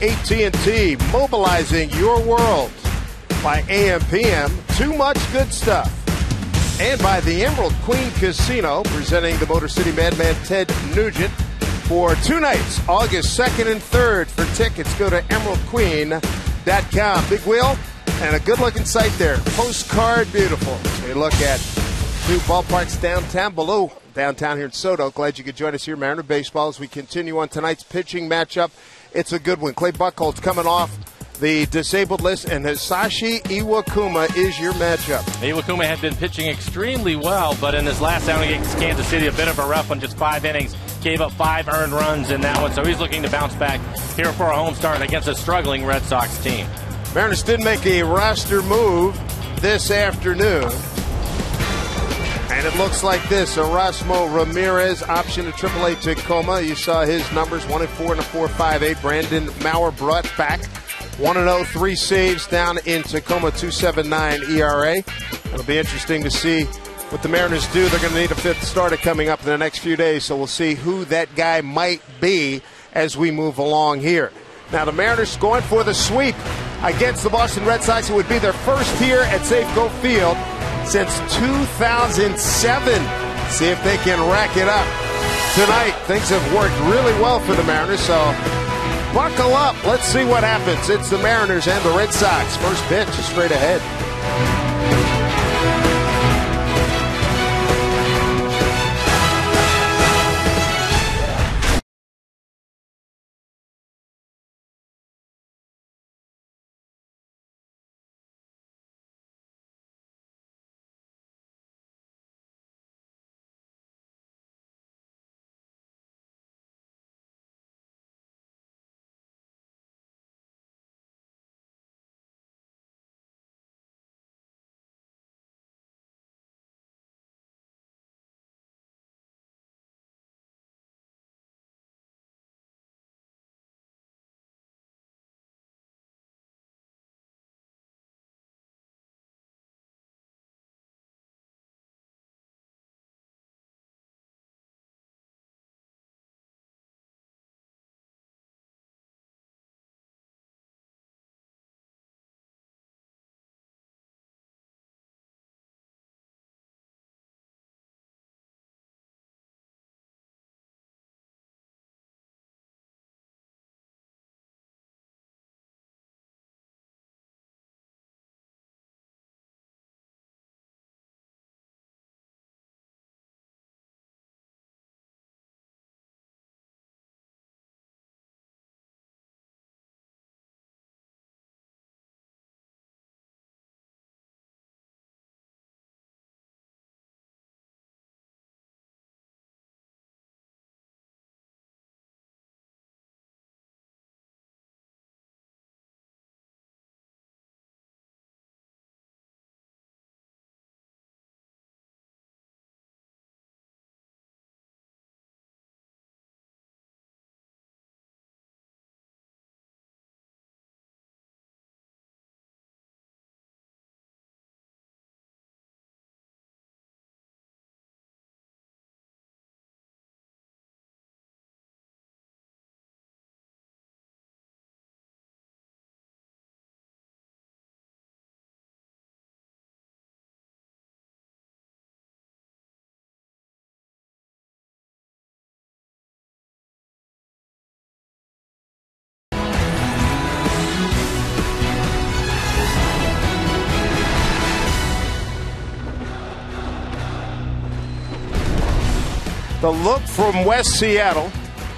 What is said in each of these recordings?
AT&T mobilizing your world by AMPM. Too much good stuff. And by the Emerald Queen Casino, presenting the Motor City Madman Ted Nugent for two nights, August 2nd and 3rd. For tickets, go to emeraldqueen.com. Big wheel and a good looking site there. Postcard beautiful. We look at two ballparks downtown, below downtown here in SoDo. Glad you could join us here, Mariner Baseball, as we continue on tonight's pitching matchup. It's a good one. Clay Buchholz coming off the disabled list, and Hisashi Iwakuma is your matchup. Iwakuma had been pitching extremely well, but in his last outing against Kansas City, a bit of a rough one, just five innings, gave up five earned runs in that one, so he's looking to bounce back here for a home start against a struggling Red Sox team. Mariners did make a roster move this afternoon. And it looks like this Erasmo Ramirez, option to AAA Tacoma. You saw his numbers 1 and 4 and a 4 5 8. Brandon Maurer brought back 1 0, 3 saves down in Tacoma, 279 ERA. It'll be interesting to see what the Mariners do. They're going to need a fifth starter coming up in the next few days, so we'll see who that guy might be as we move along here. Now, the Mariners going for the sweep against the Boston Red Sox. It would be their first here at Safeco Field since 2007. See if they can rack it up. Tonight, things have worked really well for the Mariners, so buckle up. Let's see what happens. It's the Mariners and the Red Sox. First pitch is straight ahead. The look from West Seattle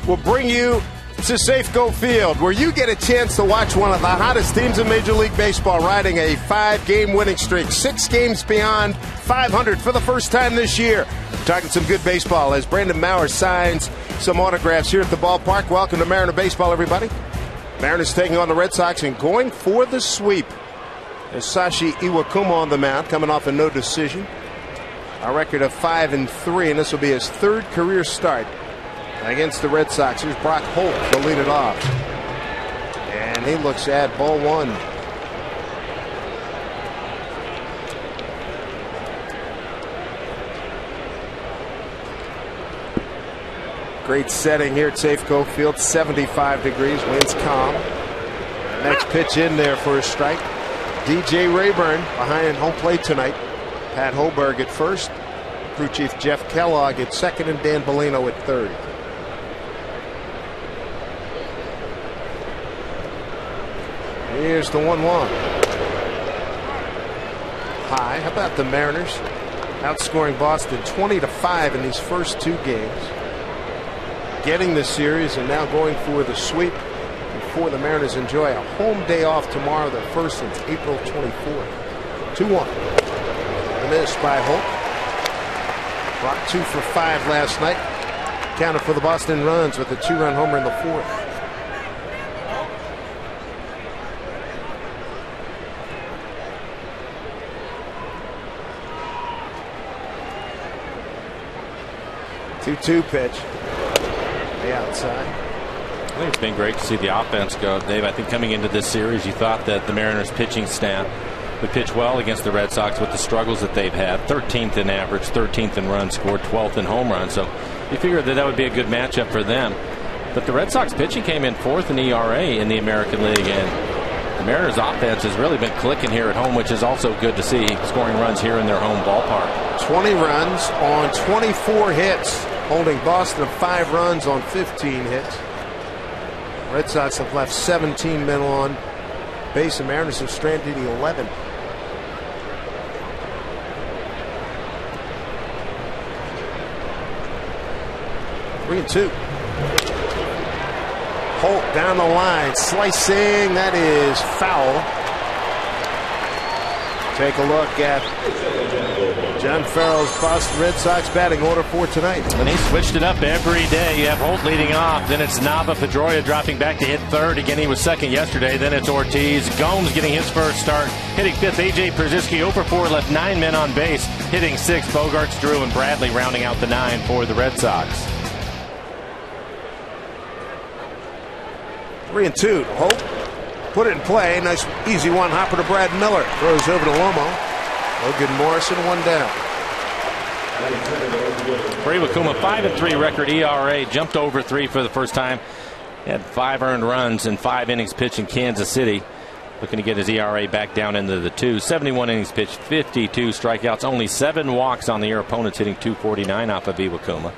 will bring you to Safeco Field, where you get a chance to watch one of the hottest teams in Major League Baseball riding a five game winning streak, six games beyond 500 for the first time this year. Talking some good baseball as Brandon Maurer signs some autographs here at the ballpark. Welcome to Mariner Baseball, everybody. Mariners taking on the Red Sox and going for the sweep. Hisashi Iwakuma on the mound, coming off a no decision a record of five and three, and this will be his third career start against the Red Sox. Here's Brock Holt to lead it off, and he looks at ball one. Great setting here at Safeco Field, 75 degrees, winds calm. Next pitch in there for a strike. DJ Reyburn behind home plate tonight. Pat Hoberg at first. Crew chief Jeff Kellogg at second and Dan Bellino at third. Here's the 1 1. High. How about the Mariners? Outscoring Boston 20 to 5 in these first two games. Getting the series and now going for the sweep before the Mariners enjoy a home day off tomorrow, their first since April 24th. 2 1. The miss by Holt. Rock two for five last night. Counted for the Boston runs with a two run homer in the fourth. Two-two pitch. The outside. I think it's been great to see the offense go. Dave, I think coming into this series, you thought that the Mariners pitching staff would pitch well against the Red Sox with the struggles that they've had. 13th in average, 13th in runs scored, 12th in home runs. So you figured that that would be a good matchup for them. But the Red Sox pitching came in fourth in ERA in the American League, and the Mariners offense has really been clicking here at home, which is also good to see, scoring runs here in their home ballpark. 20 runs on 24 hits holding Boston to five runs on 15 hits. Red Sox have left 17 men on base. The Mariners have stranded 11. Three and two. Holt down the line, slicing. That is foul. Take a look at John Farrell's Boston Red Sox batting order for tonight. And he switched it up every day. You have Holt leading off. Then it's Nava Pedroia dropping back to hit third. Again, he was second yesterday. Then it's Ortiz. Gomes getting his first start. Hitting fifth. A.J. Pierzynski over four left nine men on base. Hitting six. Bogaerts, Drew, and Bradley rounding out the nine for the Red Sox. Three and two. Hope put it in play. Nice easy one hopper to Brad Miller. Throws over to Lomo. Logan Morrison one down. For Iwakuma, five and three record ERA, jumped over three for the first time. Had five earned runs and five innings pitched in Kansas City. Looking to get his ERA back down into the two. 71 innings pitched, 52 strikeouts, only seven walks on the year. Opponents hitting 249 off of Iwakuma.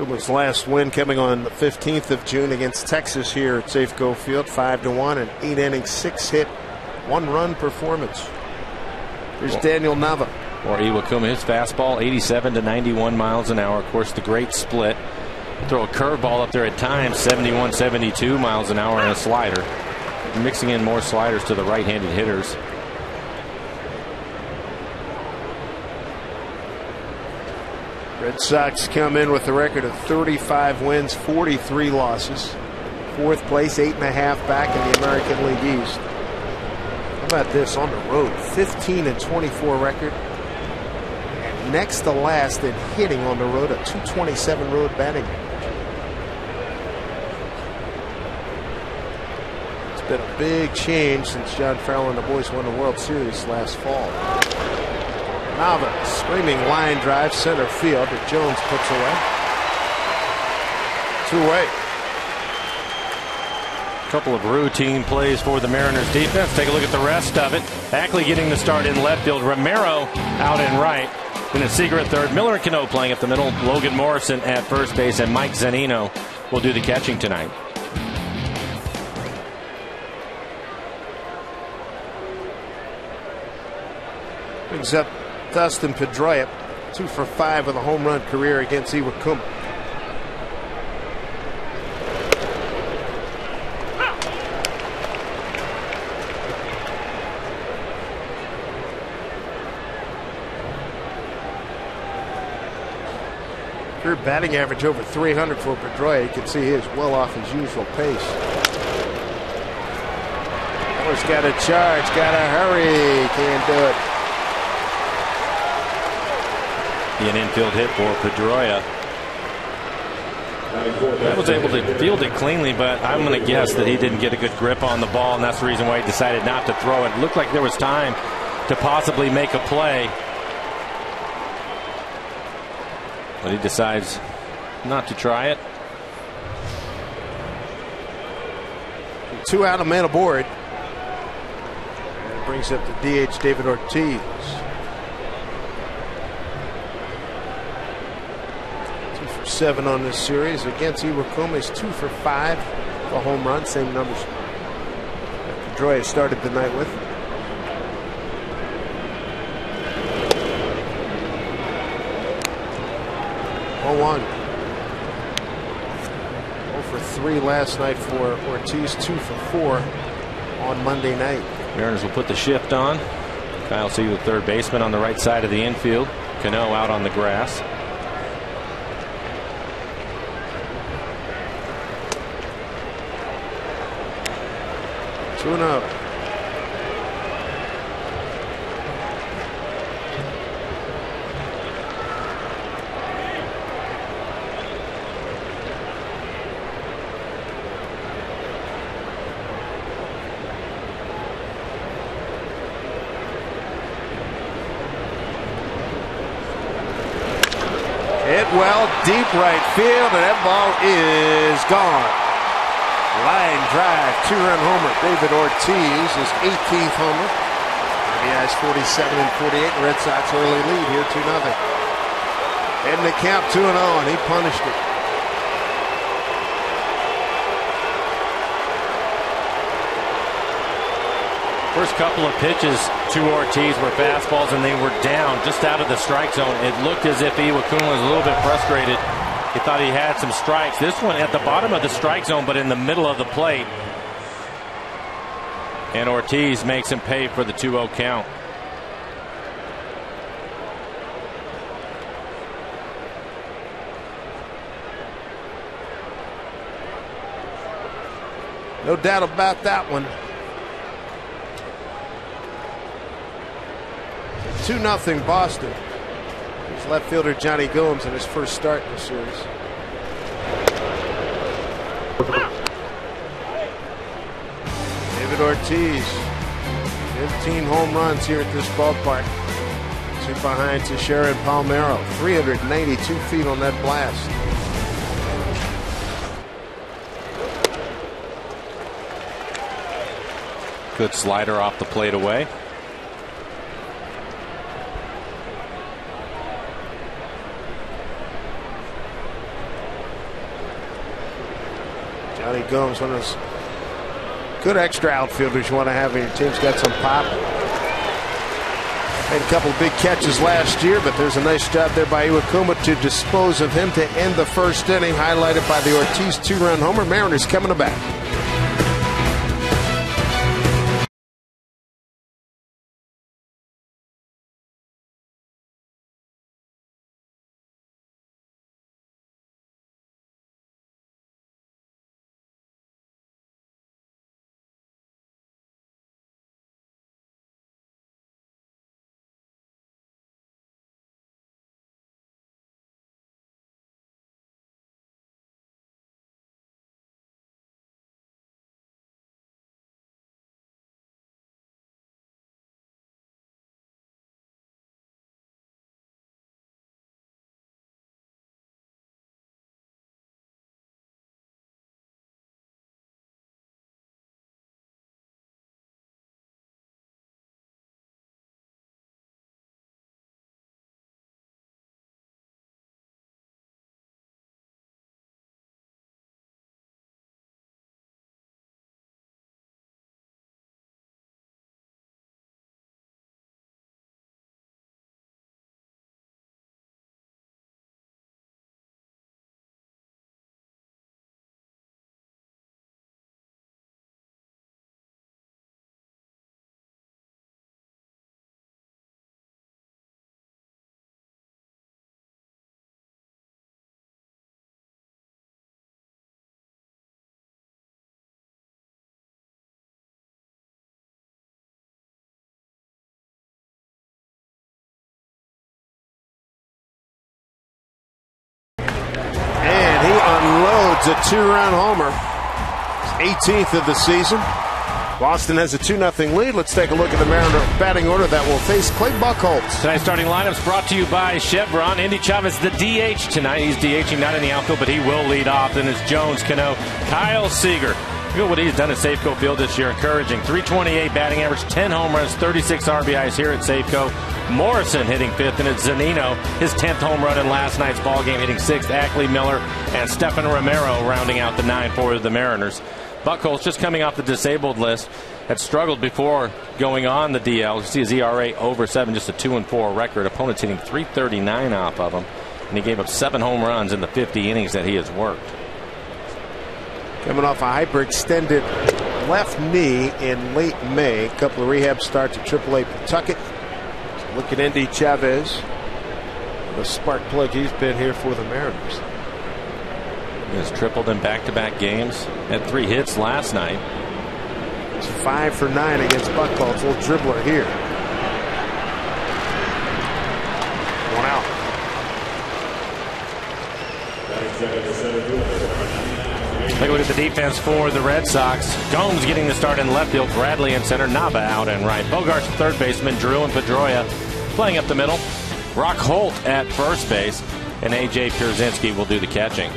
Kuma's last win coming on the 15th of June against Texas here at Safeco Field, five to one, an eight inning, six hit, one run performance. Here's Daniel Nava. Or Iwakuma, his fastball 87 to 91 miles an hour. Of course, the great split. Throw a curveball up there at times, 71, 72 miles an hour, and a slider. Mixing in more sliders to the right handed hitters. Red Sox come in with a record of 35 wins, 43 losses. Fourth place, eight and a half back in the American League East How about this on the road 15 and 24 record. And next to last in hitting on the road, a 227 road batting It's been a big change since John Farrell and the boys won the World Series last fall. Nava screaming line drive center field that Jones puts away. Two away couple of routine plays for the Mariners defense. Take a look at the rest of it. Ackley getting the start in left field. Romero out in right. Then it's Seager at third. Miller and Cano playing at the middle. Logan Morrison at first base. And Mike Zunino will do the catching tonight. Brings up Dustin Pedroia. Two for five with a home run career against Iwakuma. career batting average over 300 for Pedroia. You can see he is well off his usual pace. Miller's got to charge, got to hurry, can't do it. An infield hit for Pedroia. I was able to field it cleanly, but I'm going to guess that he didn't get a good grip on the ball, and that's the reason why he decided not to throw it. It looked like there was time to possibly make a play. But he decides not to try it. Two out, a man aboard. And brings up the DH David Ortiz. Two for seven on this series against Iwakuma. He's two for five, a home run, same numbers that Pedroia started the night with. 0-1. 0 for 3 last night for Ortiz, 2 for 4 on Monday night. Mariners will put the shift on. Kyle Seager, the third baseman on the right side of the infield. Cano out on the grass. Two up. Hit well, deep right field, and that ball is gone. Line drive, two-run homer. David Ortiz, his 18th homer. RBI's 47 and 48. Red Sox early lead here, 2 0. Heading the count 2 0, and he punished it. First couple of pitches to Ortiz were fastballs and they were down just out of the strike zone. It looked as if Iwakuma was a little bit frustrated. He thought he had some strikes. This one at the bottom of the strike zone, but in the middle of the plate. And Ortiz makes him pay for the 2 0 count. No doubt about that one. 2 0 Boston. Left fielder Jonny Gomes in his first start in the series. David Ortiz, 15 home runs here at this ballpark. Two behind to Sharon Palmeiro. 392 feet on that blast. Good slider off the plate away. Gomes, one of those good extra outfielders you want to have in your team's got some pop. Made a couple big catches last year, but there's a nice job there by Iwakuma to dispose of him to end the first inning, highlighted by the Ortiz two-run homer. Mariners coming to. Unloads a two-run homer. 18th of the season. Boston has a 2 0 lead. Let's take a look at the Mariner batting order that will face Clay Buchholz. Tonight's starting lineups brought to you by Chevron. Endy Chavez, the DH tonight. He's DHing not in the outfield, but he will lead off. Then it's Jones, Cano, Kyle Seager, Look at what he's done at Safeco Field this year. Encouraging. 328 batting average, 10 home runs, 36 RBIs here at Safeco. Morrison hitting fifth, and it's Zunino, his 10th home run in last night's ball game, hitting sixth. Ackley Miller and Stefen Romero rounding out the nine for the Mariners. Buchholz just coming off the disabled list had struggled before going on the DL. You see his ERA over seven, just a two and four record. Opponents hitting 339 off of him, and he gave up seven home runs in the 50 innings that he has worked. Coming off a hyperextended left knee in late May. A couple of rehab starts at AAA Pawtucket. Look at Endy Chavez. The spark plug he's been here for the Mariners. Has tripled in back-to-back games. Had three hits last night. It's five for nine against Buchholz. Little dribbler here. One out. Take a look at the defense for the Red Sox. Gomes getting the start in left field. Bradley in center. Nava out and right. Bogaerts third baseman. Drew and Pedroia playing up the middle. Brock Holt at first base. And A.J. Pierzynski will do the catching.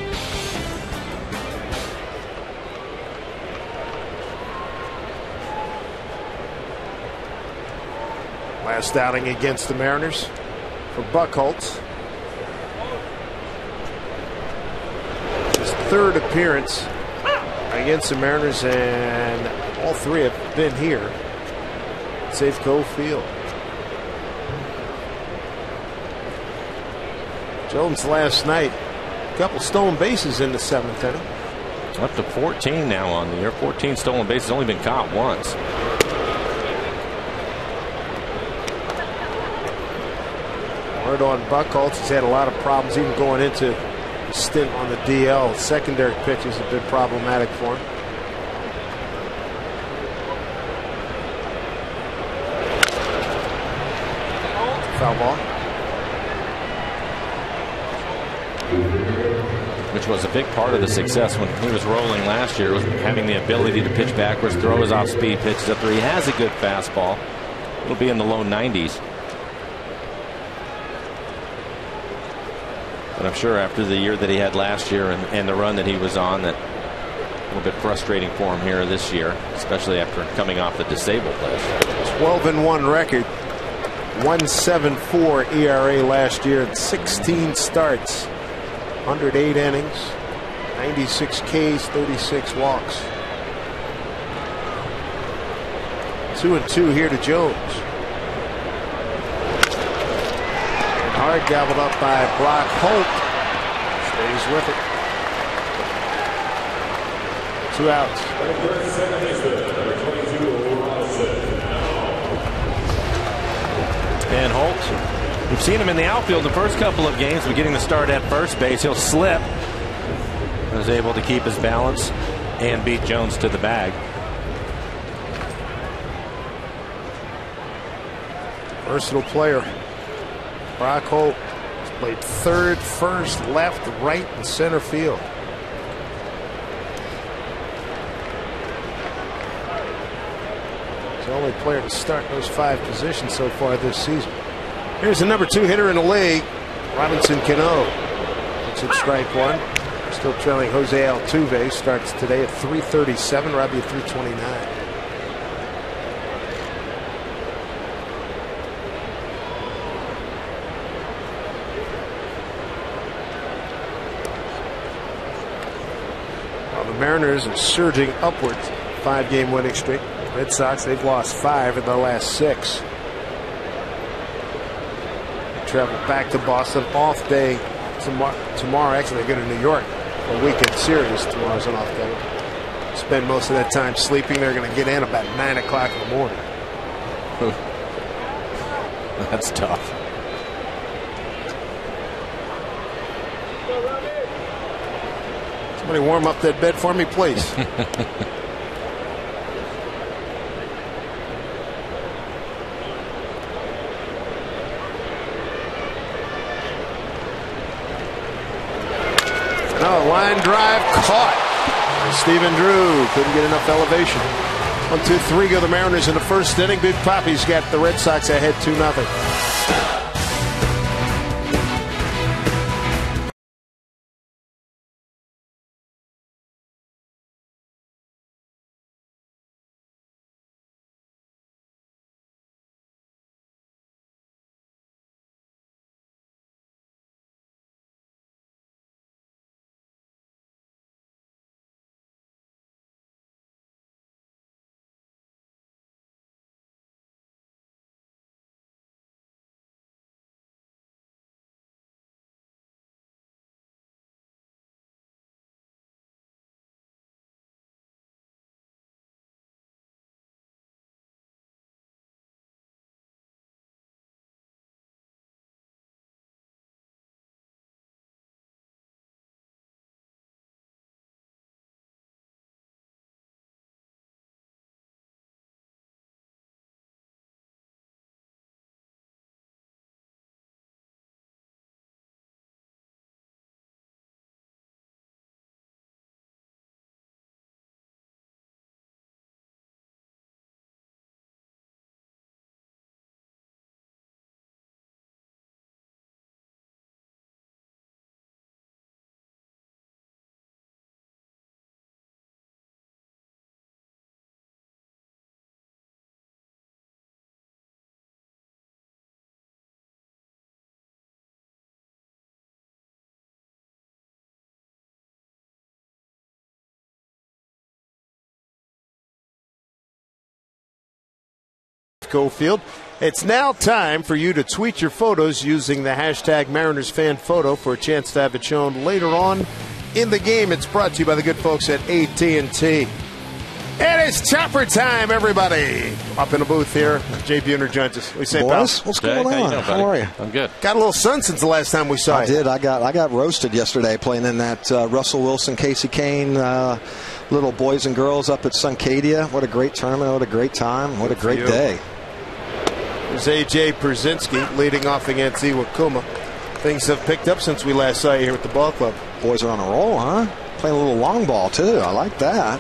Last outing against the Mariners for Buchholz. His third appearance against the Mariners, and all three have been here Safeco Field. Jones last night, a couple stolen bases in the seventh inning. Up to 14 now on the year. 14 stolen bases, only been caught once. Word on Buchholz, he's had a lot of problems even going into stint on the DL. Secondary pitches have been problematic for him. Foul ball. Which was a big part of the success when he was rolling last year, was having the ability to pitch backwards, throw his off speed pitches up there. He has a good fastball. It'll be in the low 90s. But I'm sure after the year that he had last year and, and the run that he was on, that a little bit frustrating for him here this year, especially after coming off the disabled list. 12 and 1 record. 174 ERA last year and 16 starts. 108 innings, 96 Ks, 36 walks. Two and two here to Jones. Gobbled up by Brock Holt. Stays with it. Two outs. Van Holt, we've seen him in the outfield the first couple of games, but getting the start at first base, he'll slip. Was able to keep his balance and beat Jones to the bag. Versatile player. Has played third, first, left, right, and center field. He's the only player to start those five positions so far this season. Here's the number two hitter in the league, Robinson Cano. It's at strike one. Still trailing Jose Altuve. Starts today at 337. Robbie at 329. Mariners are surging upwards. Five game winning streak. Red Sox, they've lost five in the last six. Travel back to Boston. Off day tomorrow. tomorrow. Actually, they go to New York. A weekend series. Tomorrow's an off day. Spend most of that time sleeping. They're going to get in about 9 o'clock in the morning. That's tough. Somebody warm up that bed for me, please. no, line drive caught. Stephen Drew couldn't get enough elevation. One, two, three go the Mariners in the first inning. Big Poppy's got the Red Sox ahead 2 0. Schofield. It's now time for you to tweet your photos using the hashtag Mariners fan photo for a chance to have it shown later on in the game. It's brought to you by the good folks at AT&T. It is chopper time, everybody. Up in the booth here, Jay Buhner joins us. We say, Boys, what's going on? How, you know, How, are you? I'm good. Got a little sun since the last time we saw I you. I did. I got I got roasted yesterday playing in that uh, Russell Wilson, Kasey Kahne, uh, little boys and girls up at Suncadia. What a great tournament! What a great time! What a great day! There's AJ Pierzynski leading off against Iwakuma. Things have picked up since we last saw you here at the ball club. Boys are on a roll, huh? Playing a little long ball too. I like that.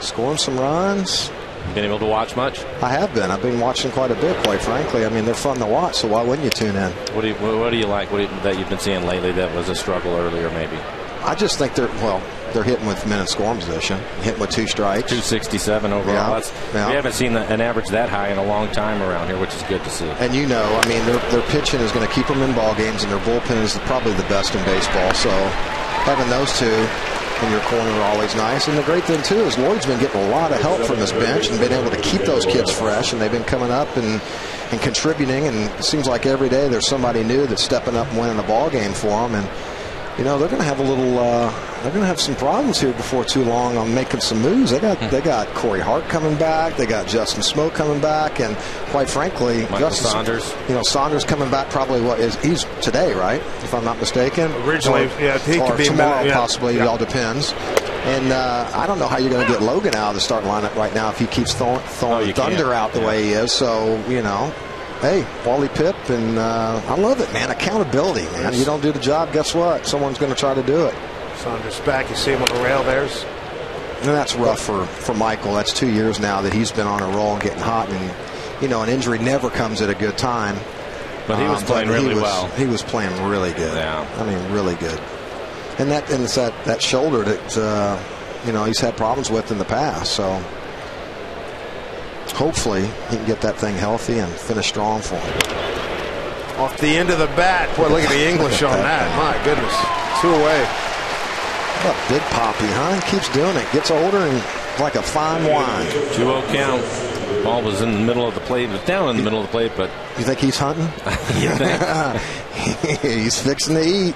Scoring some runs. Been able to watch much? I have been. I've been watching quite a bit, quite frankly. I mean, they're fun to watch, so why wouldn't you tune in? What do you what, what do you like? What do you, that you've been seeing lately that was a struggle earlier, maybe? I just think they're well. They're hitting with men in scoring position, hitting with two strikes. 267 overall. Yeah, yeah. We haven't seen an average that high in a long time around here, which is good to see. And you know, I mean, their, their pitching is going to keep them in ball games, and their bullpen is probably the best in baseball. So having those two in your corner are always nice. And the great thing too is Lloyd's been getting a lot of help from this bench and been able to keep those kids fresh, and they've been coming up and and contributing. And it seems like every day there's somebody new that's stepping up and winning a ball game for them. And you know they're going to have a little. Uh, they're going to have some problems here before too long on making some moves. They got they got Corey Hart coming back. They got Justin Smoak coming back, and quite frankly, Michael Justin Saunders. You know, Saunders coming back probably what is he's today, right? If I'm not mistaken. Originally, Or- yeah, he or could be tomorrow, yeah. possibly. It all depends. And uh, I don't know how you're going to get Logan out of the starting lineup right now if he keeps throwing, Oh, throwing you thunder can't. out the Yeah. way he is. So you know, hey, Wally Pipp, and uh, I love it, man. Accountability, man. Yes. You don't do the job, guess what? Someone's going to try to do it. Saunders back. You see him on the rail. There's And that's rough for, for Michael. That's two years now that he's been on a roll and getting hot. And, you know, an injury never comes at a good time. But he was Um, playing really he was, well. He was playing really good. Yeah. I mean, really good. And that and it's that, that shoulder that, uh, you know, he's had problems with in the past. So hopefully he can get that thing healthy and finish strong for him. off the end of the bat. Boy, look at the English on that. My goodness. Two away. What a big poppy, huh? He keeps doing it. Gets older and like a fine wine. 2 0 count. Ball was in the middle of the plate. It was down in the middle of the plate, but You think he's hunting? you think. He's fixing to eat.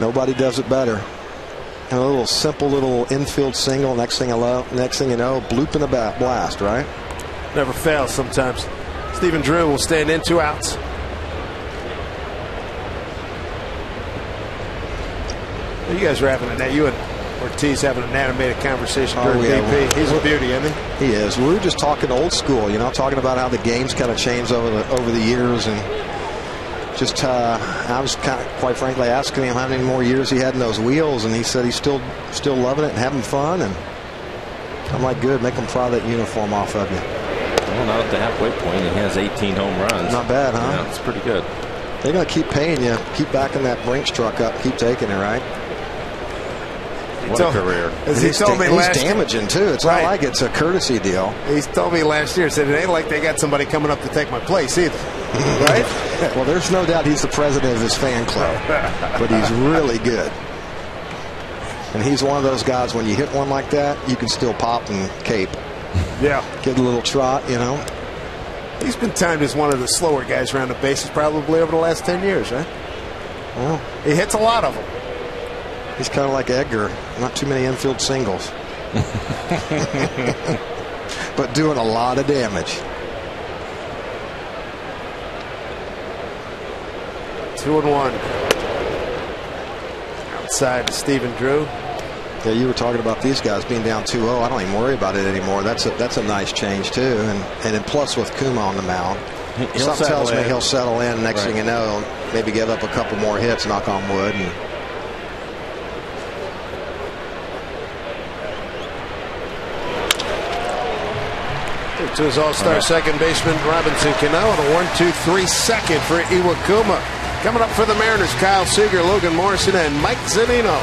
Nobody does it better. And a little simple little infield single. Next thing I lo- next thing you know, bloop in a ba- blast, right? Never fails sometimes. Stephen Drew will stand in two outs. You guys were having a net. You and Ortiz having an animated conversation Oh, during yeah. BP. He's a beauty, isn't he? He is. We were just talking old school, you know, talking about how the game's kind of changed over the over the years, and just uh, I was kind of, quite frankly, asking him how many more years he had in those wheels, and he said he's still still loving it and having fun, and I'm like, good, make him pry that uniform off of you. Well, now at the halfway point, he has 18 home runs. Not bad, huh? Yeah, it's pretty good. They're going to keep paying you, keep backing that Brinks truck up, keep taking it, right? What told- a career. As he he's told me da- last he's damaging too. It's Right. not like it's a courtesy deal. He told me last year, said it ain't like they got somebody coming up to take my place either. right? Well, there's no doubt he's the president of his fan club, but he's really good. And he's one of those guys. When you hit one like that, you can still pop and cape, Yeah. get a little trot, you know. He's been timed as one of the slower guys around the bases probably over the last 10 years, right? Well, He hits a lot of them. He's kind of like Edgar. Not too many infield singles, but doing a lot of damage. Two and one. Outside to Stephen Drew. Yeah, you were talking about these guys being down 2-0. I don't even worry about it anymore. That's a that's a nice change too. And and then plus with Kuma on the mound, He'll something settle tells me in. he'll settle in. Next Right. thing you know, maybe give up a couple more hits, knock on wood. And To his all-star uh-huh. second baseman Robinson Cano and a one-two-three second for Iwakuma. Coming up for the Mariners, Kyle Seager, Logan Morrison, and Mike Zunino.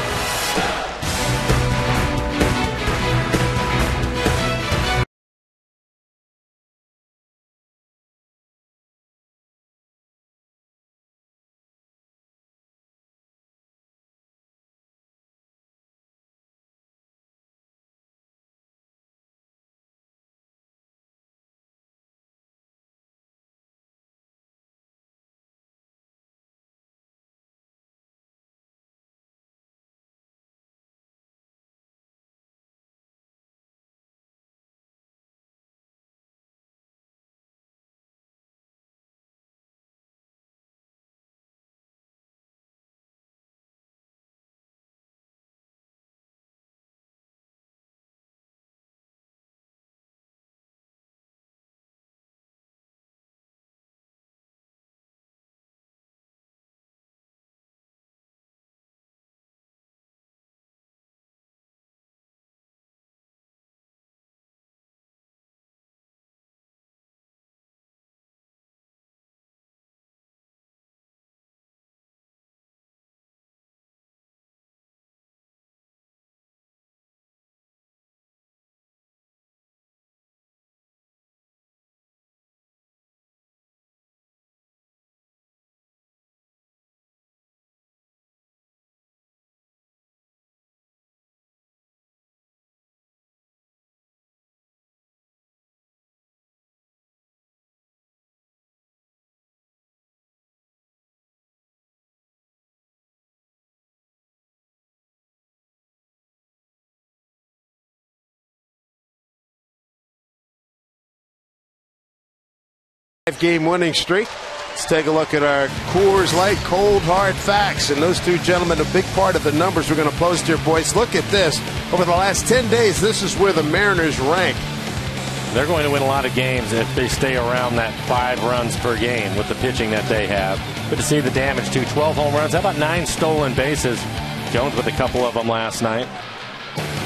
Game winning streak. Let's take a look at our Coors Light cold hard facts. And those two gentlemen, a big part of the numbers we're going to post here, boys. Look at this. Over the last 10 days, this is where the Mariners rank. They're going to win a lot of games if they stay around that five runs per game with the pitching that they have. Good to see the damage to 12 home runs. How about nine stolen bases? Jones with a couple of them last night.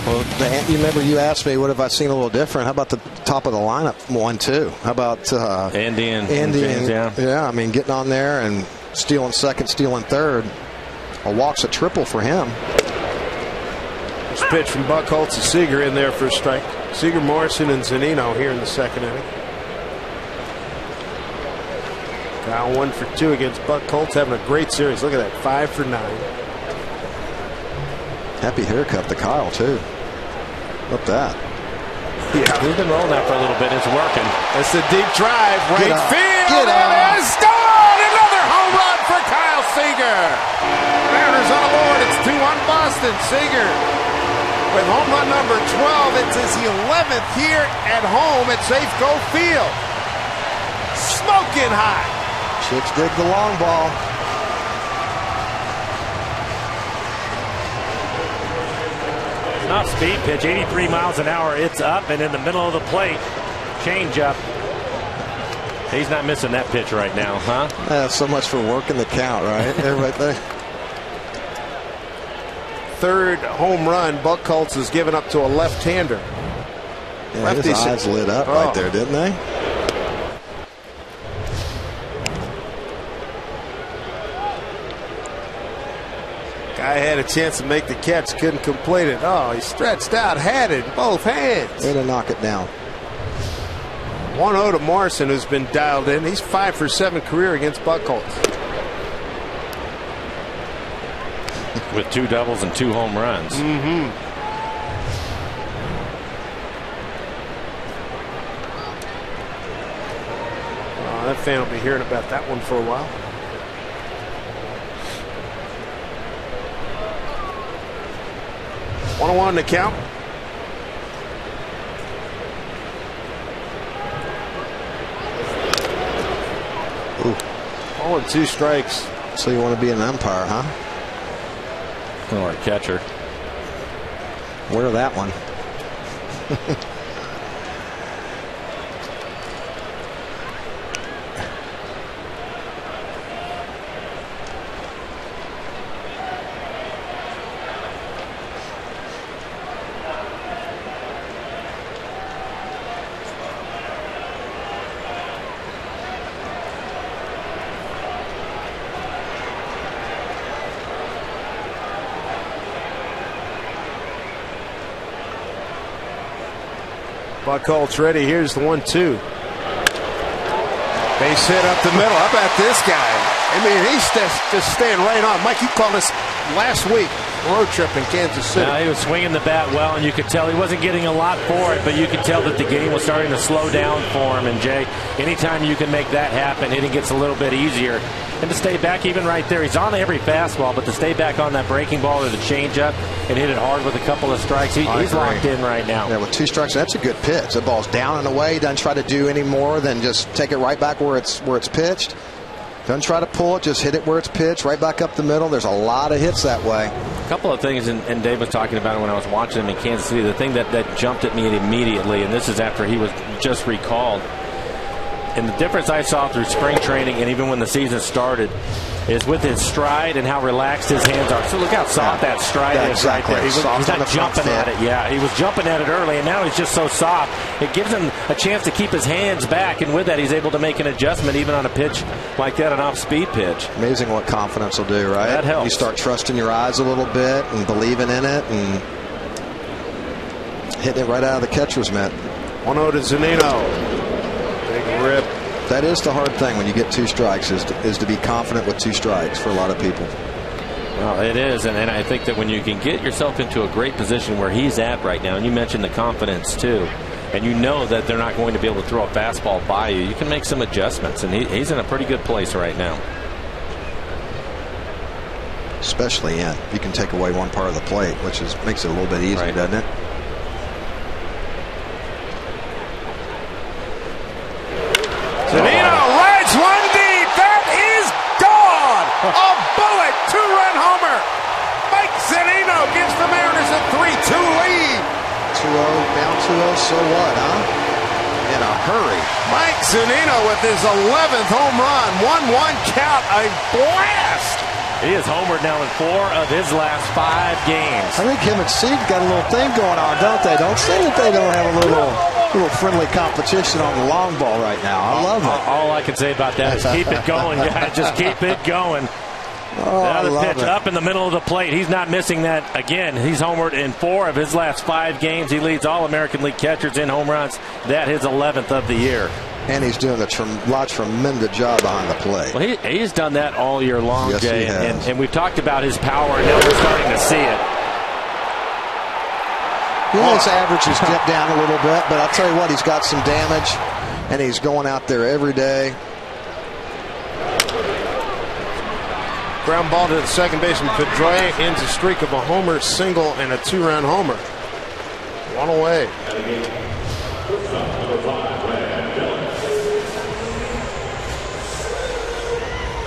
Well, the, you remember you asked me what have I seen a little different? How about the top of the lineup one too? How about uh, Endy and Endy? James, yeah, yeah. I mean, getting on there and stealing second, stealing third. A walk's a triple for him. This pitch from Buchholz to Seager in there for a strike. Seager, Morrison, and Zunino here in the second inning. Kyle one for two against Buchholz, having a great series. Look at that, five for nine. Happy haircut to Kyle too. Look at that. Yeah, we've been rolling that for a little bit. It's working. It's a deep drive, right Get field. Get it is done. Another home run for Kyle Seager. Mariners on the board. It's two on Boston. Seager with home run number 12. It's his 11th here at home at Safeco Field. Smoking hot. Chicks dig the long ball. Not speed pitch, 83 miles an hour. It's up and in the middle of the plate. Change up. He's not missing that pitch right now, huh? Uh, so much for working the count, right? there, right there. Third home run Buchholz has given up to a left-hander. Yeah, his eyes lit up Oh. right there, didn't they? Guy had a chance to make the catch, couldn't complete it. Oh, he stretched out, had it in both hands. Way to knock it down. 1 0 to Morrison, who's been dialed in. He's 5 for 7 career against Buchholz. With two doubles and two home runs. Oh, that fan will be hearing about that one for a while. One on one to count. Ooh. All in two strikes. So you want to be an umpire, huh? Or a catcher. Wear that one. Buchholz ready. Here's the one two. Base hit up the middle. How about this guy? I mean, he's just, just staying right on. Mike, you called us last week road trip in Kansas City. Now, he was swinging the bat well, and you could tell he wasn't getting a lot for it, but you could tell that the game was starting to slow down for him. And Jay, anytime you can make that happen, hitting gets a little bit easier. And to stay back even right there, he's on every fastball, but to stay back on that breaking ball or the changeup and hit it hard with a couple of strikes, he, he's locked in right now. Yeah, with two strikes, that's a good pitch. The ball's down and away. Doesn't try to do any more than just take it right back where it's where it's pitched. Doesn't try to pull it. Just hit it where it's pitched, right back up the middle. There's a lot of hits that way. A couple of things, and, and Dave was talking about it when I was watching him in Kansas City. The thing that, that jumped at me immediately, and this is after he was just recalled, and the difference I saw through spring training and even when the season started is with his stride and how relaxed his hands are. So look how soft Yeah. that stride Yeah, is exactly. right there. He was, Soft he's not the jumping at it. Yeah, he was jumping at it early, and now he's just so soft. It gives him a chance to keep his hands back, and with that, he's able to make an adjustment even on a pitch like that, an off-speed pitch. Amazing what confidence will do, right? That helps. You start trusting your eyes a little bit and believing in it and hitting it right out of the catcher's mitt. 1 0 to Zunino. That is the hard thing when you get two strikes is to, is to be confident with two strikes for a lot of people. Well, it is, and, and I think that when you can get yourself into a great position where he's at right now, and you mentioned the confidence too, and you know that they're not going to be able to throw a fastball by you, you can make some adjustments, and he, he's in a pretty good place right now. Especially in. You can take away one part of the plate, which is makes it a little bit easier, Right. doesn't it? Two so what, huh? In a hurry. Mike Zunino with his 11th home run. 1-1 count. A blast. He has homered now in four of his last five games. I think him and Seed got a little thing going on, don't they? Don't say that they don't have a little little friendly competition on the long ball right now. I love it. All I can say about that is keep it going, guys. Just keep it going. Oh, I Another pitch it. up in the middle of the plate. He's not missing that again. He's homered in four of his last five games. He leads all American League catchers in home runs. That his 11th of the year. And he's doing a trem- lot tremendous job behind the plate. Well, he, he's done that all year long, Yes, Jay. And, and we've talked about his power, and now we're starting to see it. His average has dipped down a little bit, but I'll tell you what, he's got some damage, and he's going out there every day. Ground ball to the second baseman. Pedroia ends a streak of a homer, single, and a two-run homer. One away. I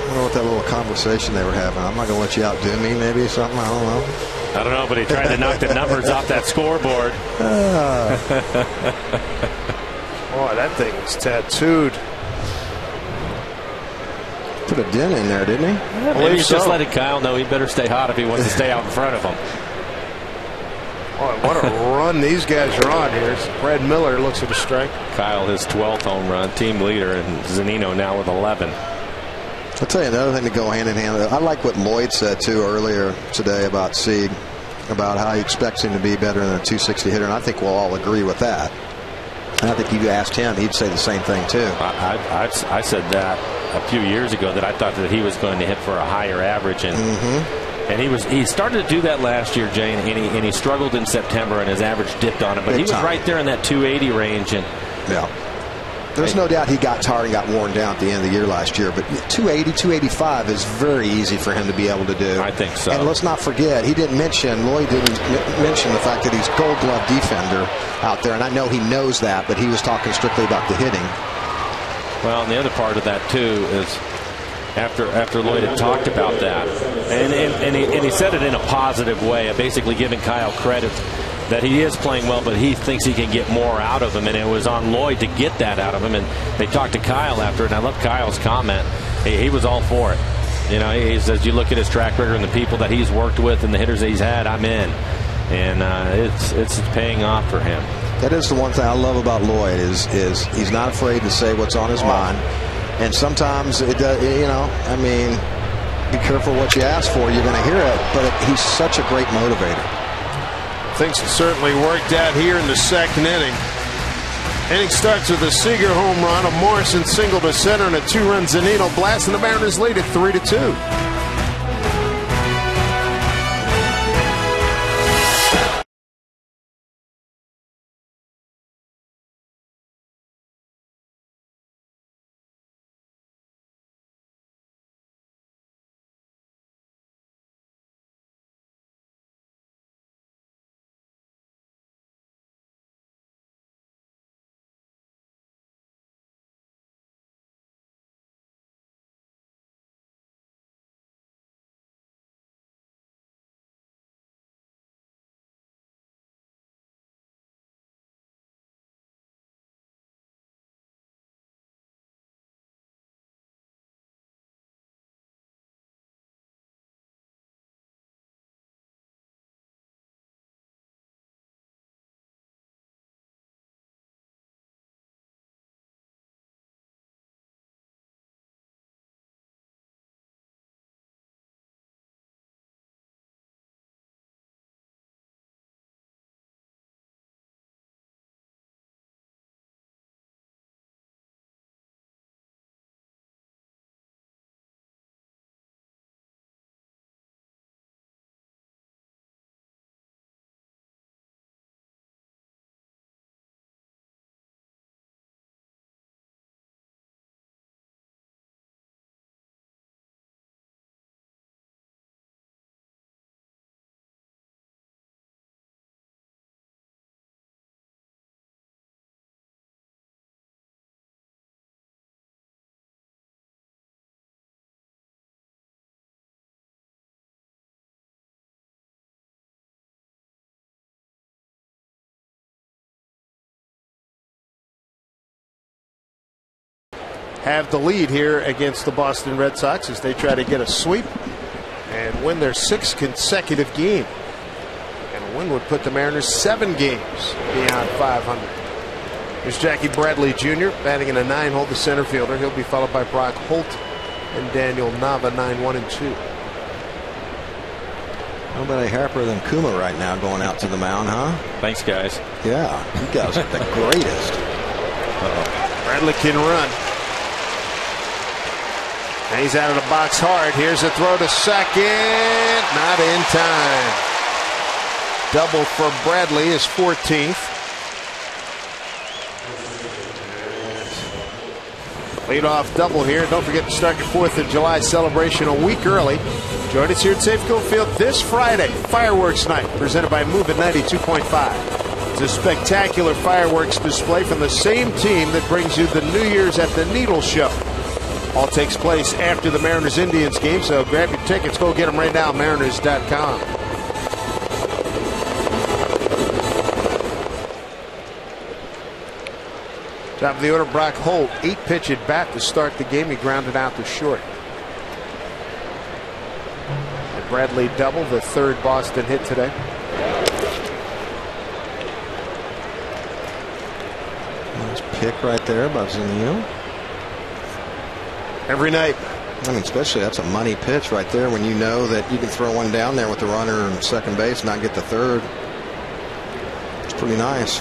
don't know what that little conversation they were having. I'm not going to let you outdo me, maybe or something. I don't know. I don't know, but he tried to knock the numbers off that scoreboard. Ah. Boy, that thing was tattooed. Put a dent in there, didn't he? Maybe believe he's just letting Kyle know he better stay hot if he wants to stay out in front of him. Boy, what a run these guys are on here. Brad Miller looks at a strike. Kyle, his 12th home run, team leader, and Zunino now with 11. I'll tell you another thing to go hand in hand. I like what Lloyd said too earlier today about Seed, about how he expects him to be better than a 260 hitter, and I think we'll all agree with that. And I think if you asked him, he'd say the same thing too. I, I, I've- I said that a few years ago that I thought that he was going to hit for a higher average, and and he was he started to do that last year, Jay, and he, and he struggled in September, and his average dipped on it, but Big he was time. right there in that 280 range, and Yeah. There's no doubt he got tired and got worn down at the end of the year last year, but 280, 285 is very easy for him to be able to do. I think so. And let's not forget, he didn't mention, Lloyd didn't m- mention the fact that he's gold glove defender out there, and I know he knows that, but he was talking strictly about the hitting. Well, and the other part of that too is after after Lloyd had talked about that, and and, and, he, and he said it in a positive way, basically giving Kyle credit that he is playing well, but he thinks he can get more out of him, and it was on Lloyd to get that out of him. And they talked to Kyle after, and I love Kyle's comment. He, he was all for it. You know, he says you look at his track record and the people that he's worked with and the hitters that he's had, I'm in, and uh, it's it's paying off for him. That is the one thing I love about Lloyd is is he's not afraid to say what's on his mind, and sometimes it does. You know, I mean, be careful what you ask for. You're going to hear it, but it, he's such a great motivator. Things have certainly worked out here in the second inning. Inning starts with a Seager home run, a Morrison single to center, and a two-run Zunino blasting the Mariners lead at three to two. Have the lead here against the Boston Red Sox as they try to get a sweep and win their sixth consecutive game. And a win would put the Mariners seven games beyond 500. There's Jackie Bradley Jr. batting in a nine hole, the center fielder. He'll be followed by Brock Holt and Daniel Nava, 9 1 and 2. Nobody happier than Kuma right now going out to the mound, huh? Thanks, guys. Yeah, you guys are the greatest. Uh-oh. Bradley can run. And he's out of the box hard. Here's a throw to second. Not in time. Double for Bradley, his 14th. Leadoff double here. Don't forget to start your 4th of July celebration a week early. Join us here at Safeco Field this Friday, fireworks night, presented by Movin' 92.5. It's a spectacular fireworks display from the same team that brings you the New Year's at the Needle Show. All takes place after the Mariners Indians game, so grab your tickets. Go get them right now, mariners.com. Top of the order, Brock Holt, eight pitch at bat to start the game. He grounded out to short. And Bradley double, the third Boston hit today. Nice pick right there by Zunino. Every night. I mean, especially that's a money pitch right there when you know that you can throw one down there with the runner in second base, and not get the third. It's pretty nice.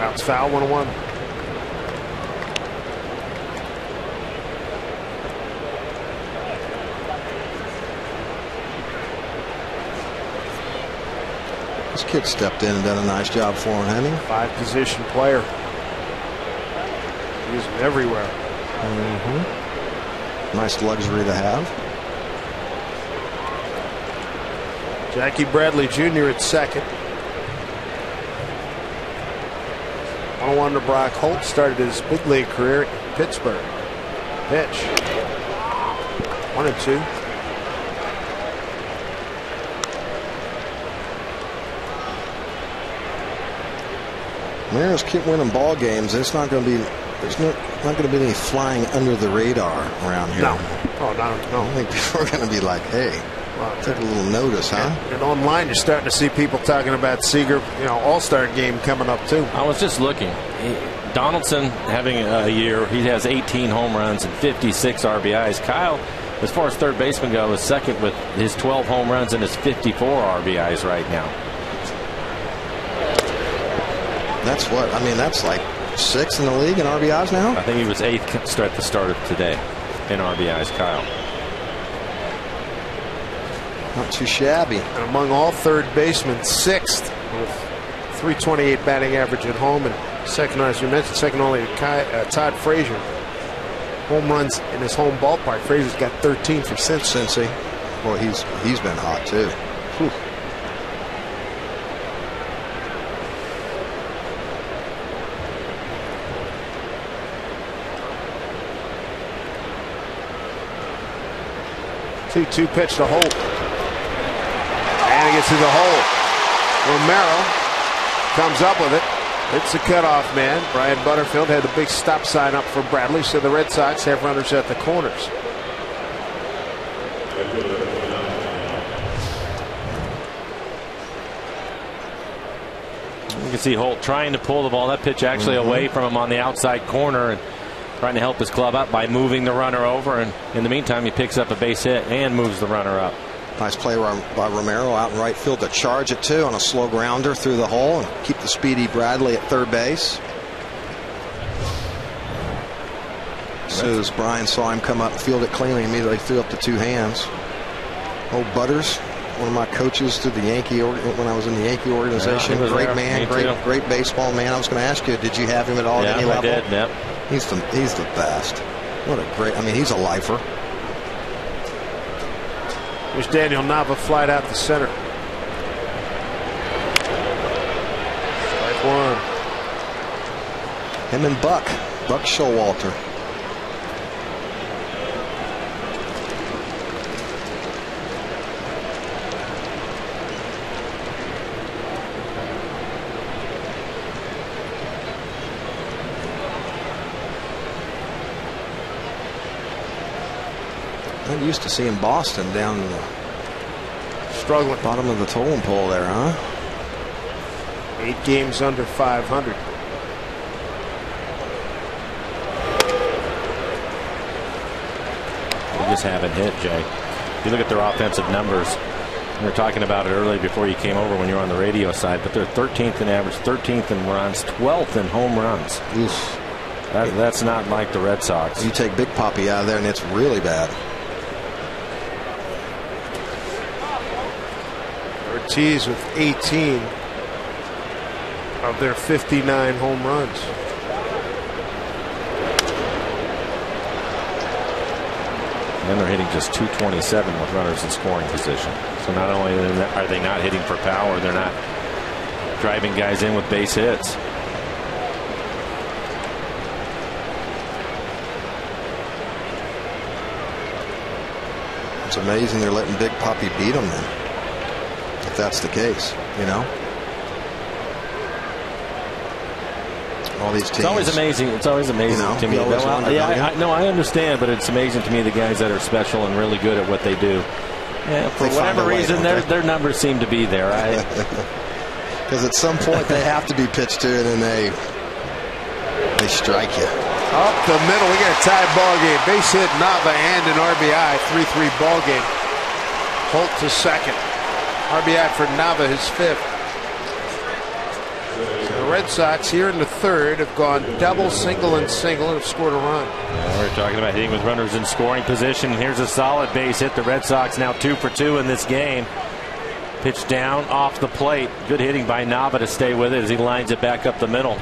Bounce foul, 1 1. This kid stepped in and done a nice job for him, hasn't he? Five position player. Use him everywhere. Mm -hmm. Nice luxury to have. Jackie Bradley Jr. at second. 1 1 to Brock Holt started his big league career in Pittsburgh. Pitch. One and two. Mariners keep winning ball games. It's not going to be there's no, not going to be any flying under the radar around here. No. Oh, no, no. I think people are going to be like, hey, well, take a little notice, huh? And, and, online, you're starting to see people talking about Seager, you know, All Star game coming up too. I was just looking. He, Donaldson having a year. He has 18 home runs and 56 RBIs. Kyle, as far as third baseman go, is second with his 12 home runs and his 54 RBIs right now. That's what I mean. That's like sixth in the league in RBIs now. I think he was eighth at the start of today in RBIs. Kyle. Not too shabby. And among all third basemen, sixth with 328 batting average at home and second, as you mentioned, second only to Kai, uh, Todd Frazier. Home runs in his home ballpark. Frazier's got 13 for Cincy. Cincy. Well, he's he's been hot too. Whew. Two two pitch to Holt. And he gets to the hole. Romero comes up with it. It's a cutoff man. Brian Butterfield had the big stop sign up for Bradley, so the Red Sox have runners at the corners. You can see Holt trying to pull the ball. That pitch actually mm -hmm. away from him on the outside corner and trying to help his club out by moving the runner over. And in the meantime, he picks up a base hit and moves the runner up. Nice play by Romero out in right field to charge it too on a slow grounder through the hole and keep the speedy Bradley at third base. As soon as Brian saw him come up and field it cleanly, immediately threw up the two hands. Old Butters, one of my coaches to the Yankee when I was in the Yankee organization. Yeah, great there. man, great too. great baseball man. I was going to ask you, did you have him at all yeah, at any I level? Did, yep. He's the he's the best. What a great. I mean, he's a lifer. There's Daniel Nava flight out the center. Strike one. Him and Buck. Buck Showalter. Used to seeing Boston down the struggling bottom of the totem pole there, huh? Eight games under 500. They just haven't hit, Jay. If you look at their offensive numbers, we were talking about it earlier before you came over when you were on the radio side, but they're 13th in average, 13th in runs, 12th in home runs. Oof. That, that's not like the Red Sox. You take Big Papi out of there, and it's really bad. Ortiz with 18 of their 59 home runs. And they're hitting just 227 with runners in scoring position. So not only are they not hitting for power, they're not driving guys in with base hits. It's amazing they're letting Big Papi beat them then. If that's the case, you know. All these teams. It's always amazing. It's always amazing You know, to me. you always Well, yeah. I, I, no, I understand, but it's amazing to me the guys that are special and really good at what they do. Yeah, for They whatever a way, reason, their they? their numbers seem to be there. Because at some point they have to be pitched to, and then they they strike you. Up the middle, we got a tie ball game. Base hit Nava and an RBI. 3-3 ball game. Holt to second. RBI for Nava, his fifth. So the Red Sox here in the third have gone double, single, and single and have scored a run. Yeah, we're talking about hitting with runners in scoring position. Here's a solid base hit. The Red Sox now two for two in this game. Pitch down off the plate. Good hitting by Nava to stay with it as he lines it back up the middle.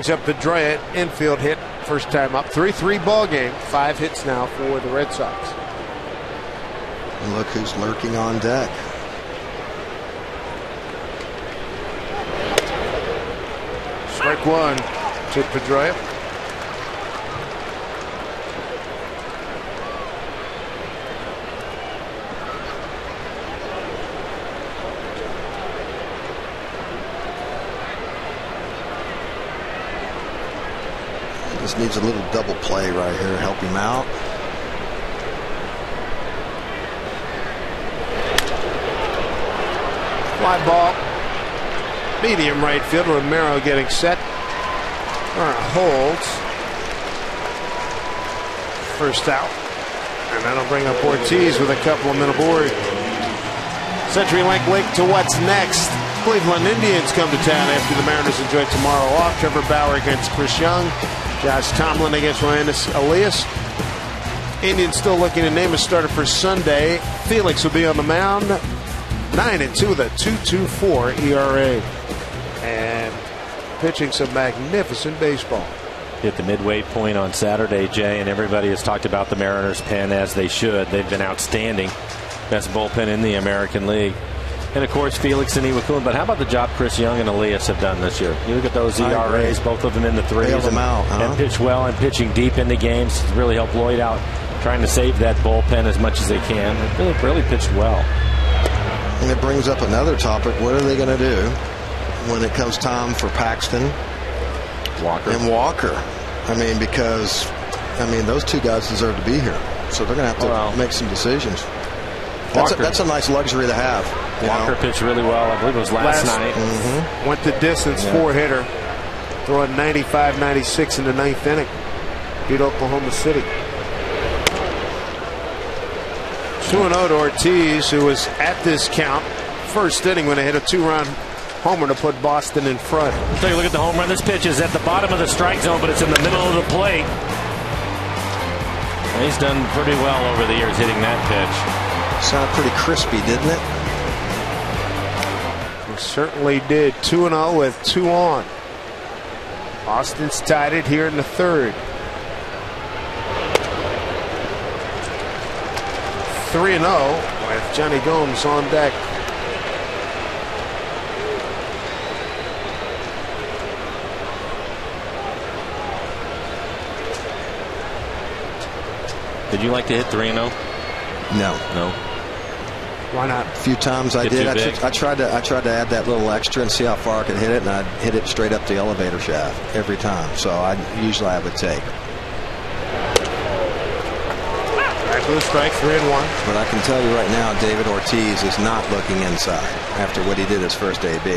Brings up Pedroia, infield hit, first time up. 3-3 ball game. Five hits now for the Red Sox. And look who's lurking on deck. Strike one to Pedroia. Just needs a little double play right here. Help him out. Fly ball. Medium right field. Romero getting set. Turner holds. First out. And that'll bring up Ortiz with a couple of men aboard. CenturyLink link to what's next. Cleveland Indians come to town after the Mariners enjoy tomorrow off. Trevor Bauer against Chris Young. Josh Tomlin against Roenis Elias. Indians still looking to name a starter for Sunday. Felix will be on the mound. 9 and 2 with a 2.24 ERA. And pitching some magnificent baseball. hit the midway point on Saturday, Jay, and everybody has talked about the Mariners' pen as they should. They've been outstanding. Best bullpen in the American League. And of course, Felix and Iwakuma. But how about the job Chris Young and Elias have done this year? You look at those ERAs, both of them in the threes, Bailed them and, out, huh? and pitch well and pitching deep into games. It's really helped Lloyd out, trying to save that bullpen as much as they can. They really, really pitched well. And it brings up another topic. What are they going to do when it comes time for Paxton Walker. and Walker? I mean, because I mean those two guys deserve to be here, so they're going to have to Well, make some decisions. That's a, that's a nice luxury to have. Walker know? pitched really well. I believe it was last, Last- night. Mm-hmm. Went the distance, Yeah. four hitter. Throwing 95 96 in the ninth inning. Beat Oklahoma City. 2 0 to Ortiz, who was at this count first inning when they hit a two run homer to put Boston in front. Take a look at the home run. This pitch is at the bottom of the strike zone, but it's in the middle of the plate. And he's done pretty well over the years hitting that pitch. Sounded pretty crispy, didn't it? He certainly did. 2 0 with two on. Boston's tied it here in the third. 3 0 with Jonny Gomes on deck. Did you like to hit 3 0? No. No. Why not? A few times I Get did. I, big? tr- I tried to I tried to add that little extra and see how far I could hit it, and I'd hit it straight up the elevator shaft every time. So I usually I would take. Back with a strike, three and one. But I can tell you right now, David Ortiz is not looking inside after what he did his first AB.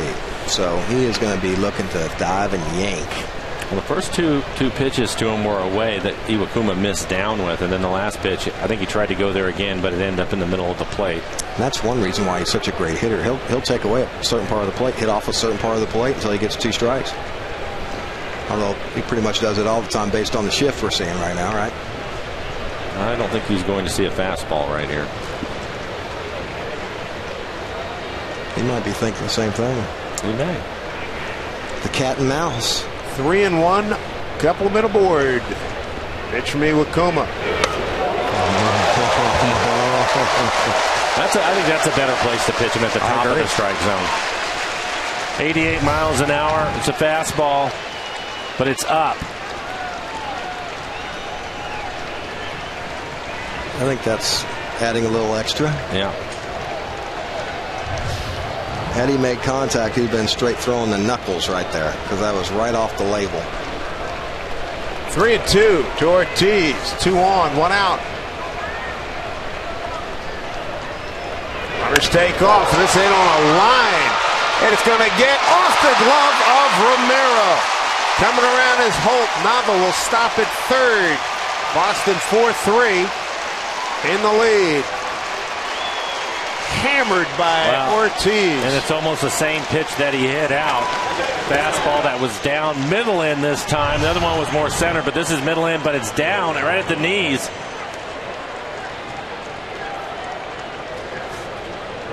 So he is going to be looking to dive and yank. Well, the first two two pitches to him were away that Iwakuma missed down with, and then the last pitch, I think he tried to go there again, but it ended up in the middle of the plate. And that's one reason why he's such a great hitter. He'll he'll take away a certain part of the plate, hit off a certain part of the plate until he gets two strikes. Although he pretty much does it all the time based on the shift we're seeing right now, right? I don't think he's going to see a fastball right here. He might be thinking the same thing. He may. The cat and mouse. Three and one. Couple of men aboard. Pitch from Iwakuma. That's a, I think that's a better place to pitch him at the top of the strike zone. 88 miles an hour. It's a fastball, but it's up. I think that's adding a little extra. Yeah. Had he made contact, he'd been straight throwing the knuckles right there because that was right off the label. Three and two to Ortiz. Two on, one out. Runners take off. This ain't on a line. And it's going to get off the glove of Romero. Coming around is Holt. Nava will stop at third. Boston 4-3 in the lead. Hammered by Wow. Ortiz. And it's almost the same pitch that he hit out. Fastball that was down middle end this time. The other one was more center, but this is middle end, but it's down right at the knees.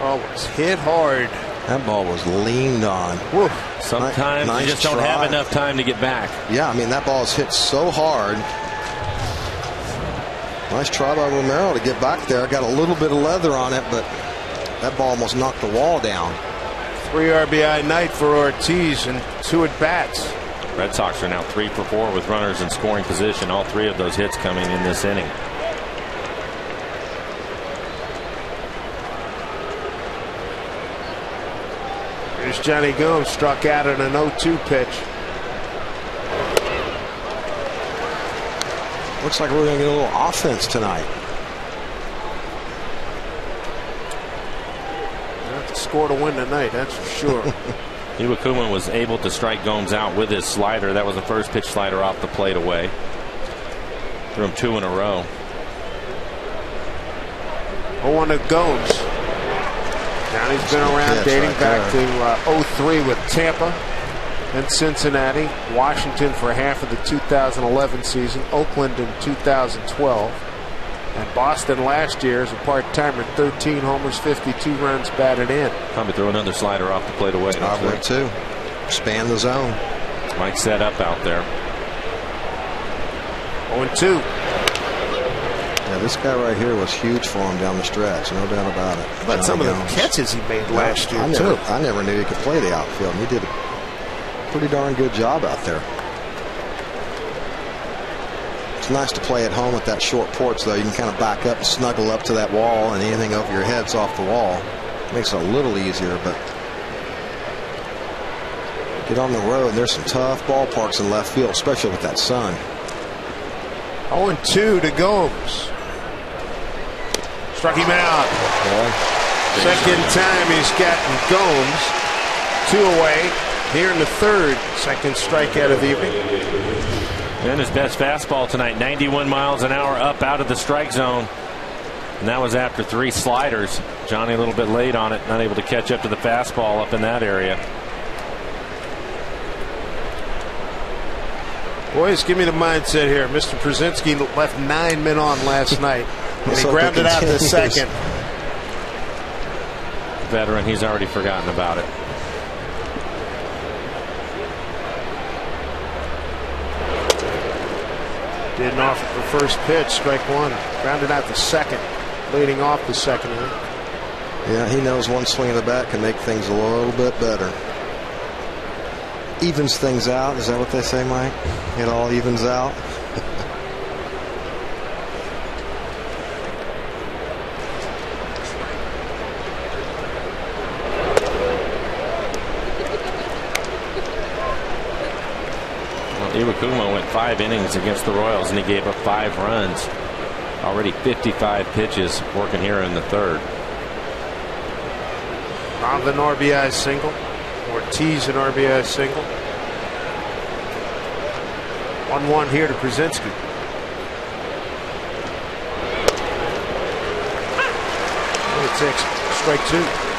Oh, it's hit hard. That ball was leaned on. Woo. Sometimes Nice you just don't have enough time to get back. Yeah, I mean, that ball is hit so hard. Nice try by Romero to get back there. Got a little bit of leather on it, but that ball almost knocked the wall down. Three RBI night for Ortiz and two at bats. Red Sox are now three for four with runners in scoring position. All three of those hits coming in this inning. Here's Jonny Gomes struck out at an 0-2 pitch. Looks like we're going to get a little offense tonight. Not to score to win tonight, that's for sure. Iwakuma was able to strike Gomes out with his slider. That was the first pitch slider off the plate away. Threw him two in a row. 0-1 to Gomes. Jonny's been around dating right back there. to uh, 03 with Tampa and Cincinnati, Washington for half of the 2011 season, Oakland in 2012, and Boston last year as a part-timer, 13 homers, 52 runs batted in. Probably throw another slider off the plate away. I would too. Span the zone. Might set up out there. 0-2. Yeah, this guy right here was huge for him down the stretch, no doubt about it. But Jonny some of the catches he made last year, I too? I never knew he could play the outfield. and He did a pretty darn good job out there. It's nice to play at home with that short porch, though. You can kind of back up and snuggle up to that wall, and anything over your head's off the wall. Makes it a little easier, but get on the road. There's some tough ballparks in left field, especially with that sun. 0-2 to Gomes. Struck him out. Second time he's gotten Gomes. Two away here in the third. Second strikeout of the evening. And his best fastball tonight, 91 miles an hour up out of the strike zone. And that was after three sliders. Jonny a little bit late on it, not able to catch up to the fastball up in that area. Boys, give me the mindset here. Mr. Pierzynski left nine men on last night. And he hope grabbed it out the second. Veteran, he's already forgotten about it. Didn't offer the first pitch, strike one. Grounded out the second, leading off the second inning. Yeah, he knows one swing of the bat can make things a little bit better. Evens things out. Is that what they say, Mike? It all evens out. Iwakuma went five innings against the Royals and he gave up five runs. Already 55 pitches working here in the third. On an RBI single. Ortiz an RBI single. 1 1 here to Pierzynski. Six, strike two.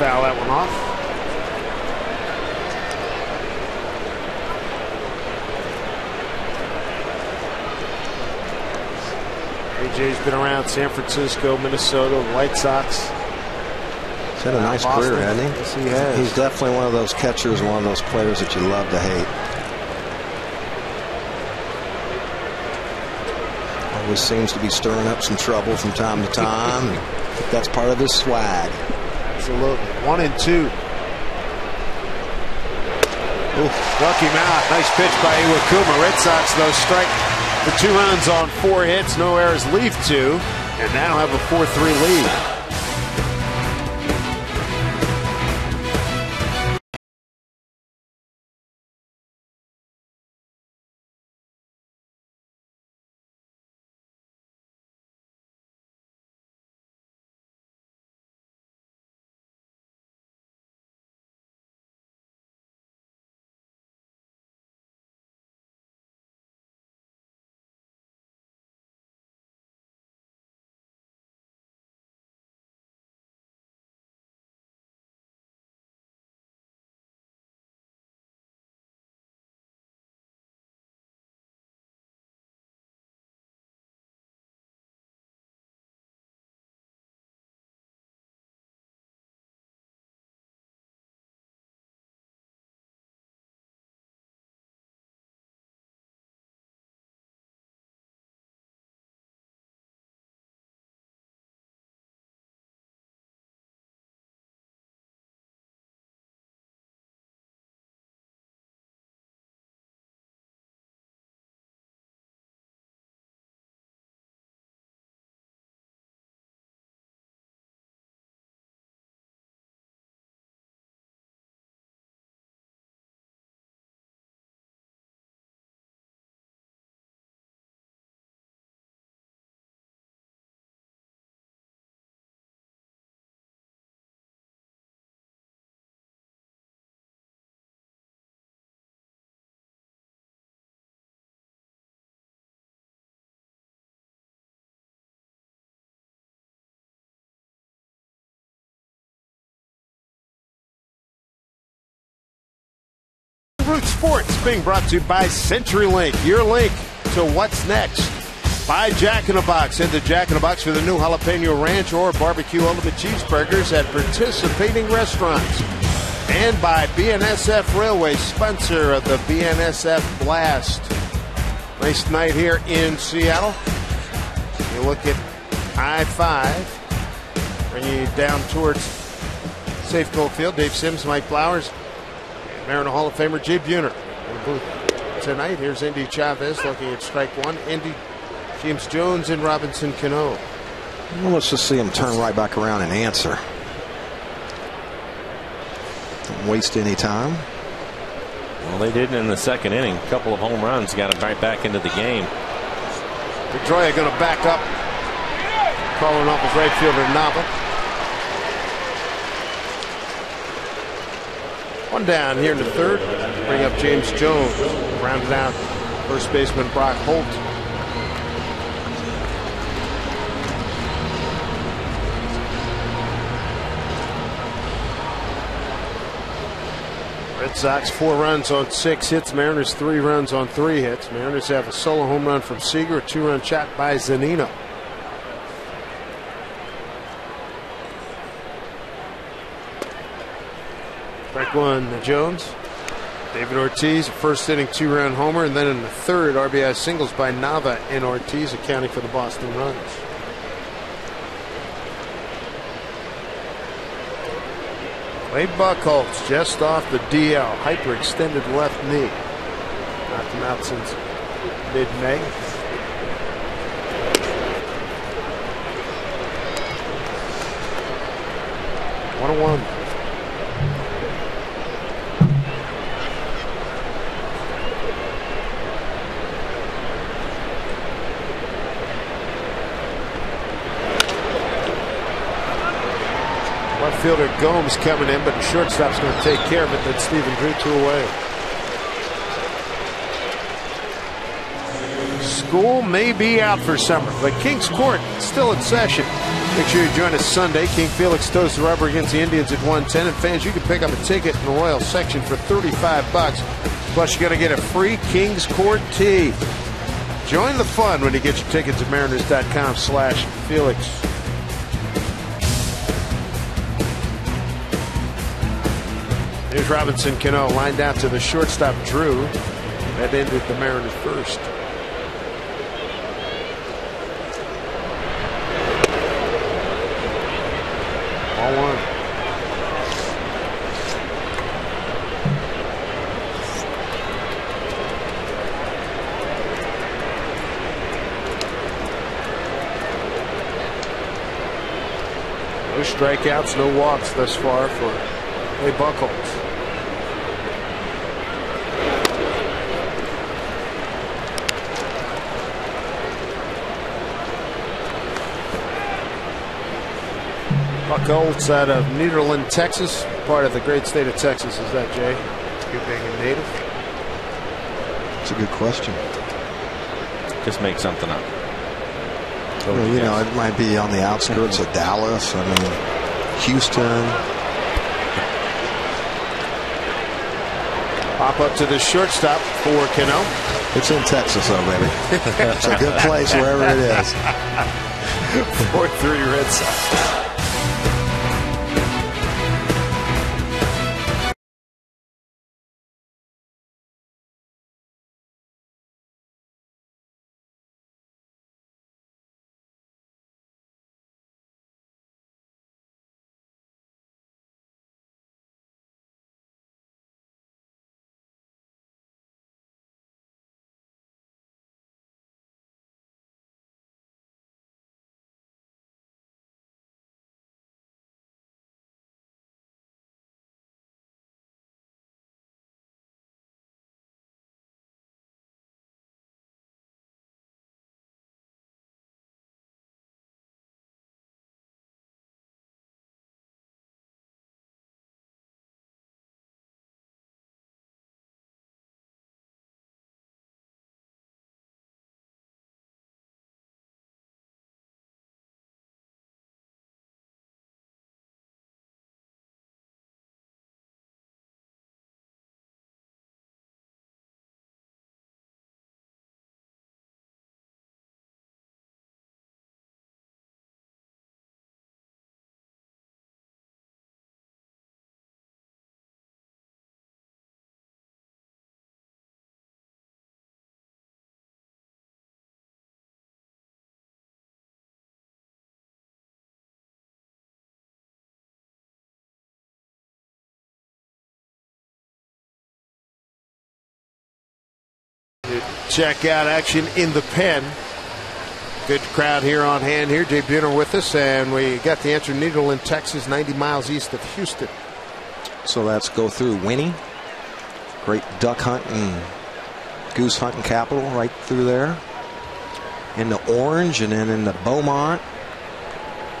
foul that one off. AJ's been around San Francisco, Minnesota, White Sox. He's had a nice Boston. career, hasn't he? Yes, he has. He's definitely one of those catchers, one of those players that you love to hate. Always seems to be stirring up some trouble from time to time. That's part of his swag. Absolutely. One and two. Ooh, struck him out. Nice pitch by Iwakuma. Red Sox, though, strike for two runs on four hits. No errors, leave two. And now have a 4 3 lead. Root Sports being brought to you by CenturyLink, your link to what's next. Buy Jack in a Box. Head to Jack in a Box for the new jalapeno ranch or barbecue ultimate cheeseburgers at participating restaurants. And by BNSF Railway, sponsor of the BNSF Blast. Nice night here in Seattle. You look at I 5, bringing you down towards Safeco Field. Dave Sims, Mike Blowers, Mariner Hall of Famer Jay Buhner in the booth tonight. Here's Endy Chavez looking at strike one. Endy, James Jones, and Robinson Cano. Well, let's just see him turn right back around and answer. Don't waste any time. Well, they didn't in the second inning. A couple of home runs got him right back into the game. Pedroia going to back up. Calling off his right fielder Nava. One down here in the third. Bring up James Jones. Rounded out first baseman Brock Holt. Red Sox four runs on six hits. Mariners three runs on three hits. Mariners have a solo home run from Seager, a two run shot by Zunino. Strike one, Jones. David Ortiz, a first inning two run homer, and then in the third, RBI singles by Nava and Ortiz, accounting for the Boston runs. Wade Buchholz just off the DL, hyperextended left knee. Knocked him out since mid-May. One on one. Fielder Gomes coming in, but the shortstop's going to take care of it. Then Stephen Drew two away. School may be out for summer, but Kings Court still in session. Make sure you join us Sunday. King Felix toes the rubber against the Indians at 110. And fans, you can pick up a ticket in the Royal section for 35 bucks. Plus, you're going to get a free Kings Court tee. Join the fun when you get your tickets at mariners.com slash Felix. Robinson Cano lined out to the shortstop Drew. That ended the Mariners first. All one. No strikeouts, no walks thus far for Wade Buchholz. Buchholz out of Nederland, Texas, part of the great state of Texas. Is that Jay? You being a native? It's a good question. Just make something up. Well, you know, it might be on the outskirts of Dallas. I mean, Houston. Pop up to the shortstop for Cano. It's in Texas, though, baby. it's a good place wherever it is. 4 3 Red Sox. Check out action in the pen. Good crowd here on hand here. Jay Buhner with us, and we got the answer Nederland Texas, 90 miles east of Houston. So let's go through Winnie. Great duck hunting, goose hunting capital right through there. Into Orange and then into Beaumont.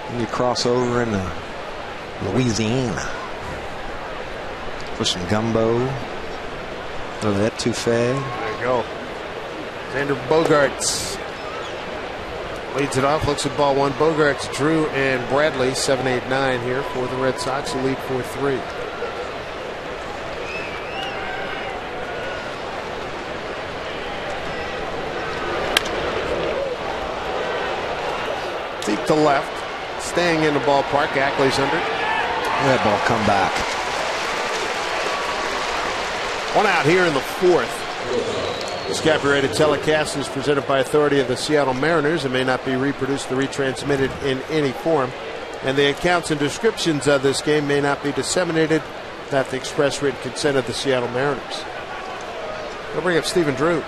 And you cross over into Louisiana for some gumbo. Or that étouffée. There you go. Xander Bogaerts leads it off, looks at ball one. Bogaerts, Drew, and Bradley, 7 8 9 here for the Red Sox, lead 4 3. Deep to left, staying in the ballpark. Ackley's under. That ball come back. One out here in the fourth. This copyrighted telecast is presented by authority of the Seattle Mariners and may not be reproduced or retransmitted in any form. and the accounts and descriptions of this game may not be disseminated without the express written consent of the Seattle Mariners. I'll bring up Stephen Drew.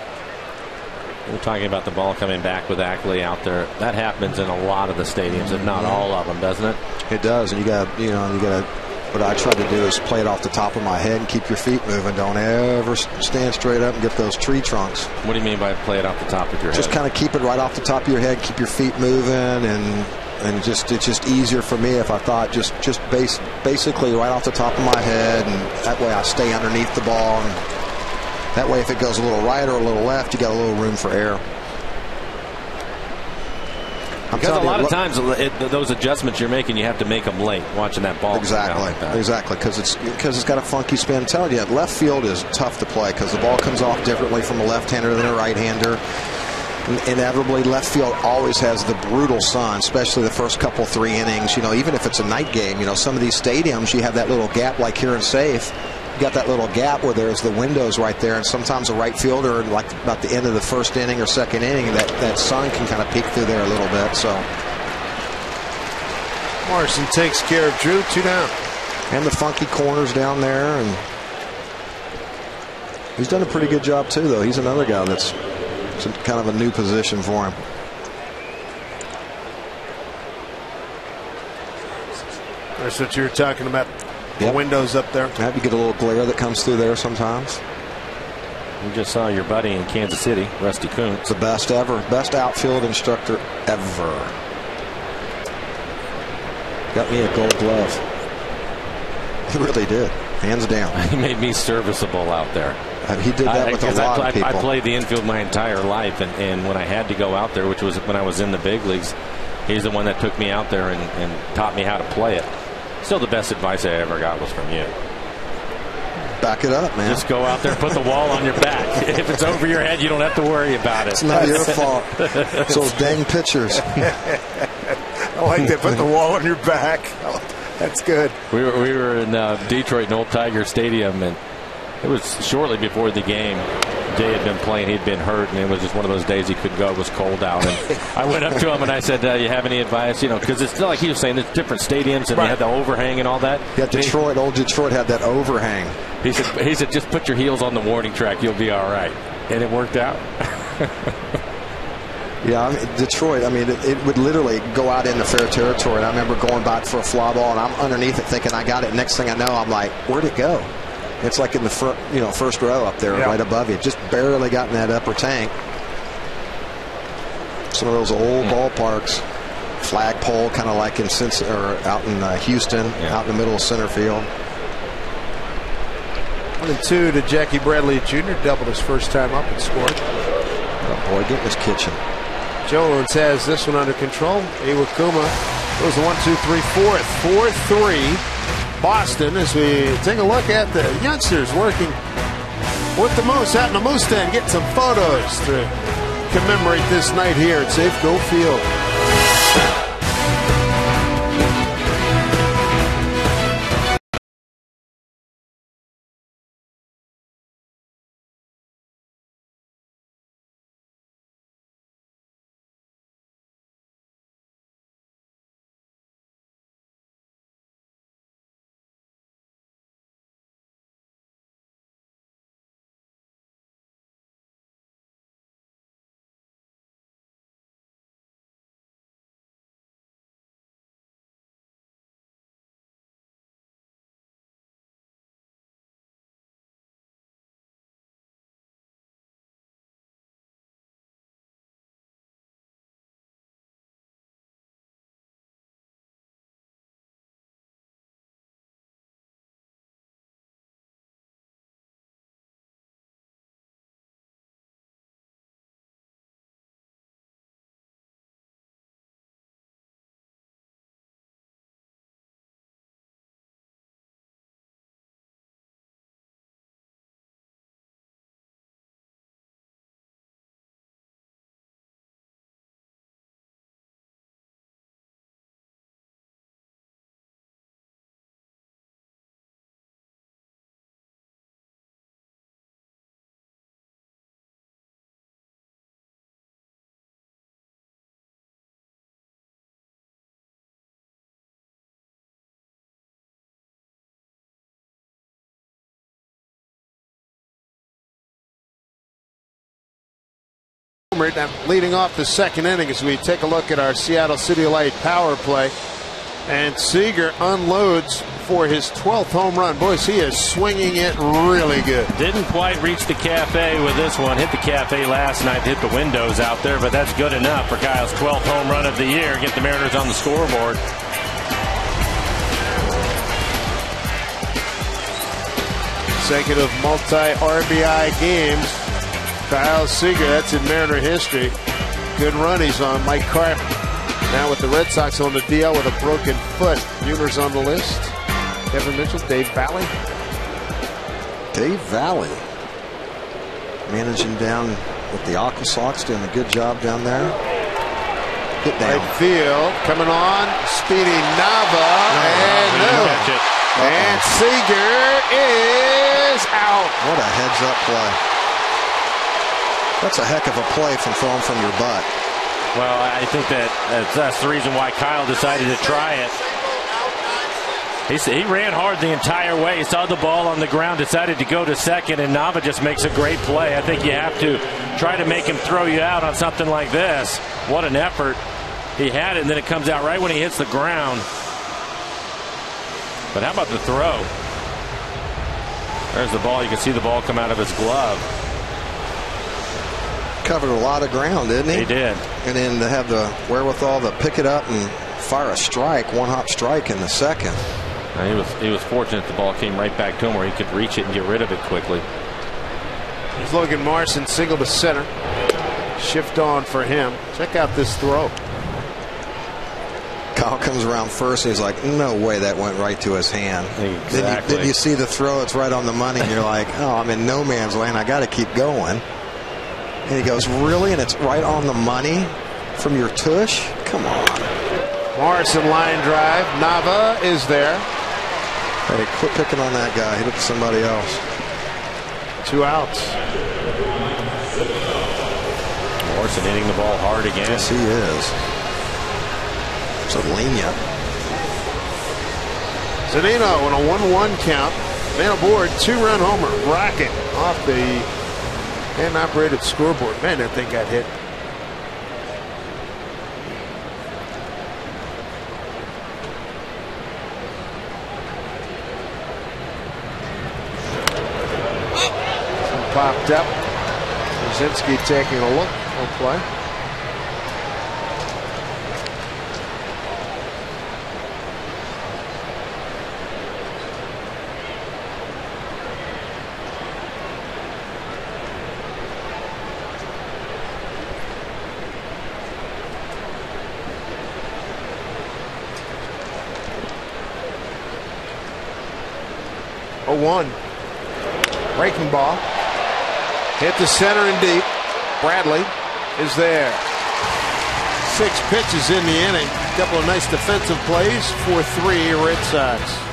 We're talking about the ball coming back with Ackley out there. That happens in a lot of the stadiums, if not all of them, doesn't it? It does, and you got you know you got to. What I try to do is play it off the top of my head and keep your feet moving. Don't ever stand straight up and get those tree trunks. What do you mean by play it off the top of your head? Just kind of keep it right off the top of your head. Keep your feet moving, and and just it's just easier for me if I thought just just base basically right off the top of my head, and that way I stay underneath the ball. And that way, if it goes a little right or a little left, you got a little room for air. Because a lot of times it, those adjustments you're making, you have to make them late. Watching that ball, Exactly, like exactly, because it's because it's got a funky spin. I'm telling you, left field is tough to play because the ball comes off differently from a left-hander than a right-hander. Inevitably, left field always has the brutal sun, especially the first couple three innings. You know, even if it's a night game, you know, some of these stadiums you have that little gap, like here in Safe. Got that little gap where there's the windows right there, and sometimes a right fielder, like about the end of the first inning or second inning, that that sun can kind of peek through there a little bit. So. Morrison takes care of Drew. Two down. and the funky corners down there and he's done a pretty good job too though he's another guy that's kind of a new position for him That's what you were talking about. The Yep. windows up there. have you get a little glare that comes through there sometimes You just saw your buddy in Kansas City, Rusty Kuntz. it's the best ever best outfield instructor ever got me a gold glove he really did hands down He made me serviceable out there. And he did that I- with a 'cause I, lot pl- of people I played the infield my entire life, and, and when I had to go out there, which was when I was in the big leagues, he's the one that took me out there and, and taught me how to play it. Still, the best advice I ever got was from you. back it up man Just go out there, and put the wall on your back. If it's over your head, you don't have to worry about it. it's not your fault it's those dang pitchers I like that. Put the wall on your back. That's good. We were we were in uh, Detroit in Old Tiger Stadium, and it was shortly before the game. Jay had been playing; he'd been hurt, and it was just one of those days he couldn't go. It was cold out, and I went up to him and I said, uh, "You have any advice? You know, because it's not like he was saying there's different stadiums and Right. they had the overhang and all that." yeah And he- Detroit old Detroit had that overhang He said, "He said just put your heels on the warning track, you'll be all right," and it worked out. Yeah, I mean, Detroit. I mean, it, it would literally go out into fair territory. And I remember going back for a fly ball, and I'm underneath it, thinking I got it. Next thing I know, I'm like, "Where'd it go?" It's like in the front, you know, first row up there, Yeah. right above you. Just barely got in that upper tank. Some of those old ballparks, flagpole, kind of like in Cincy, or out in uh, Houston, Yeah. out in the middle of center field. One and two to Jackie Bradley Jr. Doubled his first time up and scored. Oh boy, get in his kitchen. Jones has this one under control. Iwakuma goes to one, two, three, fourth. Four, three. Boston as we take a look at the youngsters working with the Moose out in the Moose Den, getting some photos to commemorate this night here at Safeco Field. Leading off the second inning as we take a look at our Seattle City Light power play. And Seager unloads for his 12th home run. Boys, he is swinging it really good. Didn't quite reach the cafe with this one. Hit the cafe last night, hit the windows out there, but that's good enough for Kyle's 12th home run of the year. Get the Mariners on the scoreboard. Consecutive multi RBI games. Kyle Seager, that's in Mariner history. Good run he's on. Mike Carp now with the Red Sox on the DL with a broken foot. Buhner's on the list. Kevin Mitchell, Dave Valle. Dave Valle managing down with the Aqua Sox, doing a good job down there. Hit down. Right field, coming on, speedy Nava, and no. And Seager is out. What a heads up play. That's a heck of a play from throwing from your butt. Well, I think that that's, the reason why Kyle decided to try it. He, he ran hard the entire way. He saw the ball on the ground, decided to go to second, and Nava just makes a great play. I think you have to try to make him throw you out on something like this. What an effort. He had it, and then it comes out right when he hits the ground. But how about the throw? There's the ball. You can see the ball come out of his glove. Covered a lot of ground, didn't he? He did. And then to have the wherewithal to pick it up and fire a strike, one hop strike in the second. Uh, he was he was fortunate the ball came right back to him where he could reach it and get rid of it quickly. Here's Logan Morrison, single to center. Shift on for him. Check out this throw. Kyle comes around first and he's like, no way that went right to his hand. Then you, Exactly. then you see the throw, it's right on the money, and you're like, oh, I'm in no man's land. I got to keep going. And he goes, really? And it's right on the money from your tush? Come on. Morrison line drive. Nava is there. Hey, quit picking on that guy. Hit it to somebody else. Two outs. Morrison hitting the ball hard again. Yes, he is. So lenient. Zunino on a 1 1 count. Man aboard, two run homer. Rocket off the hand operated scoreboard. Man, that thing got hit. Popped up. Pierzynski taking a look. No play. A one. Breaking ball. Hit the center and deep. Bradley is there. Six pitches in the inning. A couple of nice defensive plays for three Red Sox.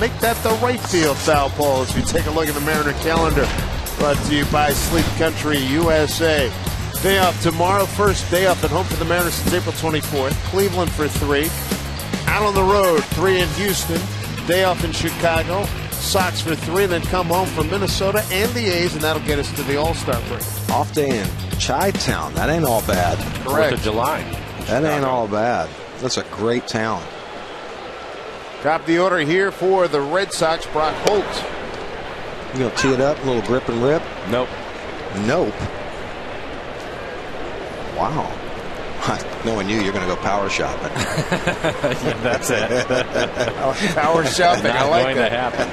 Make that the right field foul pole as we take a look at the Mariner calendar. Brought to you by Sleep Country USA. Day off tomorrow. First day off at home for the Mariners since April 24th. Cleveland for three. Out on the road, three in Houston. Day off in Chicago. Sox for three, and then come home from Minnesota and the A's, and that'll get us to the All Star break. Off day in Chi Town. That ain't all bad. Fourth of July. That ain't all bad. That's a great town. Top the order here for the Red Sox, Brock Holt. You gonna tee it up, a little grip and rip? Nope. Nope. Wow. Knowing you, you're going to go power shopping. yeah, that's it. power shopping. Not I like going that. to happen.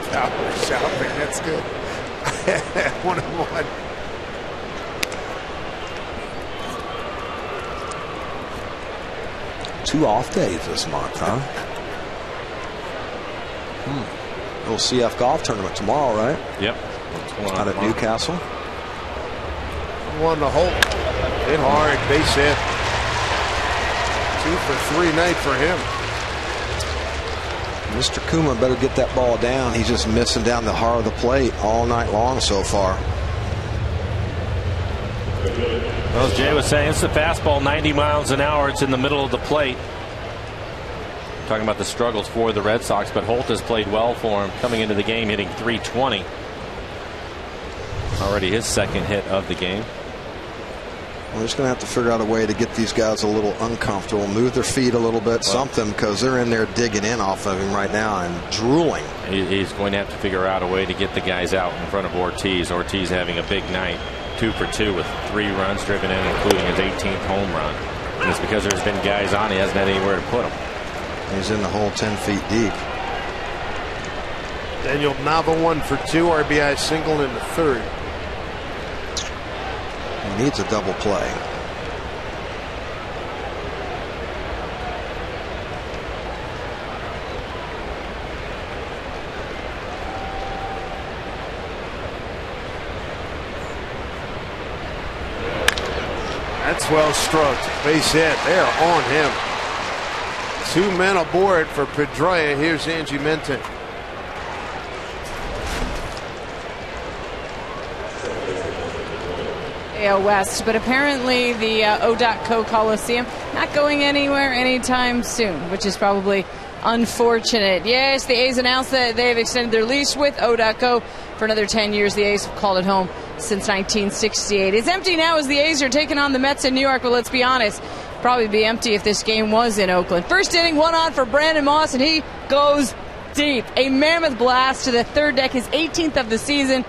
power shopping. That's good. one and one. Two off days this month, huh? Hmm. Little CF golf tournament tomorrow, right? Yep. Out at Newcastle. One to Holt. Hit hard, base hit. Two for three night for him. Mr. Kuma better get that ball down. He's just missing down the heart of the plate all night long so far. Well, as Jay was saying, it's the fastball 90 miles an hour. It's in the middle of the plate. Talking about the struggles for the Red Sox, but Holt has played well for him coming into the game, hitting 320. Already his second hit of the game. We're just going to have to figure out a way to get these guys a little uncomfortable, move their feet a little bit, something, because they're in there digging in off of him right now and drooling. He's going to have to figure out a way to get the guys out in front of Ortiz. Ortiz having a big night, two for two with three runs driven in, including his 18th home run. And it's because there's been guys on, he hasn't had anywhere to put them. He's in the hole 10 feet deep. Daniel Nava one for two, RBI single in the third. He needs a double play. That's well stroked. Base hit. They are on him. Two men aboard for Pedroia. Here's Angie Mentink. West, but apparently the uh, Coliseum not going anywhere anytime soon, which is probably unfortunate. Yes, the A's announced that they've extended their lease with O.Co for another 10 years. The A's have called it home since 1968. It's empty now as the A's are taking on the Mets in New York, but let's be honest, probably be empty if this game was in Oakland. First inning, one on for Brandon Moss, and he goes deep. A mammoth blast to the third deck, his 18th of the season.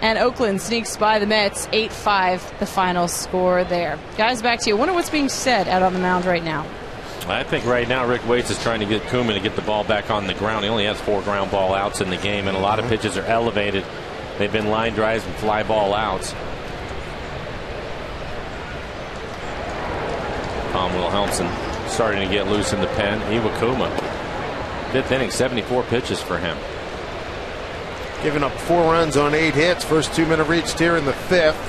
And Oakland sneaks by the Mets 8 5, the final score there. Guys, back to you. I wonder what's being said out on the mound right now. I think right now Rick Waits is trying to get Kuma to get the ball back on the ground. He only has four ground ball outs in the game, and a lot of mm-hmm. pitches are elevated. They've been line drives and fly ball outs. Tom Wilhelmsen starting to get loose in the pen. Iwakuma. Fifth inning, 74 pitches for him. Giving up four runs on eight hits. First two men have reached here in the fifth.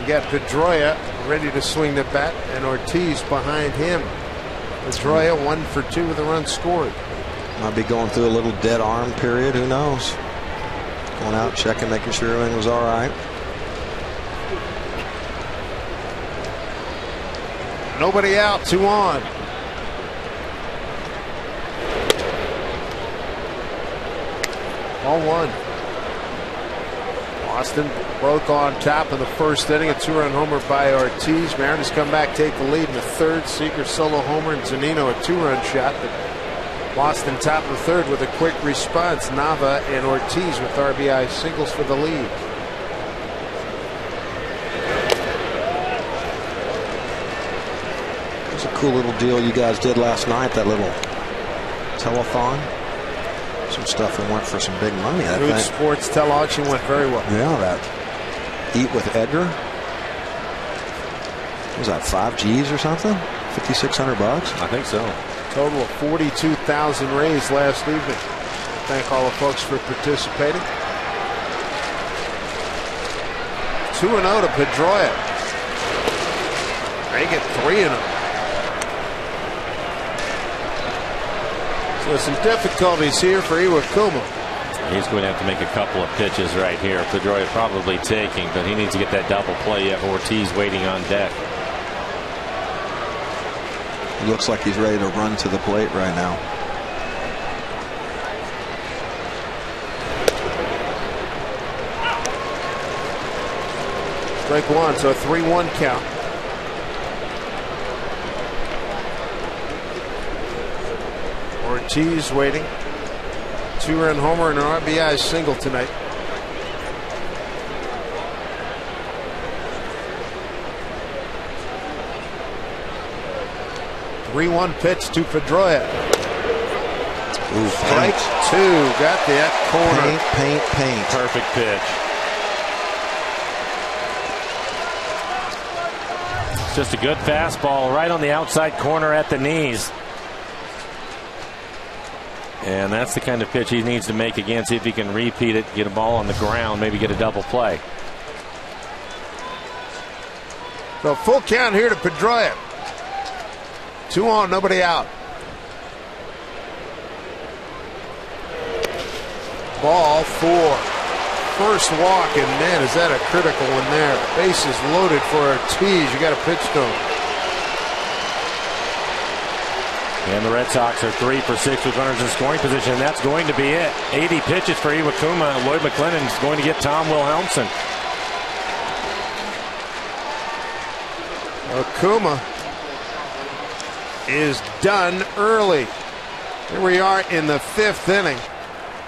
You got Pedroia ready to swing the bat, and Ortiz behind him. Pedroia one for two with a run scored. Might be going through a little dead arm period. Who knows? Going out, checking, making sure everything was all right. Nobody out, two on. All one. Boston broke on top of the first inning. A two-run homer by Ortiz. Mariners come back, take the lead in the third. Seager solo homer and Zunino a two-run shot. Boston top of the third with a quick response. Nava and Ortiz with RBI singles for the lead. It's a cool little deal you guys did last night. That little telethon. Some stuff that went for some big money. I Food think. Sports Tell Auction went very well. Yeah, that eat with Edgar. What was that five G's or something? Fifty six hundred bucks. I think so. Total of 42,000 raised last evening. Thank all the folks for participating. 2 0 to Pedroia. They get 3 0. So some difficulties here for Iwakuma. He's going to have to make a couple of pitches right here. Pedroia probably taking, but he needs to get that double play. You have Ortiz waiting on deck. Looks like he's ready to run to the plate right now. Strike one, so a 3 1 count. Ortiz waiting. Two run homer and an RBI single tonight. Three one pitch to Pedroia. Ooh, Strike two. Got that corner. Paint, paint, paint. Perfect pitch. It's just a good fastball right on the outside corner at the knees. And that's the kind of pitch he needs to make again. See if he can repeat it, get a ball on the ground, maybe get a double play. So full count here to Pedroia. Two on, nobody out. Ball four. First walk, and man, is that a critical one there. Bases loaded for Ortiz. You got a pitch to him. And the Red Sox are three for six with runners in scoring position. And that's going to be it. 80 pitches for Iwakuma. Lloyd McClendon is going to get Tom Wilhelmsen. Akuma is done early. Here we are in the fifth inning.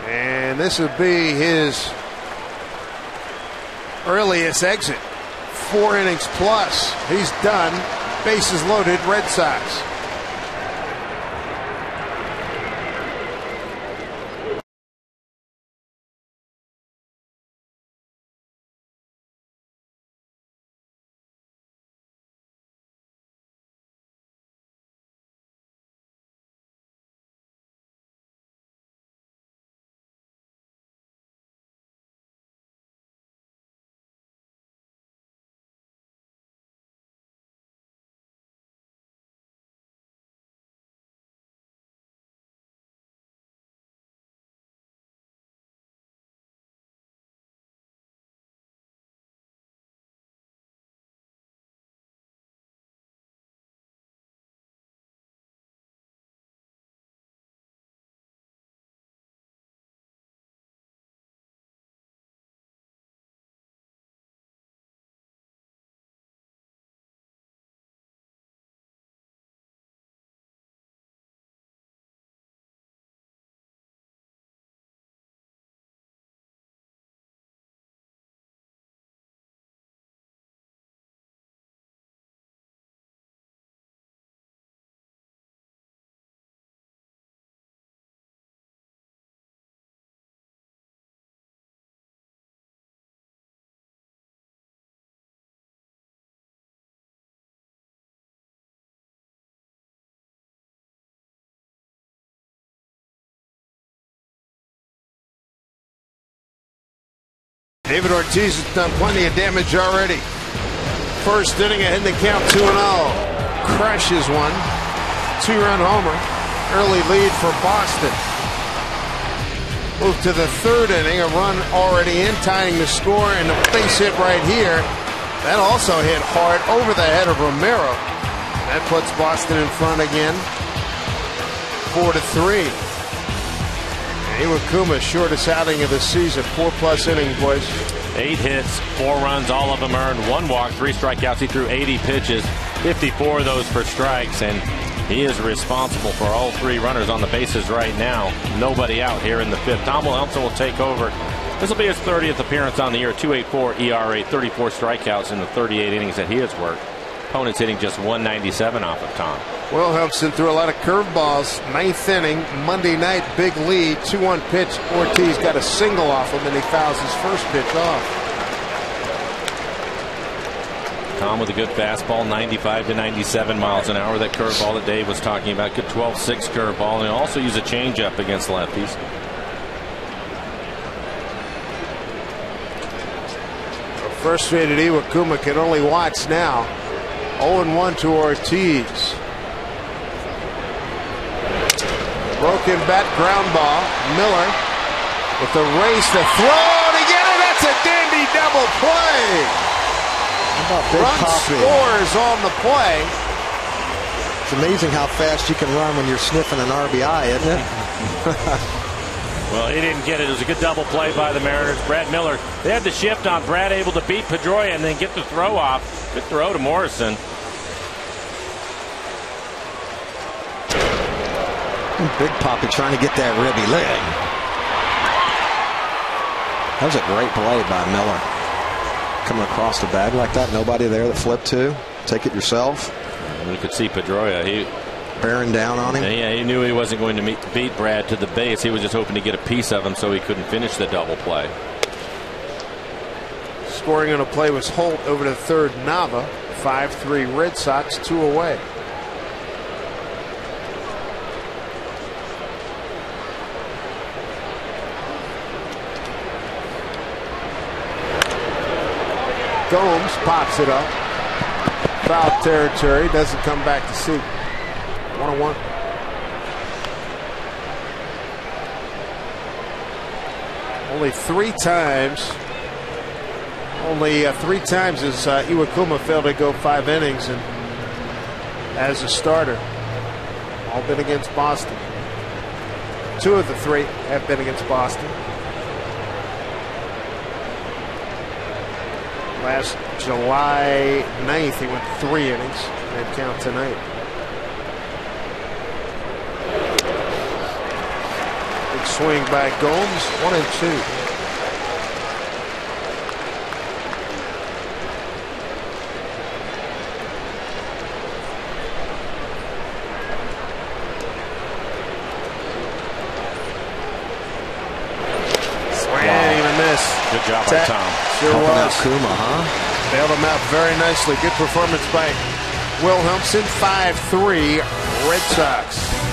And this would be his earliest exit. Four innings plus. He's done. Bases loaded, Red Sox. David Ortiz has done plenty of damage already. First inning ahead in the count 2 0. Crushes one. Two run homer. Early lead for Boston. Move to the third inning. A run already in, tying the score, and a base hit right here. That also hit hard over the head of Romero. That puts Boston in front again. Four to three. Iwakuma, shortest outing of the season, four plus innings, boys. Eight hits, four runs, all of them earned, one walk, three strikeouts. He threw 80 pitches, 54 of those for strikes, and he is responsible for all three runners on the bases right now. Nobody out here in the fifth. Tom Wilhelmsen will take over. This will be his 30th appearance on the year, 2.84 ERA, 34 strikeouts in the 38 innings that he has worked. Opponents hitting just 197 off of Tom. Wilhelmsen threw a lot of curveballs. Ninth inning, Monday night, big lead. 2 1 pitch. Ortiz got a single off him, and he fouls his first pitch off. Tom with a good fastball, 95 to 97 miles an hour. That curveball that Dave was talking about, good 12 6 curveball. And also use a changeup against lefties. Frustrated Iwakuma can only watch now. 0 1 to Ortiz. Broken bat ground ball. Miller with the race to throw to get it. That's a dandy double play. Run scores on the play. It's amazing how fast you can run when you're sniffing an RBI, isn't it? Well, he didn't get it. It was a good double play by the Mariners. Brad Miller. They had the shift on Brad, able to beat Pedroia and then get the throw off. Good throw to Morrison. Big Papi trying to get that ribby leg. That was a great play by Miller. Coming across the bag like that, nobody there that flipped to. Take it yourself. You could see Pedroia. He Bearing down on him. Yeah, he knew he wasn't going to meet, beat Brad to the base. He was just hoping to get a piece of him so he couldn't finish the double play. Scoring on a play was Holt over to third Nava. 5 3 Red Sox, two away. Gomes pops it up. Foul territory, doesn't come back to suit. 1 1. Only three times only uh, three times has uh, Iwakuma failed to go five innings and as a starter. All been against Boston. Two of the three have been against Boston. Last July 9th, he went three innings and count tonight. Big swing by Gomes, one and two. Good job by Tom. Sure Helping out was. Kuma, huh? Bailed him out very nicely. Good performance by Wilhelmsen. 5-3 Red Sox.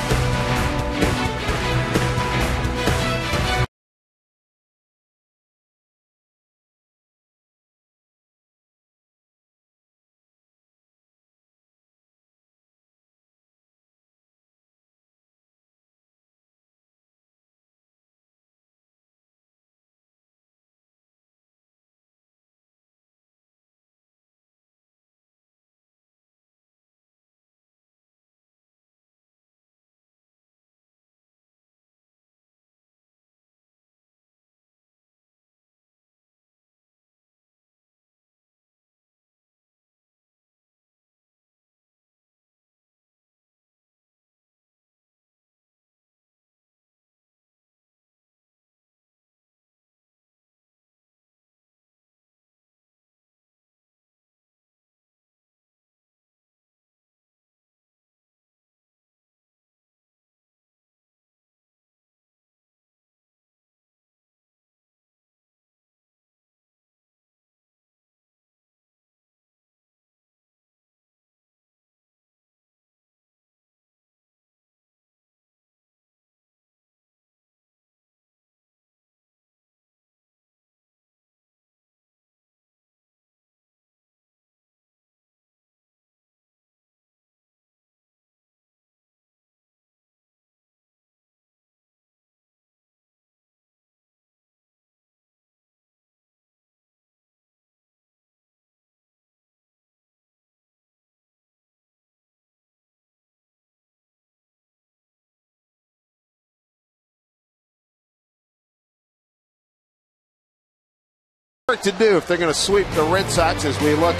To do if they're going to sweep the Red Sox as we look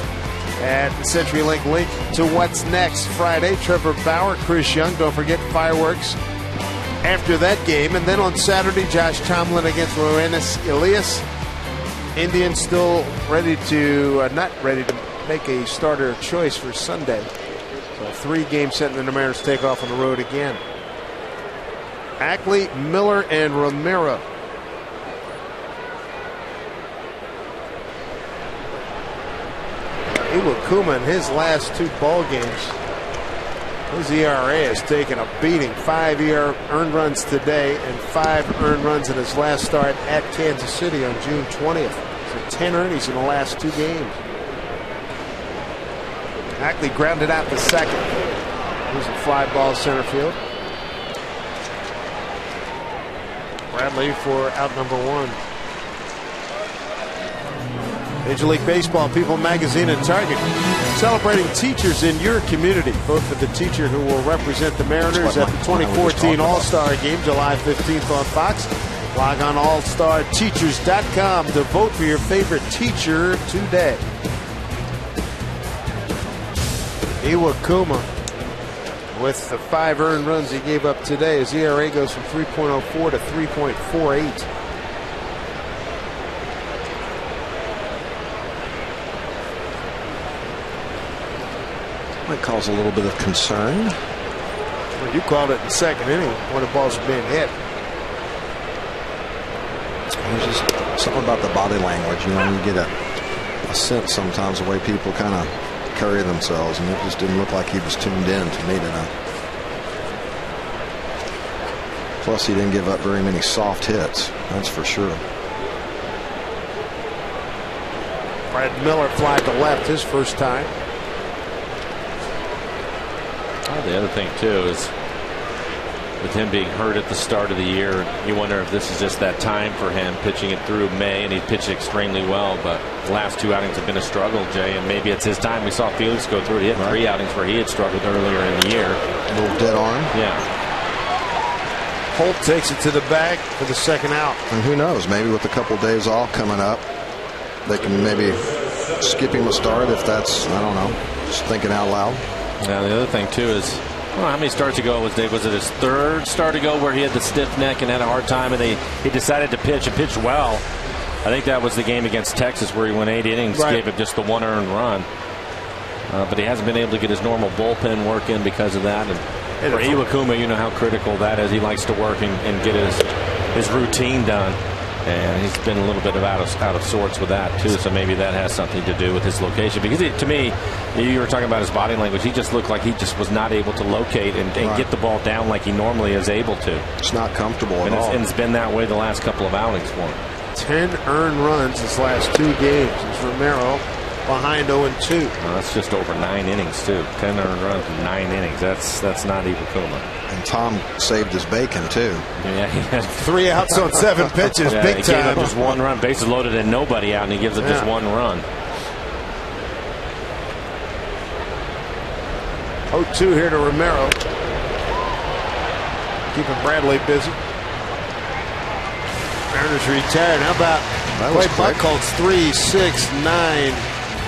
at the CenturyLink link to what's next Friday. Trevor Bauer, Chris Young. Don't forget fireworks after that game. And then on Saturday, Josh Tomlin against Roenis Elias. Indians still ready to, uh, not ready to make a starter choice for Sunday. So three games set, and the Mariners take off on the road again. Ackley, Miller, and Romero. Iwakuma in his last two ball games. His ERA has taken a beating. Five earned runs today and five earned runs in his last start at Kansas City on June 20th. So 10 earnings in the last two games. Ackley grounded out the second. Was a fly ball center field. Bradley for out number one. Major League Baseball, People Magazine, and Target celebrating teachers in your community. Vote for the teacher who will represent the Mariners at the 2014 All Star Game, July 15th on Fox. Log on allstarteachers.com to vote for your favorite teacher today. Iwakuma with the five earned runs he gave up today. His ERA goes from 3.04 to 3.48. Might cause a little bit of concern. Well, you called it in the second inning when the balls being hit. There's just something about the body language. You know, you get a, a sense sometimes the way people kind of carry themselves, and it just didn't look like he was tuned in to me tonight. Plus, he didn't give up very many soft hits. That's for sure. Brad Miller fly to left his first time. Oh, the other thing too is with him being hurt at the start of the year, you wonder if this is just that time for him pitching it through May, and he pitched extremely well. But the last two outings have been a struggle, Jay, and maybe it's his time. We saw Felix go through it. He had right. three outings where he had struggled earlier in the year. A little dead arm. Yeah. Holt takes it to the bag for the second out. And who knows? Maybe with a couple days off coming up, they can maybe skip him a start if that's I don't know. Just thinking out loud. Now the other thing too is well, how many starts ago was Dave? Was it his third start ago where he had the stiff neck and had a hard time, and they he decided to pitch and pitch well. I think that was the game against Texas where he went eight innings, right. gave it just the one earned run. Uh, but he hasn't been able to get his normal bullpen work in because of that. And for Iwakuma, you know how critical that is. He likes to work and, and get his his routine done and he's been a little bit of out of out of sorts with that too. So maybe that has something to do with his location. Because it, to me, you were talking about his body language. He just looked like he just was not able to locate and, and right. get the ball down like he normally is able to. It's not comfortable and at it's, all. And it's been that way the last couple of outings for him. Ten earned runs his last two games. It's Romero behind 0 2. Well, that's just over nine innings too. Ten earned runs in nine innings. That's that's not Iwakuma. And Tom saved his bacon too. Yeah, he had three outs on seven pitches. yeah, big he time. Gave up just one run, bases loaded and nobody out, and he gives up yeah. just one run. 0-2 here to Romero. Keeping Bradley busy. Mariners retired. How about Clay Buchholz? Three, six, nine,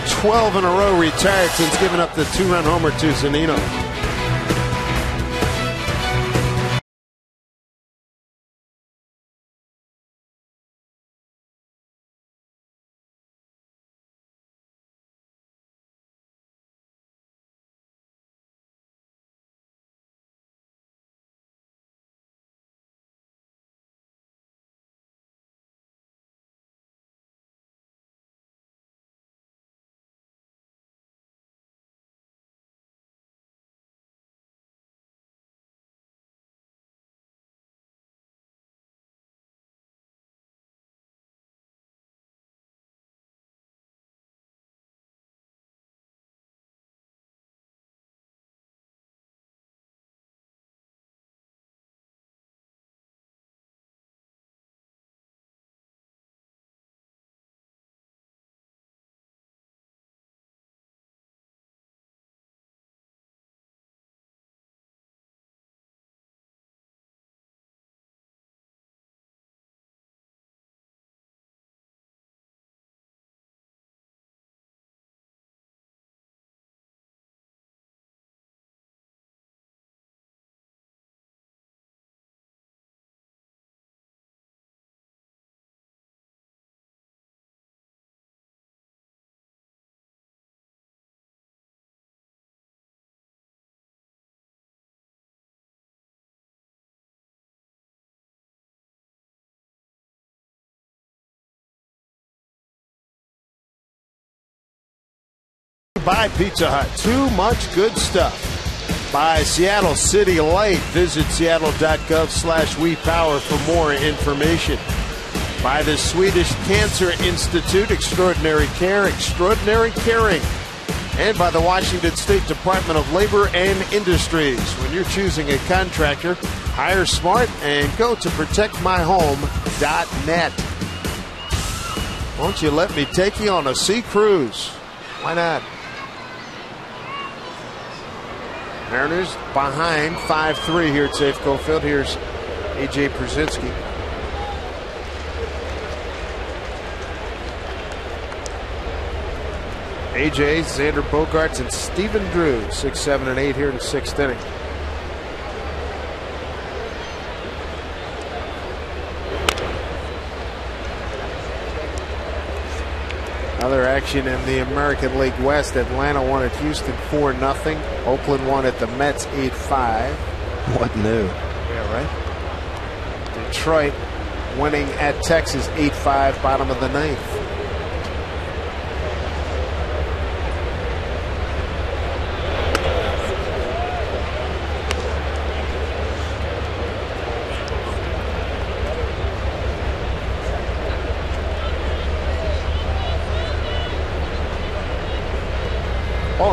12 in a row retired since giving up the two-run homer to Zunino. Buy Pizza Hut. Too much good stuff. By Seattle City Light. Visit seattle.gov slash WePower for more information. By the Swedish Cancer Institute. Extraordinary care, extraordinary caring. And by the Washington State Department of Labor and Industries. When you're choosing a contractor, Hire smart and go to protectmyhome.net. Won't you let me take you on a sea cruise? Why not? Mariners behind 5 3 here at Safeco Field. Here's AJ Pierzynski. AJ, Xander Bogaerts, and Stephen Drew, 6, 7, and 8 here in the sixth inning. Other action in the American League West. Atlanta won at Houston 4 0. Oakland won at the Mets 8 5. What new? Yeah, right. Detroit winning at Texas 8 5, bottom of the ninth.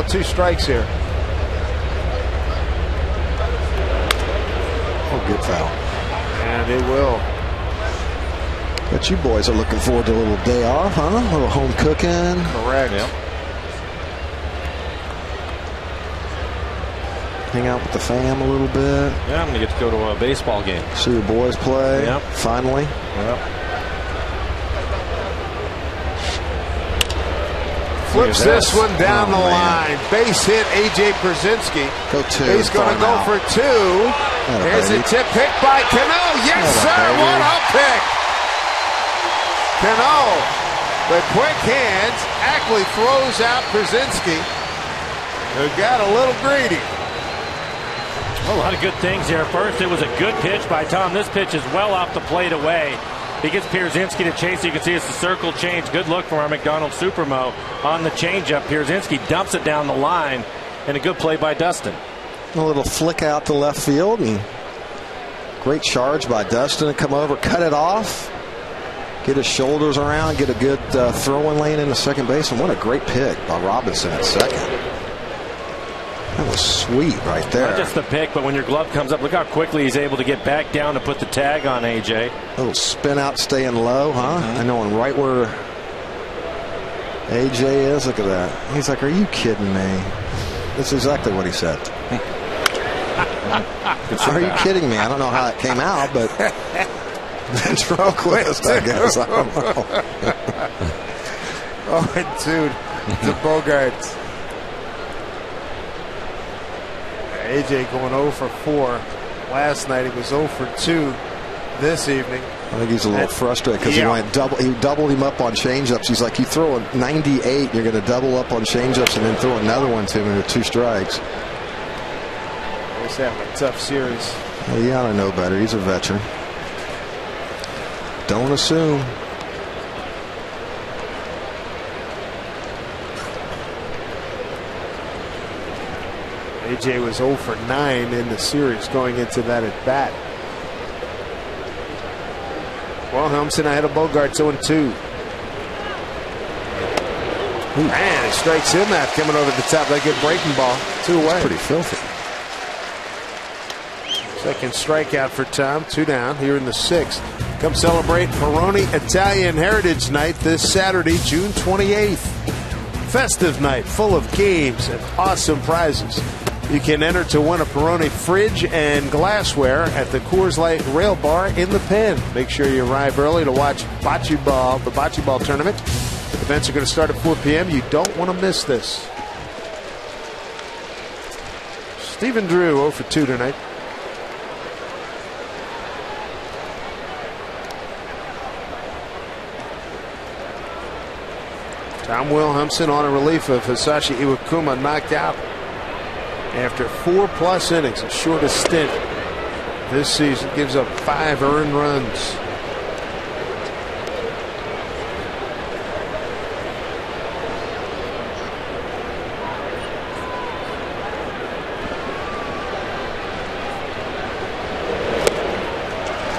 With two strikes here. Oh, good foul. And it will. But you boys are looking forward to a little day off, huh? A little home cooking. Correct. Yep. Hang out with the fam a little bit. Yeah, I'm going to get to go to a baseball game. See your boys play. Yep. Finally. Yep. Flips this this. one down Oh, the man. line. Base hit, AJ Pierzynski. Go two. He's going to go him for two. Atta Here's a baby. tip pick by Cano. Yes, Atta sir. baby. What a pick. Cano, the quick hands. Ackley throws out Pierzynski, who got a little greedy. A lot of good things here. First, it was a good pitch by Tom. This pitch is well off the plate away. He gets Pierzynski to chase. You can see it's the circle change. Good look from our McDonald Supermo on the changeup. Pierzynski dumps it down the line, and a good play by Dustin. A little flick out to left field and great charge by Dustin to come over, cut it off, get his shoulders around, get a good uh, throwing lane into second base, and what a great pick by Robinson at second. That was sweet right there. Not just the pick, but when your glove comes up, look how quickly he's able to get back down to put the tag on AJ. little spin out, staying low, huh? Mm-hmm. I knowing right where AJ is. Look at that. He's like, "Are you kidding me?" That's exactly what he said. Are you kidding me? I don't know how it came out, but ventriloquist, I guess. I don't know. Oh, and dude, the Bogaerts. AJ going 0 for 4. Last night he was 0 for 2 this evening. I think he's a little That- frustrated because yeah. he went double. He doubled him up on changeups. He's like, you throw a 98, you're going to double up on changeups, and then throw another one to him with two strikes. He's having a tough series. Well, he ought to know better. He's a veteran. Don't assume. AJ was 0 for 9 in the series going into that at bat. Wilhelmsen ahead of Bogaerts 0 2. Man, he strikes him out coming over the top. That good breaking ball. Two away. Pretty filthy. Second strikeout for Tom. Two down here in the sixth. Come celebrate Peroni Italian Heritage Night this Saturday, June 28th. Festive night full of games and awesome prizes. You can enter to win a Peroni fridge and glassware at the Coors Light Rail Bar in the Pen. Make sure you arrive early to watch bocce ball, the bocce ball tournament. The Events are going to start at 4 p.m. You don't want to miss this. Stephen Drew 0 for 2 tonight. Tom Wilhelmsen on a relief of Hisashi Iwakuma knocked out after four plus innings, the shortest stint this season. Gives up five earned runs.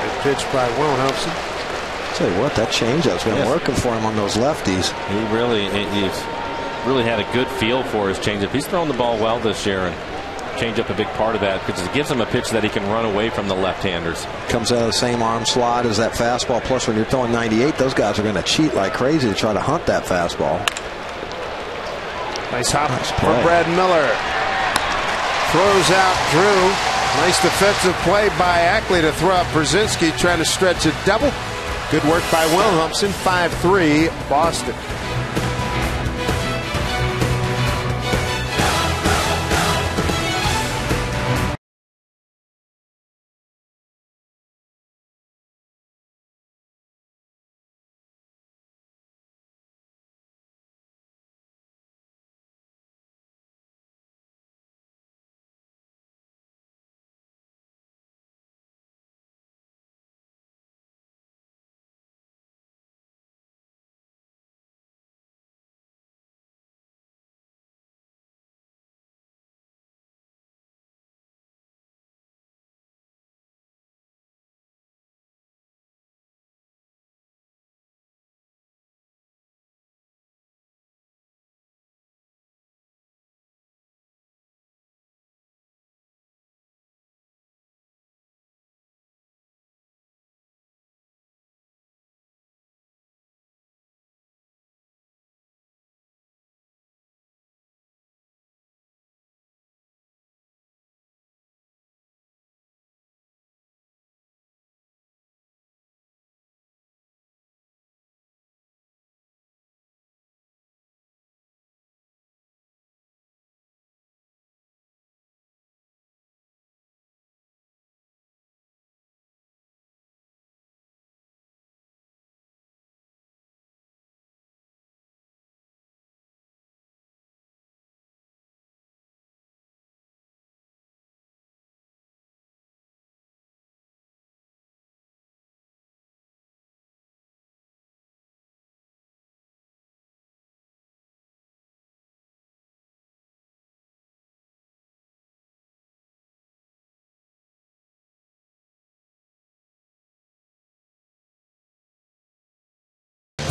Good pitch by Wilhelmsen. Tell you what, that changeup's been Yes. working for him on those lefties. He really, he- he's really had a good feel for his changeup. He's thrown the ball well this year, and change up a big part of that because it gives him a pitch that he can run away from the left-handers. Comes out of the same arm slot as that fastball. Plus, when you're throwing 98, those guys are going to cheat like crazy to try to hunt that fastball. Nice hop nice from Brad Miller. Throws out Drew. Nice defensive play by Ackley to throw out Pierzynski trying to stretch a double. Good work by Wilhelmsen. 5-3 Boston.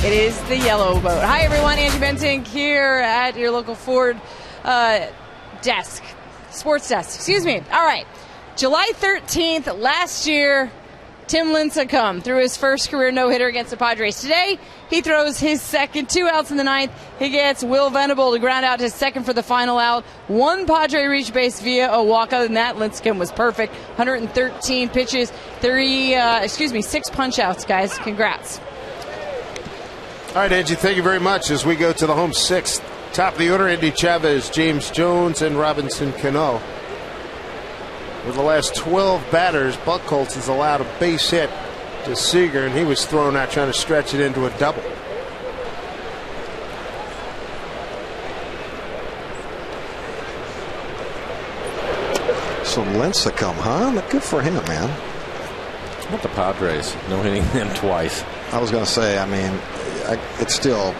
It is the yellow boat. Hi, everyone. Angie Mentink here at your local Ford uh, desk, sports desk. Excuse me. All right. July 13th, last year, Tim Lincecum threw his first career no hitter against the Padres. Today, he throws his second, two outs in the ninth. He gets Will Venable to ground out his second for the final out. One Padre reach base via a walk. Other than that, Lincecum was perfect. 113 pitches, three, uh, excuse me, six punch outs, guys. Congrats. All right, Angie, thank you very much. As we go to the home sixth, top of the order, Endy Chavez, James Jones, and Robinson Cano. With the last 12 batters, Buchholz has allowed a base hit to Seager, and he was thrown out trying to stretch it into a double. So come, huh? Good for him, man. What the Padres? No hitting them twice. I was going to say, I mean, I, it's still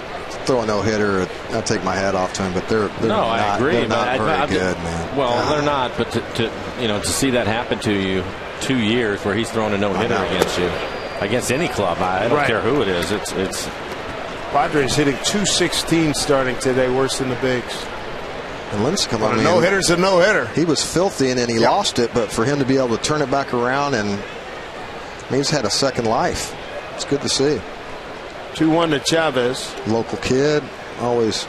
throw a no hitter. I take my hat off to him, but they're, they're no, not, I agree. They're not I, very I, good, man. Well, God. they're not, but to, to, you know to see that happen to you two years where he's throwing a no hitter against you against any club, I, don't Right. care who it is. It's it's Padres hitting 216 starting today, worse than the bigs. And Lincecum, But I a mean, no hitter's a no hitter. he was filthy and then he Yeah. lost it, but for him to be able to turn it back around and he's had a second life. It's good to see. 2 1 to Chavez. Local kid, always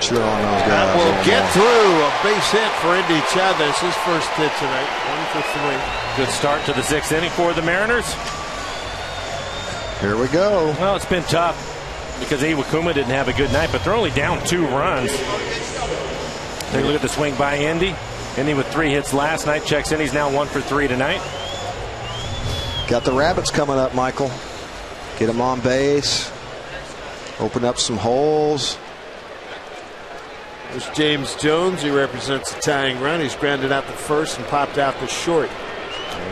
cheer on those guys. That will get more. through a base hit for Endy Chavez. His first hit tonight, one for three. good start to the sixth inning for the Mariners. Here we go. Well, it's been tough because Iwakuma didn't have a good night, but they're only down two runs. Take a look at the swing by Endy. Endy with three hits last night checks in. He's now one for three tonight. Got the rabbits coming up, Michael. Get them on base. Open up some holes. There's James Jones. He represents the tying run. He's grounded out the first and popped out the short.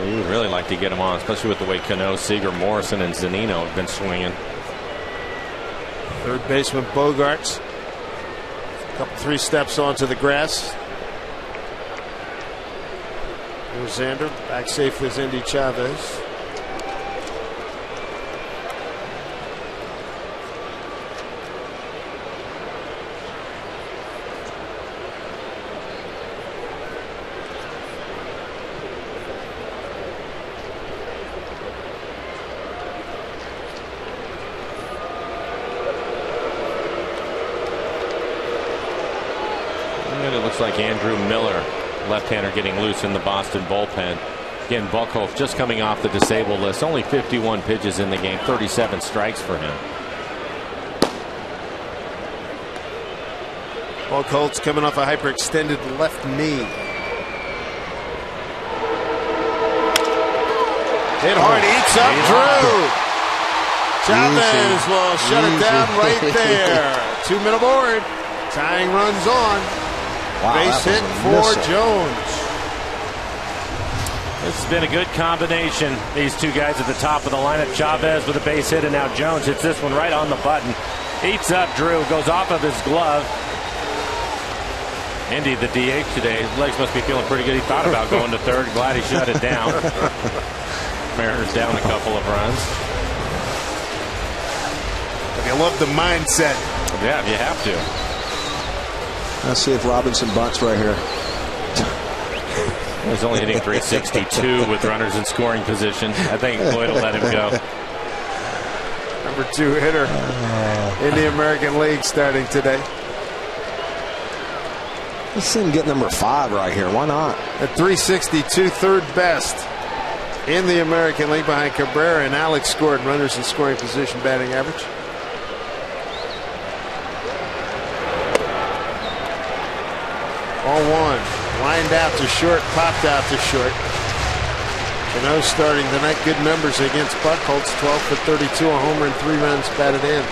You would really like to get him on, especially with the way Cano, Seager, Morrison, and Zunino have been swinging. Third baseman Bogaerts. A Couple three steps onto the grass. There's Xander. Back safely is Endy Chavez. looks like Andrew Miller, left-hander, getting loose in the Boston bullpen. Again, Buchholz just coming off the disabled list. Only 51 pitches in the game, 37 strikes for him. Buchholz coming off a hyperextended left knee. Hit oh, hard, oh, eats up Drew. Chavez will shut Easy. it down right there. Two men aboard. Tying runs on. Wow, Base hit for missile. Jones. This has been a good combination. These two guys at the top of the lineup. Chavez with a base hit, and now Jones hits this one right on the button. Eats up Drew, goes off of his glove. Endy, the DH today, his legs must be feeling pretty good. He thought about going to third. Glad he shut it down. Mariners down a couple of runs. You love the mindset. Yeah, you have to. Let's see if Robinson bunts right here. He's only hitting 362 with runners in scoring position. I think Lloyd will let him go. Number two hitter in the American League starting today. Let's see him get number five right here. Why not? At 362, third best in the American League behind Cabrera and Alex scored runners in scoring position batting average. 0 1. Lined out to short, popped out to short. Cano starting tonight. Good numbers against Buchholz. 12 for 32, a homer and three runs batted in.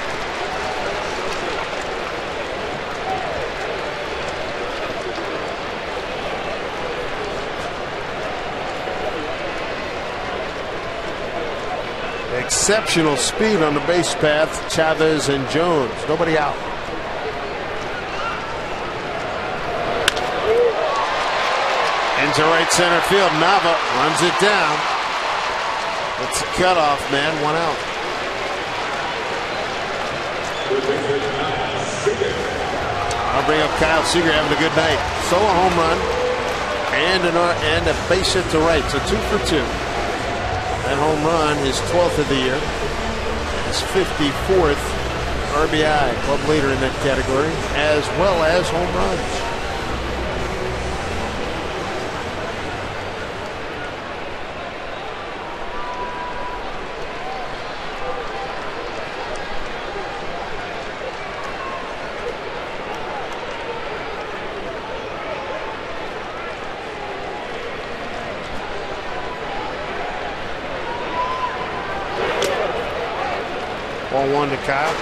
Exceptional speed on the base path. Chavez and Jones. Nobody out. Into right center field. Nava runs it down. It's a cutoff, man. One out. I'll bring up Kyle Seager having a good night. Solo home run and an and a base hit to right. So two for two. That home run is 12th of the year. His 54th RBI, club leader in that category, as well as home runs. One to Kyle.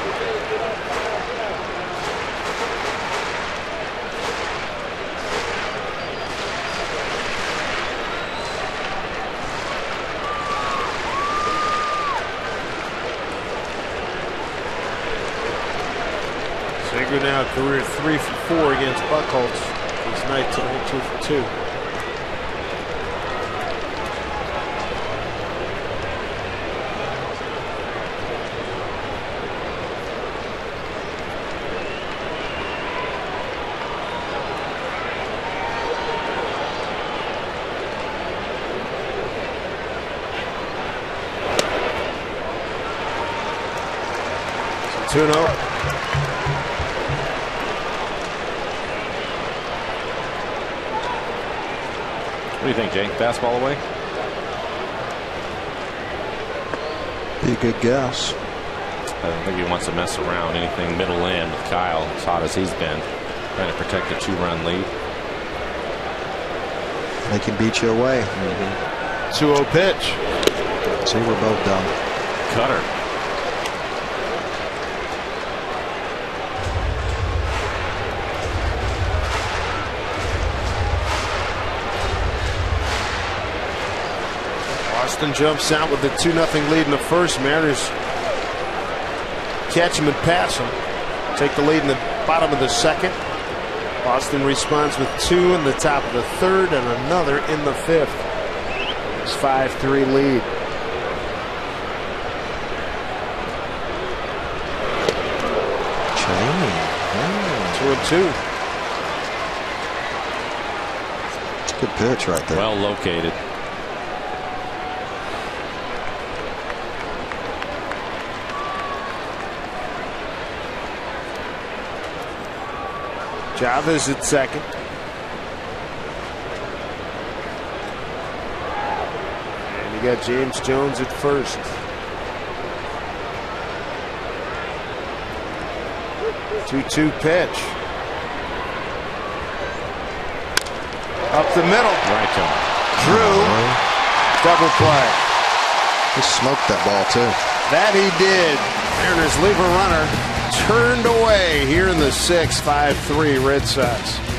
Seager now career three for four against Buchholz. His night tonight, two for two. 2 0. What do you think, Jay? Fastball away? Be a good guess. I don't think he wants to mess around anything middle land with Kyle, as hot as he's been, trying to protect a two run lead. They can beat you away. Mm -hmm. 2 0 pitch. See, we're both done. Cutter. Boston jumps out with a 2 0 lead in the first. Mariners catch him and pass him. Take the lead in the bottom of the second. Boston responds with two in the top of the third and another in the fifth. It's 5 3 lead. Two and two. It's a good pitch right there. Well located. Chavez at second. And you got James Jones at first. Two-two pitch. Up the middle. Right to Drew. Double play. He smoked that ball too. That he did. Mariners leave a runner. Turned away here in the sixth. 5-3 Red Sox.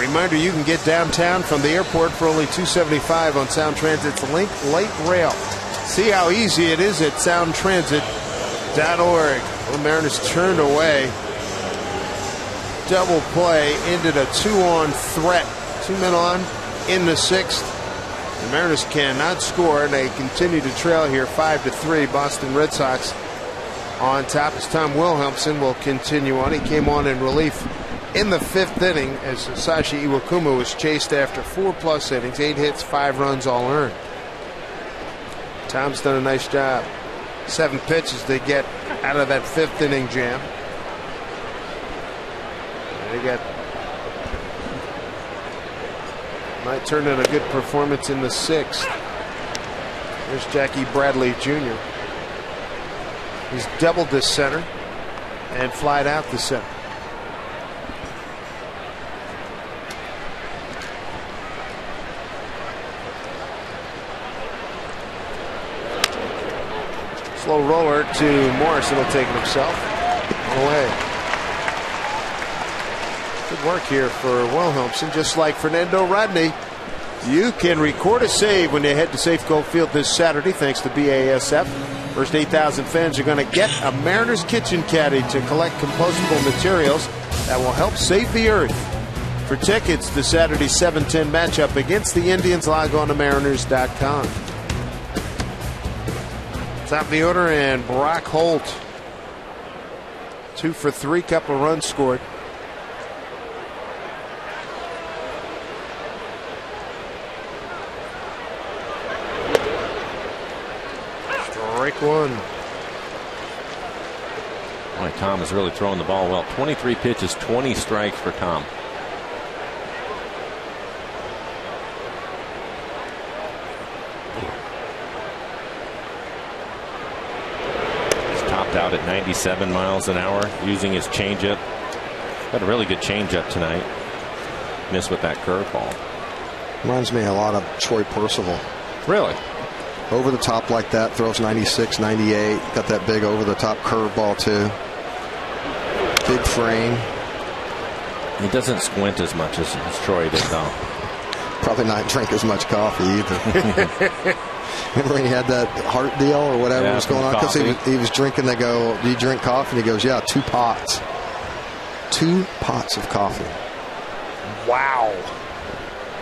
Reminder you can get downtown from the airport for only 275 on Sound Transit's Link Light Rail. See how easy it is at soundtransit.org. The Mariners turned away. Double play ended a two on threat. Two men on in the sixth. The Mariners cannot score, and they continue to trail here 5 to 3. Boston Red Sox on top as Tom Wilhelmsen will continue on. He came on in relief in the fifth inning as Sashi Iwakuma was chased after four plus innings, eight hits, five runs all earned. Tom's done a nice job. Seven pitches they get out of that fifth inning jam. They got might turn in a good performance in the sixth. There's Jackie Bradley Jr. He's doubled this center and flied out the center. Slow roller to Morris. It'll take it himself. Away. Good work here for Wilhelmsen. Just like Fernando Rodney, you can record a save when you head to Safeco Field this Saturday, thanks to BASF. First 8,000 fans are going to get a Mariners Kitchen Caddy to collect compostable materials that will help save the earth. For tickets to Saturday's 7-10 matchup against the Indians, log on to mariners.com. Top of the order, and Brock Holt. Two for three, couple runs scored. Strike one. Boy, Tom is really throwing the ball well. 23 pitches, 20 strikes for Tom. Out at 97 miles an hour using his changeup. Got a really good changeup tonight. Missed with that curveball. Reminds me a lot of Troy Percival. Really? Over the top like that, throws 96, 98. Got that big over the top curveball, too. Big frame. He doesn't squint as much as, as Troy did, though. Probably not drink as much coffee either. Remember when he had that heart deal or whatever yeah, was going on? Because he was, he was drinking. They go, Do you drink coffee? And he goes, Yeah, two pots. Two pots of coffee. Wow.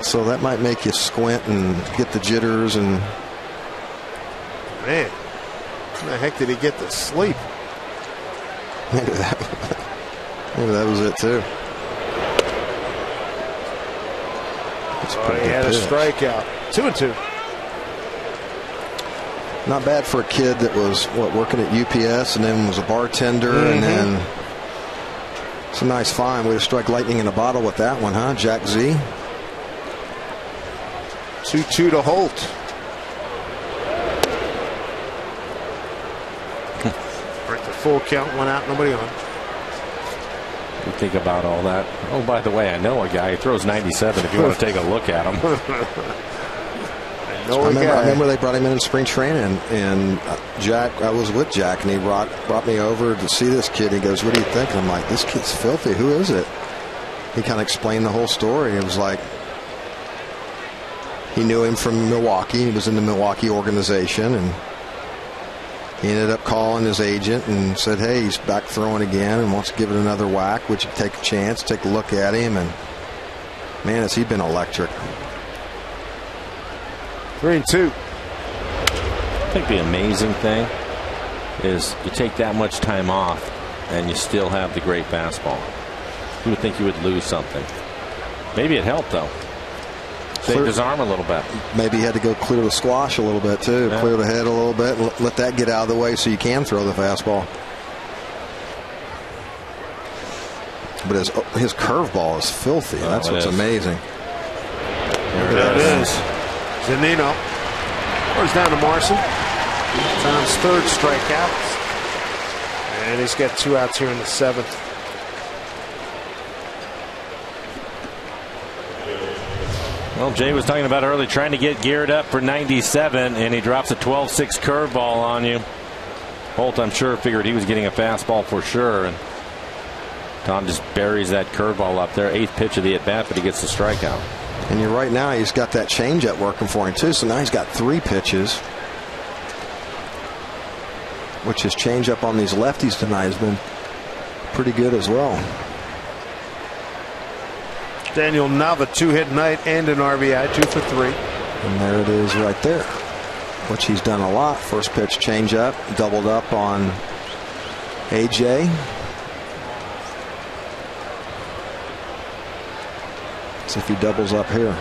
So that might make you squint and get the jitters and. Man, how the heck did he get to sleep? Maybe that, maybe that was it too. Oh, he had pitch. a strikeout. Two and two. Not bad for a kid that was what working at UPS and then was a bartender mm -hmm. and mm-hmm. then it's a nice find. Way to strike lightning in a bottle with that one, huh, Jack Z? Two two to Holt. right, the full count, one out, nobody on. You think about all that. Oh, by the way, I know a guy who throws 97 if you want to take a look at him. I, I, remember, I, remember, they brought him in in spring training, and Jack, I was with Jack, and he brought, brought me over to see this kid. He goes, What do you think? And I'm like, This kid's filthy. Who is it? He kind of explained the whole story. It was like, he knew him from Milwaukee. He was in the Milwaukee organization, and he ended up calling his agent and said, "Hey, he's back throwing again and wants to give it another whack. Would you take a chance, take a look at him?" And man, has he been electric. Three and two. I think the amazing thing is you take that much time off and you still have the great fastball. You would think you would lose something. Maybe it helped though clear his arm a little bit. Maybe he had to go clear the squash a little bit too, yeah. clear the head a little bit, let that get out of the way so you can throw the fastball. But his his curveball is filthy. Oh, That's what's is. amazing. There it is. Zunino. Goes down to Morrison. Tom's third strikeout. And he's got two outs here in the seventh. Well, Jay was talking about earlier trying to get geared up for 97, and he drops a 12 6 curveball on you. Holt, I'm sure, figured he was getting a fastball for sure. And Tom just buries that curveball up there. Eighth pitch of the at bat, but he gets the strikeout. And you're right now, he's got that changeup working for him, too. So now he's got three pitches, which his changeup on these lefties tonight has been pretty good as well. Daniel Nava, two hit night and an RBI, two for three. And there it is right there, which he's done a lot. First pitch changeup, doubled up on AJ. If he doubles up here.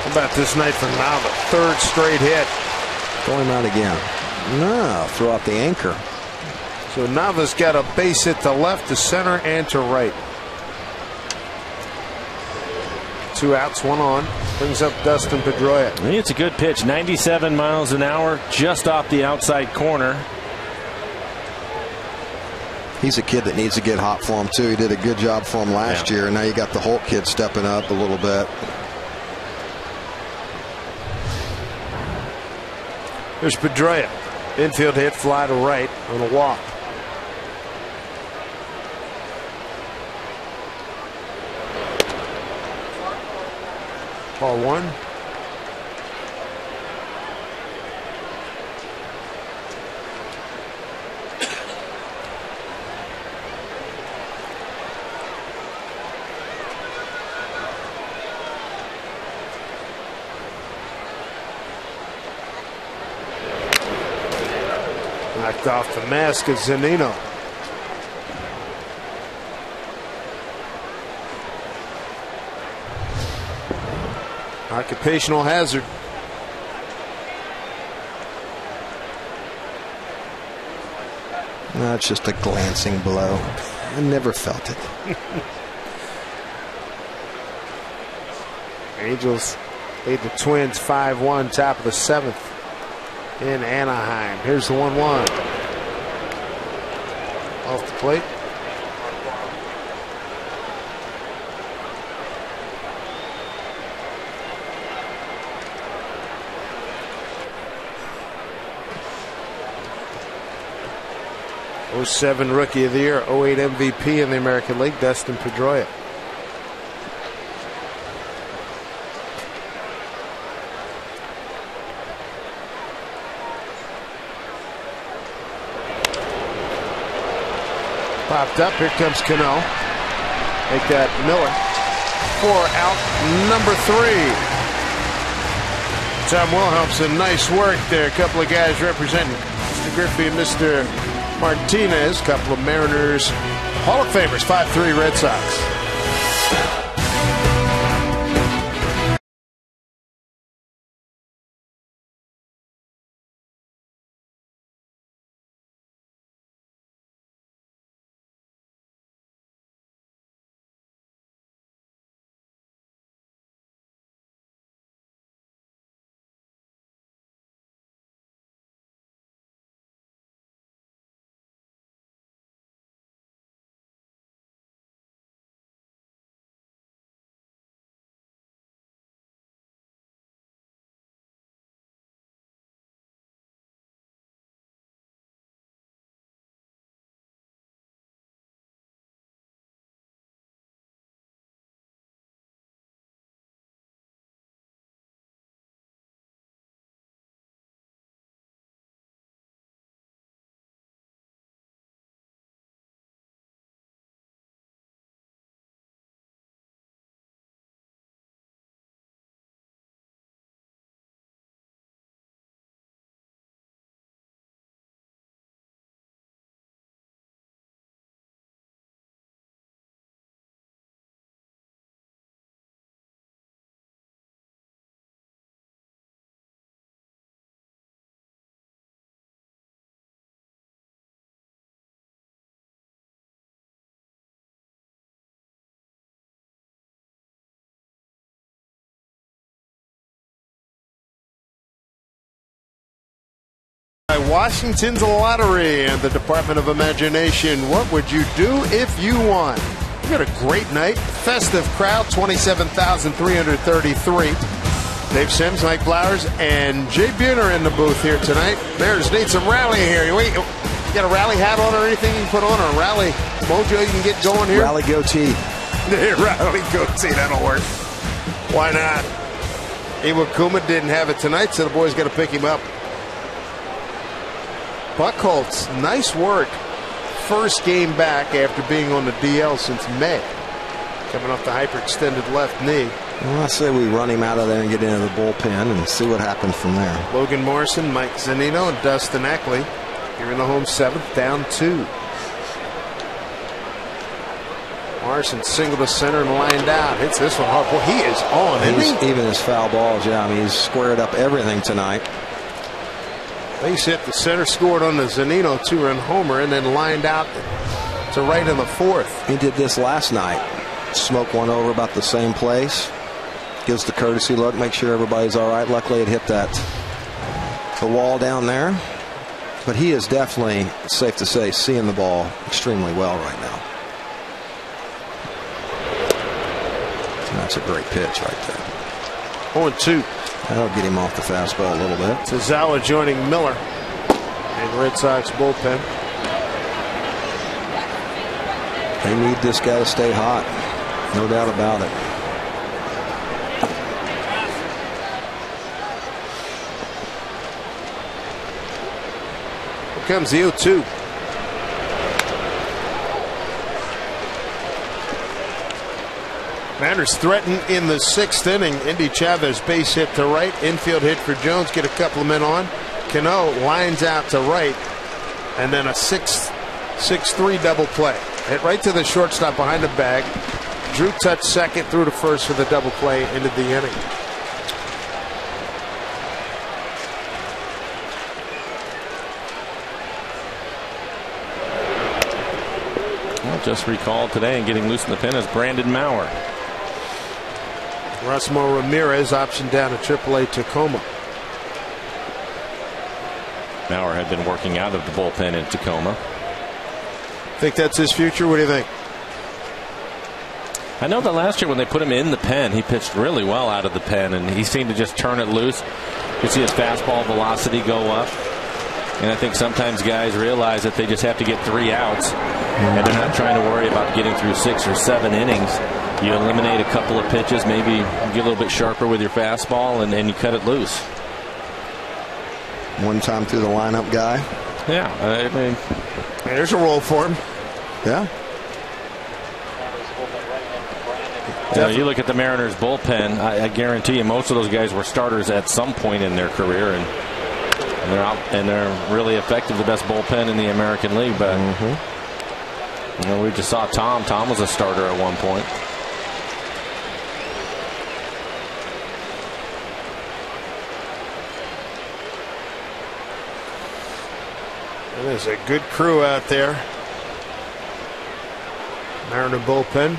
How about this night for Nava? Third straight hit. Going out again. No, throw out the anchor. So Nava's got a base hit to left, to center, and to right. Two outs, one on. Brings up Dustin Pedroia. I think it's a good pitch. 97 miles an hour, just off the outside corner. He's a kid that needs to get hot for him, too. He did a good job for him last yeah. year, and now you got the Holt kid stepping up a little bit. There's Pedroia. Infield hit, fly to right on a walk. Ball one. Knocked off the mask of Zunino. Occupational hazard. No, it's just a glancing blow. I never felt it. Angels lead the Twins 5 1, top of the seventh in Anaheim. Here's the 1 1. Off the plate. Oh seven rookie of the year, 08 MVP in the American League, Dustin Pedroia. Popped up. Here comes Cano. Make that Miller. for out number three. Tom Wilhelmsen, nice work there. A couple of guys representing Mr. Griffey and Mr. Martinez. A couple of Mariners Hall of Famers, 5-3 Red Sox. Washington's lottery and the Department of Imagination. What would you do if you won? We got a great night, festive crowd, 27,333. Dave Sims, Mike Blowers, and Jay Buhner in the booth here tonight. Mariners need some rally here. Wait, you got a rally hat on or anything you can put on, or a rally mojo you can get going here? Rally goatee. rally goatee, that'll work. Why not? Iwakuma didn't have it tonight, so the boys got to pick him up. Buchholz, nice work. First game back after being on the DL since May. Coming off the hyperextended left knee. Well, I say we run him out of there and get into the bullpen and see what happens from there. Logan Morrison, Mike Zunino, and Dustin Ackley. Here in the home seventh, down two. Morrison single to center and lined out. Hits this one hard. Boy, he is on, he? even his foul balls, yeah. I mean, he's squared up everything tonight. Base hit the center, scored on the Zunino two run homer, and then lined out to right in the fourth. He did this last night. Smoke one over about the same place. Gives the courtesy look, make sure everybody's all right. Luckily, it hit that the wall down there. But he is definitely, safe to say, seeing the ball extremely well right now. And that's a great pitch right there. 0 2. That'll get him off the fastball a little bit. Tazawa joining Miller in Red Sox bullpen. They need this guy to stay hot. No doubt about it. Here comes the 0 2. Mariners threaten in the sixth inning. Endy Chavez base hit to right. Infield hit for Jones. Get a couple of men on. Cano lines out to right. And then a 6 6 3 double play. Hit right to the shortstop behind the bag. Drew touched second through to first for the double play into the inning. Just recalled today and getting loose in the pen is Brandon Maurer. Erasmo Ramirez option down to AAA Tacoma. Maurer had been working out of the bullpen in Tacoma. Think that's his future? What do you think? I know that last year when they put him in the pen, he pitched really well out of the pen, and he seemed to just turn it loose. You see his fastball velocity go up. And I think sometimes guys realize that they just have to get three outs, and they're not trying to worry about getting through six or seven innings. You eliminate a couple of pitches, maybe get a little bit sharper with your fastball, and then you cut it loose. One time through the lineup guy. Yeah, I mean, There's a role for him. Yeah. You, know, you look at the Mariners bullpen. I, I, guarantee you, most of those guys were starters at some point in their career, and, and they're out and they're really effective. The best bullpen in the American League. But mm-hmm. you know, we just saw Tom. Tom was a starter at one point. There's a good crew out there. Mariner bullpen.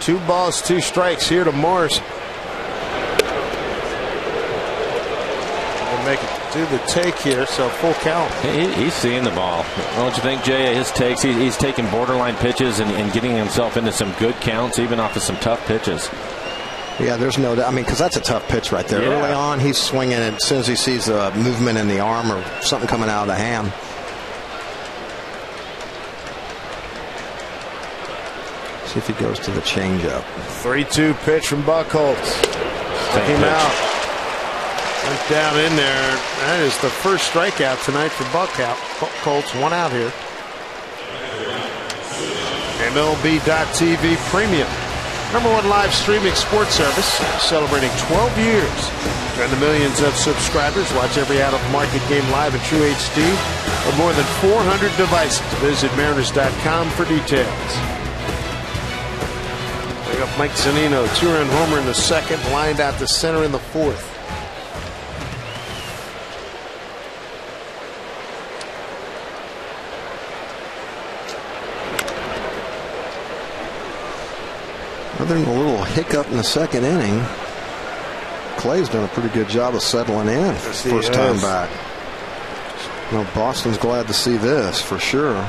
Two balls, two strikes here to Morris. We'll make it do the take here, so full count. He, he's seeing the ball. Don't you think, Jay? His takes, he, he's taking borderline pitches and, and getting himself into some good counts, even off of some tough pitches. Yeah, there's no. I mean, because that's a tough pitch right there. Yeah. Early on, he's swinging it as soon as he sees the movement in the arm or something coming out of the hand. See if he goes to the changeup. 3 2 pitch from Buchholz. Took him out. Went down in there. That is the first strikeout tonight for Buchholz. One out here. MLB.TV Premium number one live streaming sports service, celebrating 12 years. And the millions of subscribers watch every out-of-market game live in true HD on more than 400 devices. Visit Mariners.com for details. Bring up Mike Zunino, two-run homer in the second, lined out the center in the fourth. Other than a little hiccup in the second inning, Clay's done a pretty good job of settling in yes, first time back. You know, Boston's glad to see this for sure.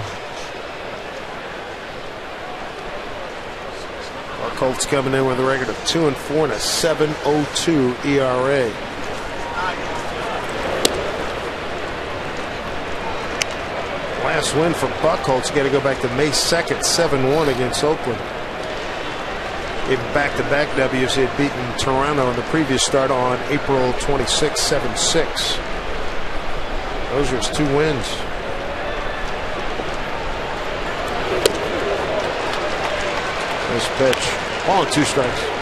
Buchholz coming in with a record of two and four and a 7.02 ERA. Last win for Buchholz. Got to go back to May 2nd, 7-1 against Oakland. In back-to-back W's. He had beaten Toronto in the previous start on April 26, 7-6. Those are his two wins. Nice pitch. Ball and two strikes.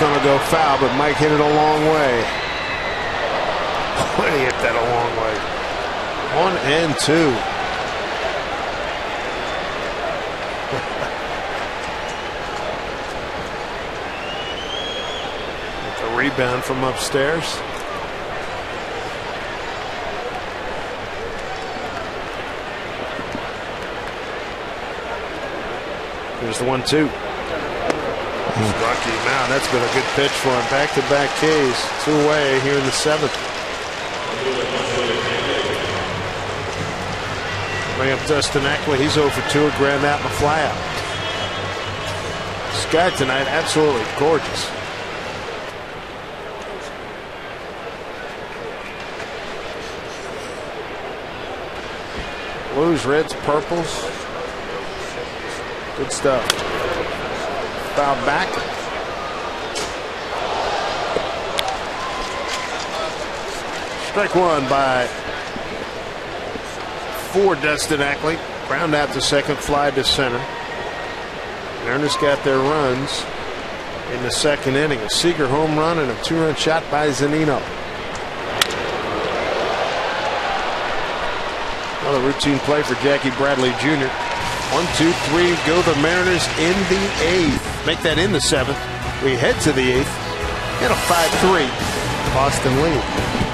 going to go foul, but Mike hit it a long way. When he hit that a long way. One and two. the rebound from upstairs. Here's the one two. Him out. That's been a good pitch for him. Back to back Ks. Two away here in the seventh. Bring up Dustin Ackley. He's over 2 a grand fly out. Sky tonight, absolutely gorgeous. Blues, reds, purples. Good stuff. Back. Strike one by four Dustin Ackley. Ground out to second, fly to center. Mariners got their runs in the second inning. A Seager home run and a two-run shot by Zunino. Another routine play for Jackie Bradley Jr. One, two, three, go the Mariners in the eighth. Make that in the seventh. We head to the eighth in a 5-3 Boston lead.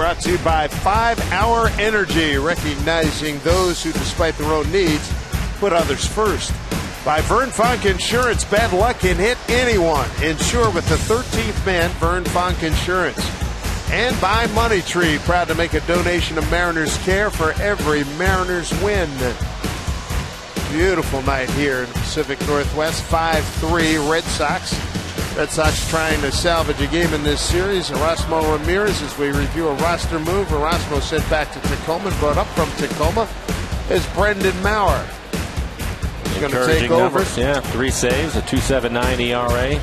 Brought to you by 5 Hour Energy, recognizing those who, despite their own needs, put others first. By Vern Funk Insurance, bad luck can hit anyone. Insure with the 13th man, Vern Funk Insurance. And by Money Tree, proud to make a donation to Mariners Care for every Mariners win. Beautiful night here in the Pacific Northwest. 5 3 Red Sox. Red Sox trying to salvage a game in this series. Erasmo Ramirez, as we review a roster move, Erasmo sent back to Tacoma, and brought up from Tacoma, is Brandon Maurer. He's going to take over. Numbers, yeah, three saves, a 2.79 ERA.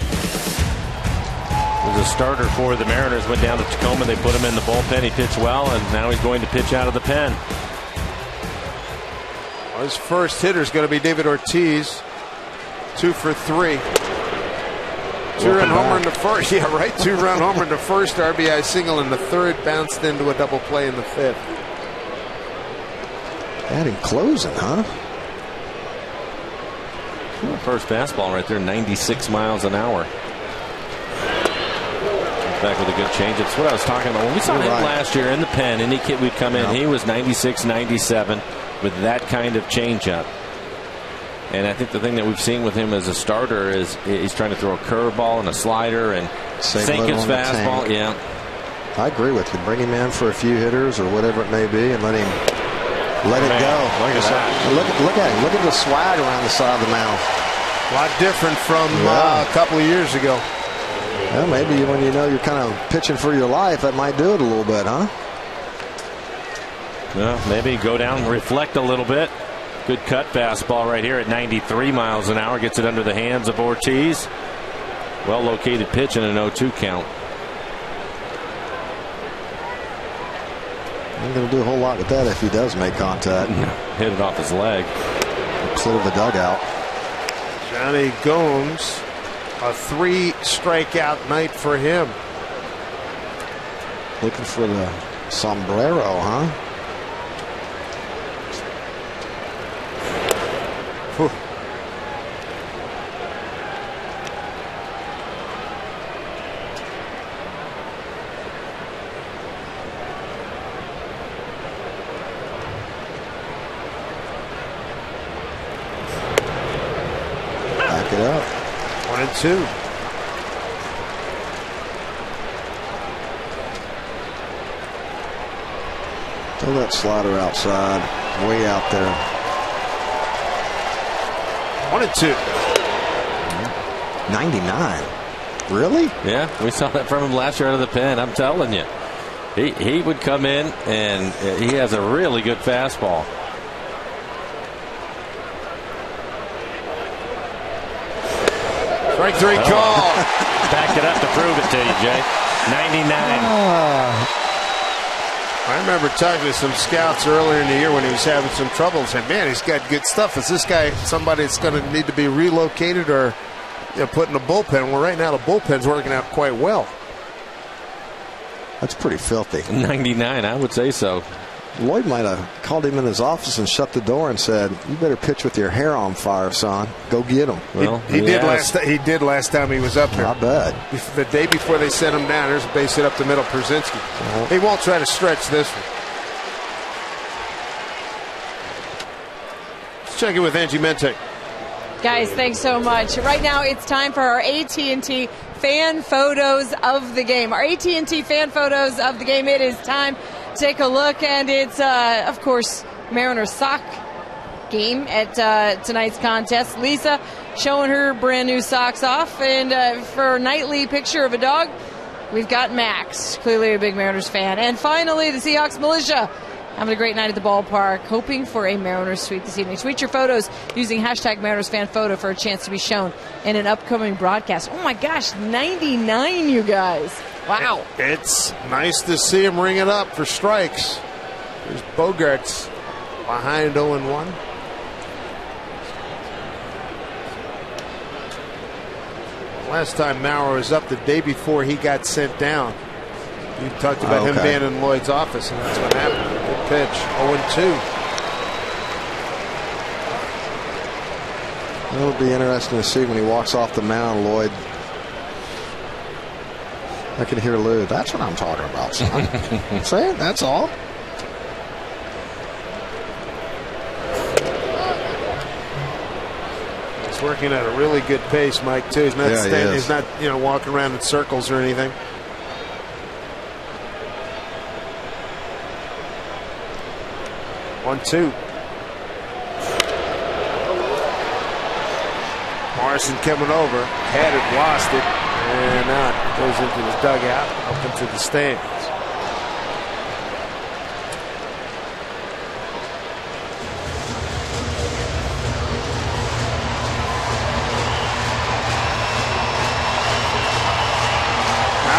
Was a starter for the Mariners. Went down to Tacoma. They put him in the bullpen. He pitched well, and now he's going to pitch out of the pen. Well, his first hitter is going to be David Ortiz. Two for three. Two run homer in the first. Yeah, right. Two run homer in the first. RBI single in the third. Bounced into a double play in the fifth. Adding closing, huh? First fastball right there, 96 miles an hour. Back with a good change. It's what I was talking about. When we saw You're him right. last year in the pen, any kid we'd come in, Yeah. he was 96, 97 with that kind of changeup. And I think the thing that we've seen with him as a starter is he's trying to throw a curveball and a slider and Save sink little his fastball. Yeah. I agree with you. Bring him in for a few hitters or whatever it may be, and let him let it go. look at that. Look, at- look at him. Look at the swag around the side of the mouth. A lot different from Yeah. uh, a couple of years ago. Well, maybe when you know you're kind of pitching for your life, that might do it a little bit, huh? Well, maybe go down, and reflect a little bit. Good cut fastball right here at 93 miles an hour. Gets it under the hands of Ortiz. Well located pitch in an 0 2 count. Ain't going to do a whole lot with that if he does make contact. Hit it off his leg. Clear the dugout. Jonny Gomes, a three strikeout night for him. Looking for the sombrero, huh? Back it up. One and two. Throw that slider outside, way out there. One and two. 99. Really? Yeah, we saw that from him last year out of the pen. I'm telling you. He, he would come in and uh, he has a really good fastball. Strike three call. Back it up to prove it to you, Jay. 99. I remember talking to some scouts earlier in the year when he was having some trouble. And saying, "Man, he's got good stuff. Is this guy somebody that's going to need to be relocated or you know, put in a bullpen?" Well, right now the bullpen's working out quite well. That's pretty filthy. 99, I would say so. Lloyd might have called him in his office and shut the door and said, "You better pitch with your hair on fire, son. Go get him." Well, he, he did has. last. He did last time he was up here. I bet. The day before they sent him down, there's a base hit up the middle, Pierzynski. Uh-huh. He won't try to stretch this one. Let's check in with Angie Mentink. Guys, thanks so much. Right now, it's time for our AT&T fan photos of the game. Our AT&T fan photos of the game. It is time to take a look, and it's, uh, of course, Mariners sock game at uh, tonight's contest. Lisa showing her brand new socks off, and uh, for a nightly picture of a dog, we've got Max, clearly a big Mariners fan, and finally the Seahawks militia. Having a great night at the ballpark, hoping for a Mariners sweep this evening. Tweet your photos using hashtag Mariners fan photo for a chance to be shown in an upcoming broadcast. Oh my gosh, 99, you guys. Wow. It's nice to see him ring it up for strikes. There's Bogaerts behind 0 1. Last time Maurer was up the day before he got sent down. You talked about Oh, him being in Lloyd's office, and that's what happened. Good pitch. 0 2. It'll be interesting to see when he walks off the mound, Lloyd. I can hear Lou. That's what I'm talking about, son. See, that's all. He's working at a really good pace, Mike. Too. He's not Yeah, he standing. is. he's not you know walking around in circles or anything. One two. Morrison coming over, had it, lost it, and now it goes into the dugout, up into the stands.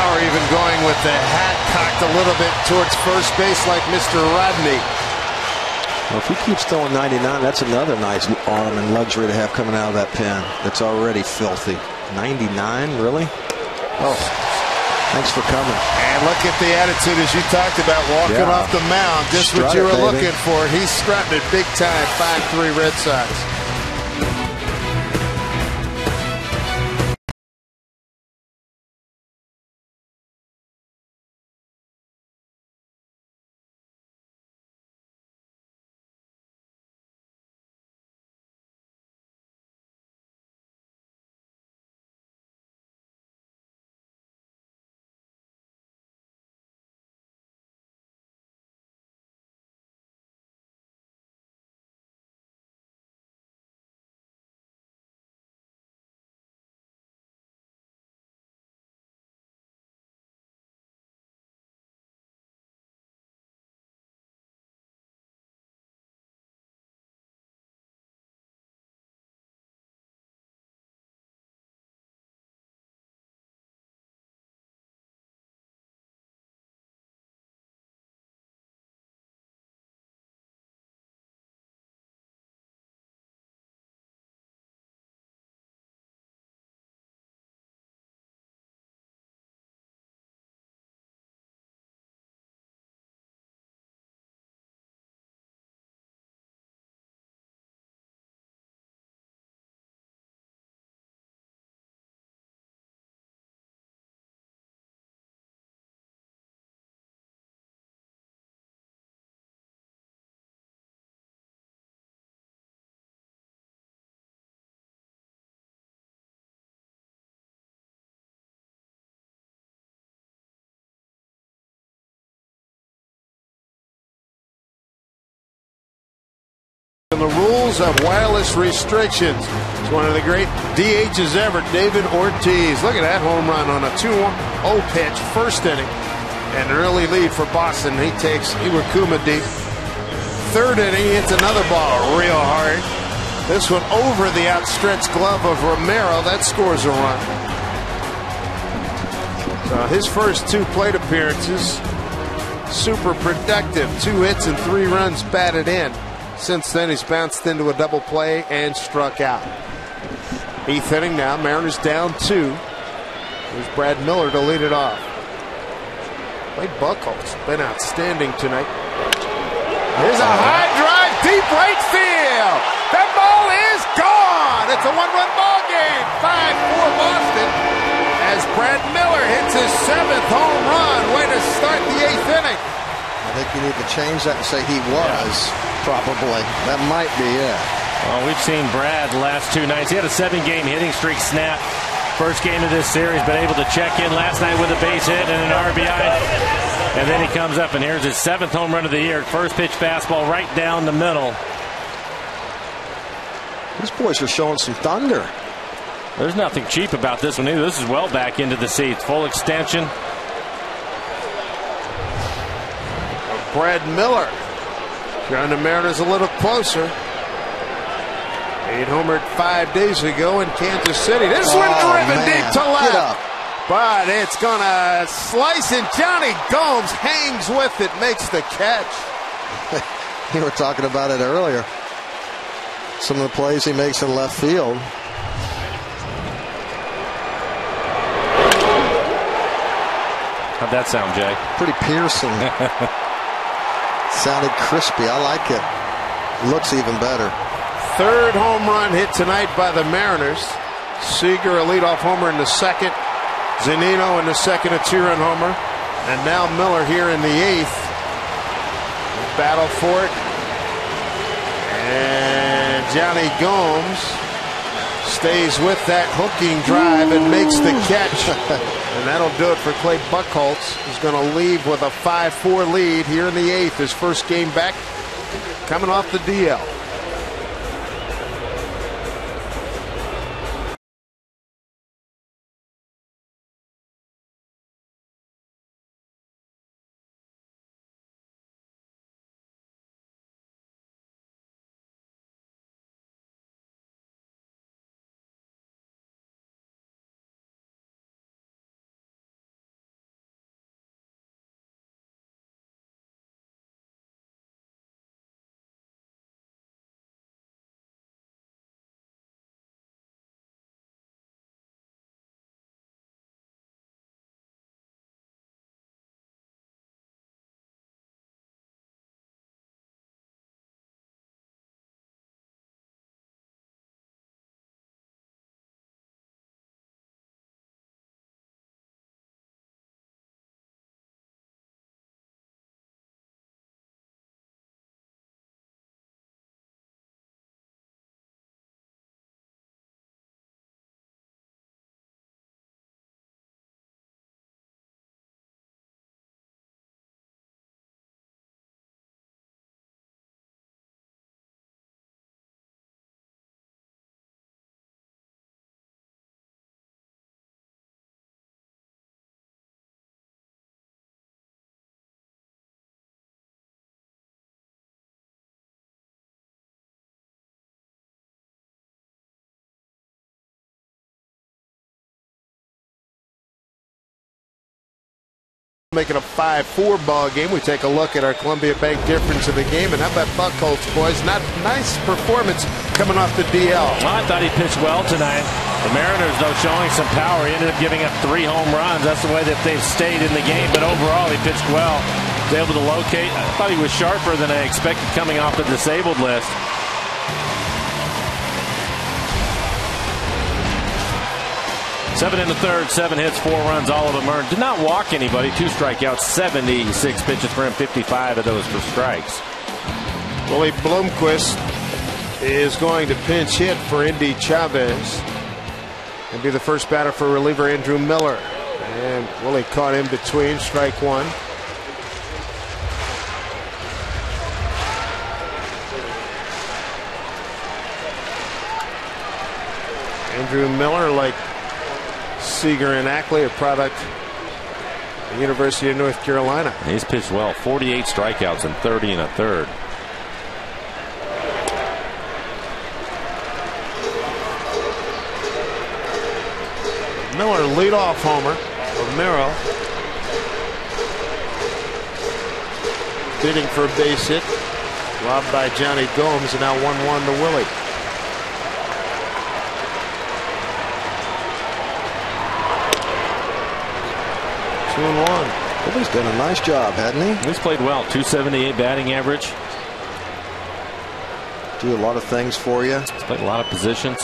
Maurer even going with the hat cocked a little bit towards first base like Mr. Rodney. Well, if he keeps throwing 99, that's another nice arm and luxury to have coming out of that pen. That's already filthy. 99, really? Oh, thanks for coming. And look at the attitude as you talked about walking Yeah. off the mound. Just what you were looking for. He's strutting it big time. 5-3 Red Sox. Rules of wireless restrictions. It's one of the great DHs ever, David Ortiz. Look at that home run on a 2-0 pitch, first inning. And an early lead for Boston. He takes Iwakuma deep. Third inning, he hits another ball real hard. This one over the outstretched glove of Romero. That scores a run. So his first two plate appearances, super productive. Two hits and three runs batted in. Since then, he's bounced into a double play and struck out. Eighth inning now. Mariners down two. There's Brad Miller to lead it off. Wade Buchholz been outstanding tonight. Here's a high drive, deep right field. That ball is gone. It's a one-run ball game. Five-four Boston. As Brad Miller hits his seventh home run. Way to start the eighth inning. I think you need to change that and say he was, probably. That might be it. Well, we've seen Brad last two nights. He had a seven game hitting streak snap. First game of this series, but able to check in last night with a base hit and an RBI. And then he comes up, and here's his seventh home run of the year. First pitch fastball right down the middle. These boys are showing some thunder. There's nothing cheap about this one either. This is well back into the seats. Full extension. Brad Miller drawing the Mariners a little closer. Eight homered five days ago in Kansas City. This one Oh, driven man. deep to left. But it's going to slice, and Jonny Gomes hangs with it, makes the catch. You were talking about it earlier. Some of the plays he makes in left field. How'd that sound, Jay? Pretty piercing. Sounded crispy. I like it. Looks even better. Third home run hit tonight by the Mariners. Seager, a leadoff homer in the second. Zunino in the second, a two run homer. And now Miller here in the eighth. Battle for it. And Jonny Gomes stays with that hooking drive and makes the catch. And that'll do it for Clay Buchholz. He's going to leave with a 5 4 lead here in the eighth. His first game back coming off the DL. Making a 5-4 ball game. We take a look at our Columbia Bank difference of the game. And how about Buchholz, boys? Not nice performance coming off the DL. I thought he pitched well tonight. The Mariners, though, showing some power. He ended up giving up three home runs. That's the way that they've stayed in the game. But overall, he pitched well. Was able to locate. I thought he was sharper than I expected coming off the disabled list. Seven in the third, seven hits, four runs, all of them earned. Did not walk anybody. Two strikeouts, 76 pitches for him, 55 of those for strikes. Willie Bloomquist is going to pinch hit for Endy Chavez and be the first batter for reliever Andrew Miller. And Willie caught in between, strike one. Andrew Miller, like Seager and Ackley, a product of the University of North Carolina. He's pitched well, 48 strikeouts and 30 and a third. Miller leadoff homer of Merrill. Bidding for a base hit. Robbed by Jonny Gomes and now 1-1 to Willie. Two and one. Done a nice job, hadn't he? He's played well. 278 batting average. Do a lot of things for you. He's played a lot of positions.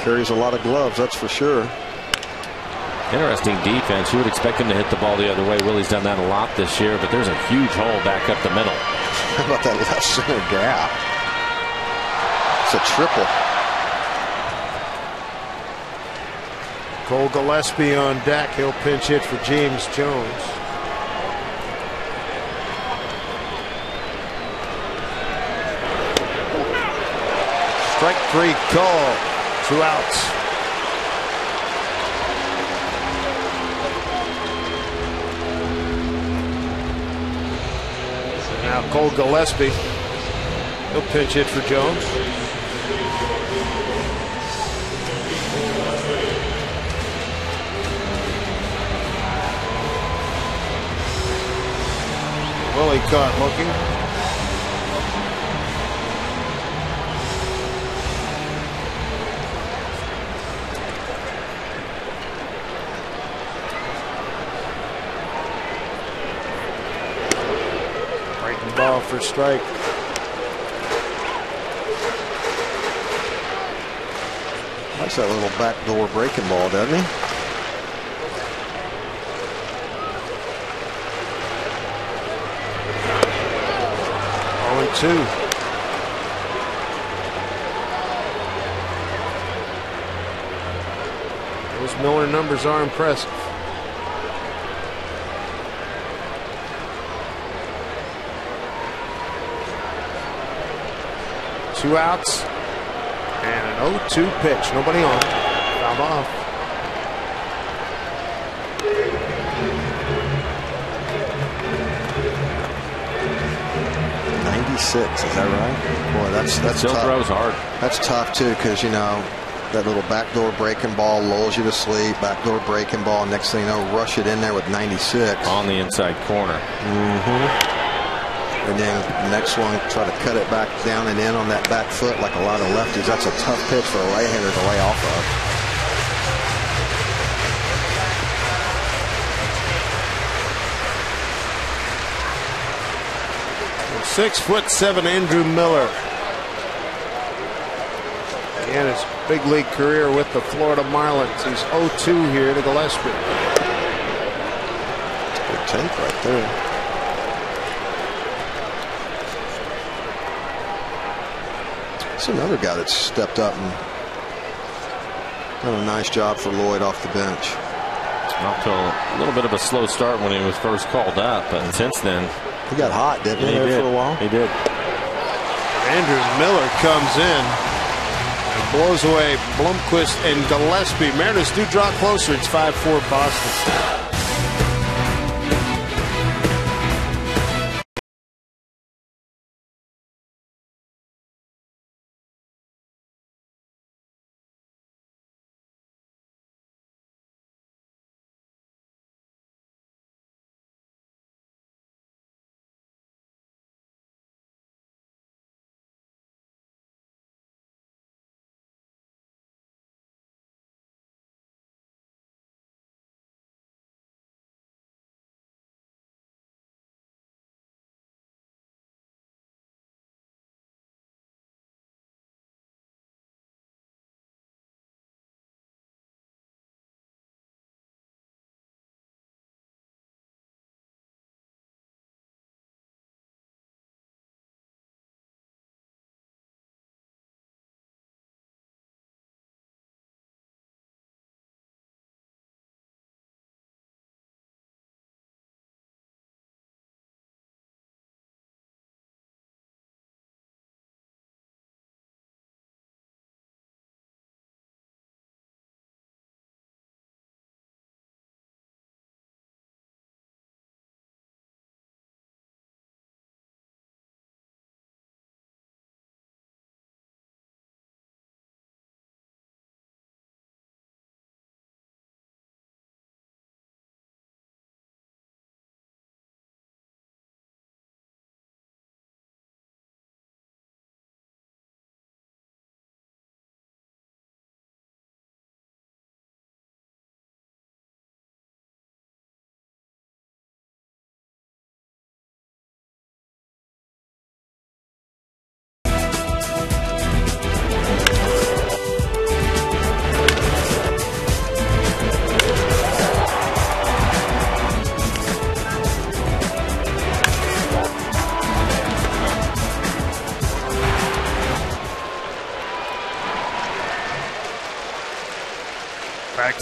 Carries a lot of gloves, that's for sure. Interesting defense. You would expect him to hit the ball the other way. Willie's done that a lot this year, but there's a huge hole back up the middle. How about that left center gap? It's a triple. Cole Gillespie on deck. He'll pinch hit for James Jones. Strike three call. Two outs. Now Cole Gillespie. He'll pinch hit for Jones. Willie caught looking. Breaking ball for strike. Likes that little backdoor breaking ball, doesn't he? Two. Those Miller numbers are impressive. Two outs and an 0-2 pitch. Nobody on. Fouled off. Ninety-six, is that right? Boy, that's that's Still tough. throws hard. That's tough too, because you know that little backdoor breaking ball lulls you to sleep. Backdoor breaking ball. Next thing you know, rush it in there with 96. On the inside corner. Mm-hmm. And then next one, try to cut it back down and in on that back foot like a lot of lefties. That's a tough pitch for a right-hander to lay off of. Six foot seven Andrew Miller. Again, his big league career with the Florida Marlins. He's 0-2 here to Gillespie. Good tape right there. It's another guy that's stepped up and done a nice job for Lloyd off the bench. Off to a little bit of a slow start when he was first called up, but since then, He got hot, didn't he, he there did. for a while? He did. Andrew Miller comes in and blows away Bloomquist and Gillespie. Mariners do draw closer. It's 5-4 Boston.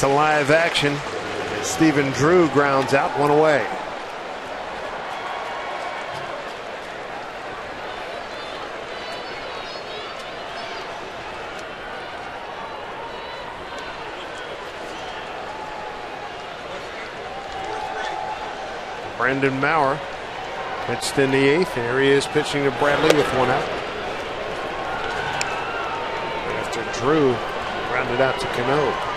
To live action. Stephen Drew grounds out one away. Brandon Maurer pitched in the eighth. Here he is pitching to Bradley with one out. After Drew grounded out to Cano.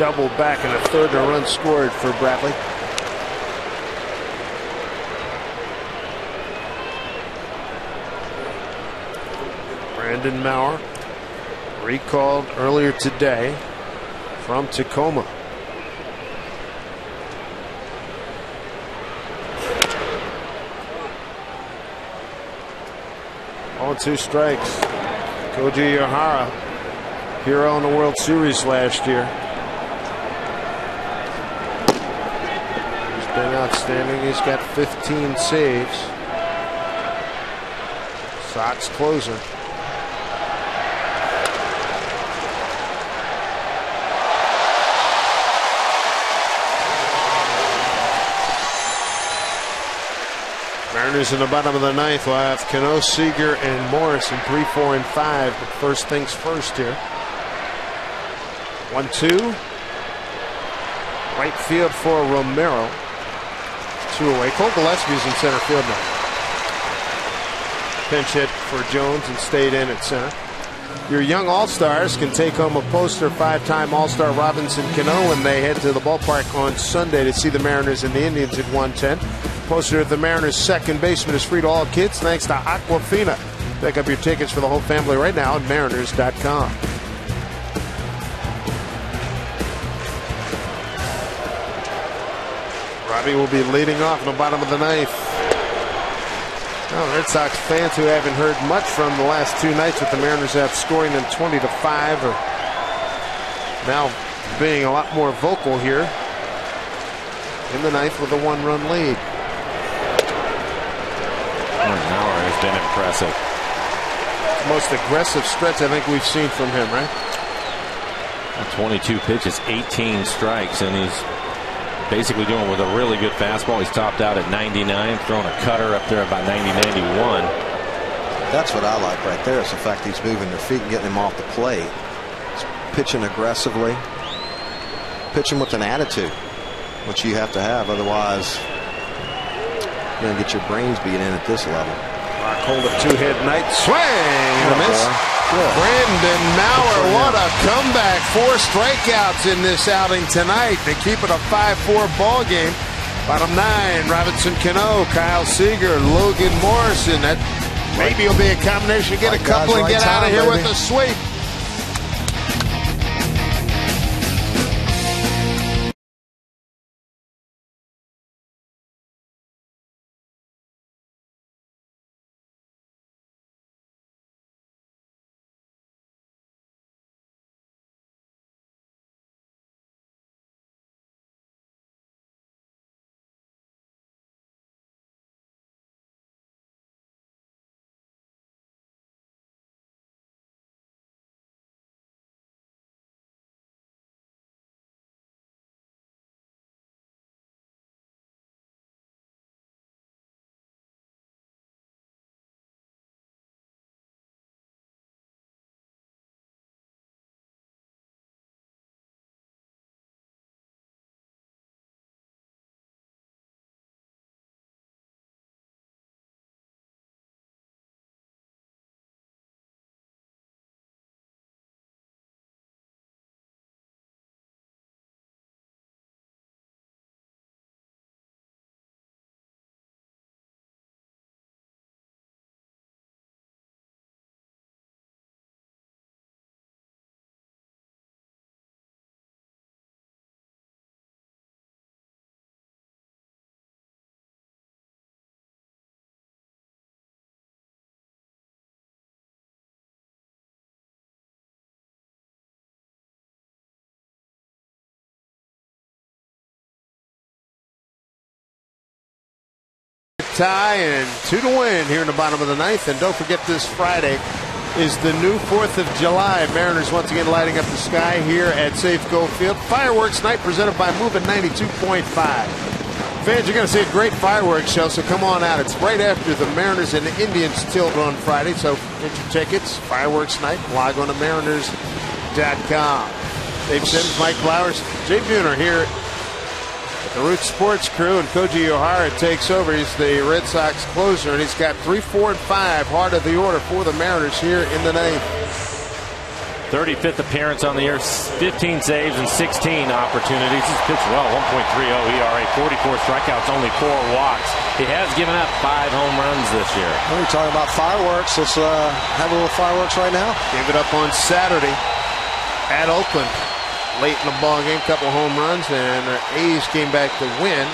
Double back and a third and a run scored for Bradley. Brandon Maurer recalled earlier today from Tacoma. On two strikes. Koji Uehara, hero in the World Series last year. Been outstanding. He's got 15 saves. Sox closer. Mariners in the bottom of the ninth will have Cano, Seager, and Morris in three, four, and five. But first things first here. One, two. Right field for Romero. Two away. Cole Gillespie's in center field now. Pinch hit for Jones and stayed in at center. Your young All Stars can take home a poster five time All Star Robinson Cano when they head to the ballpark on Sunday to see the Mariners and the Indians at 110. Poster at the Mariners' second baseman is free to all kids thanks to Aquafina. Pick up your tickets for the whole family right now at mariners.com. Robbie will be leading off in the bottom of the ninth. Well, Red Sox fans who haven't heard much from the last two nights with the Mariners out scoring them 20 to 5 are now being a lot more vocal here in the ninth with a one run lead. Maurer has been impressive. Most aggressive stretch I think we've seen from him, right? 22 pitches, 18 strikes, and he's basically doing with a really good fastball. He's topped out at 99, throwing a cutter up there about 90, 91. That's what I like right there is the fact he's moving their feet and getting him off the plate. He's pitching aggressively, pitching with an attitude, which you have to have. Otherwise, you're going to get your brains beat in at this level. Rockhold a two-hit night swing and a miss. Brandon Maurer, what a comeback. Four strikeouts in this outing tonight They keep it a 5-4 ball game. Bottom nine, Robinson Cano, Kyle Seager, Logan Morrison. That maybe will be a combination. Get a couple and get out of here with a sweep. Tie and two to win here in the bottom of the ninth. And don't forget this Friday is the new 4th of July. Mariners once again lighting up the sky here at Safeco Field. Fireworks night presented by Movin' 92.5. Fans, you're going to see a great fireworks show, so come on out. It's right after the Mariners and the Indians tilt on Friday, so get your tickets. Fireworks night, log on to mariners.com. Dave Sims, Mike Blowers, Jay Buhner here the Root Sports crew and Koji Uehara takes over. He's the Red Sox closer, and he's got three, four, and five heart of the order for the Mariners here in the ninth. 35th appearance on the year, 15 saves and 16 opportunities. He's pitched well, 1.30 ERA, 44 strikeouts, only four walks. He has given up five home runs this year. We're talking about fireworks. Let's uh, have a little fireworks right now. Gave it up on Saturday at Oakland. Late in the ball game, couple home runs, and the A's came back to win.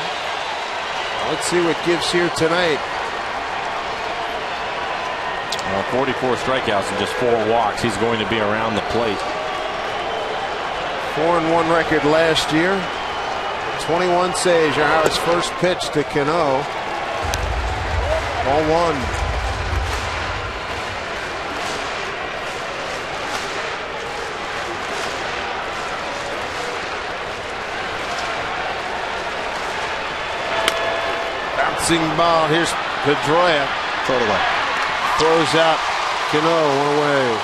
Let's see what gives here tonight. Well, 44 strikeouts and just four walks. He's going to be around the plate. Four and one record last year. 21 saves. Harris first pitch to Cano. Ball one. Bouncing ball. Here's Pedroia. Throw it away. Throws out. Cano one away.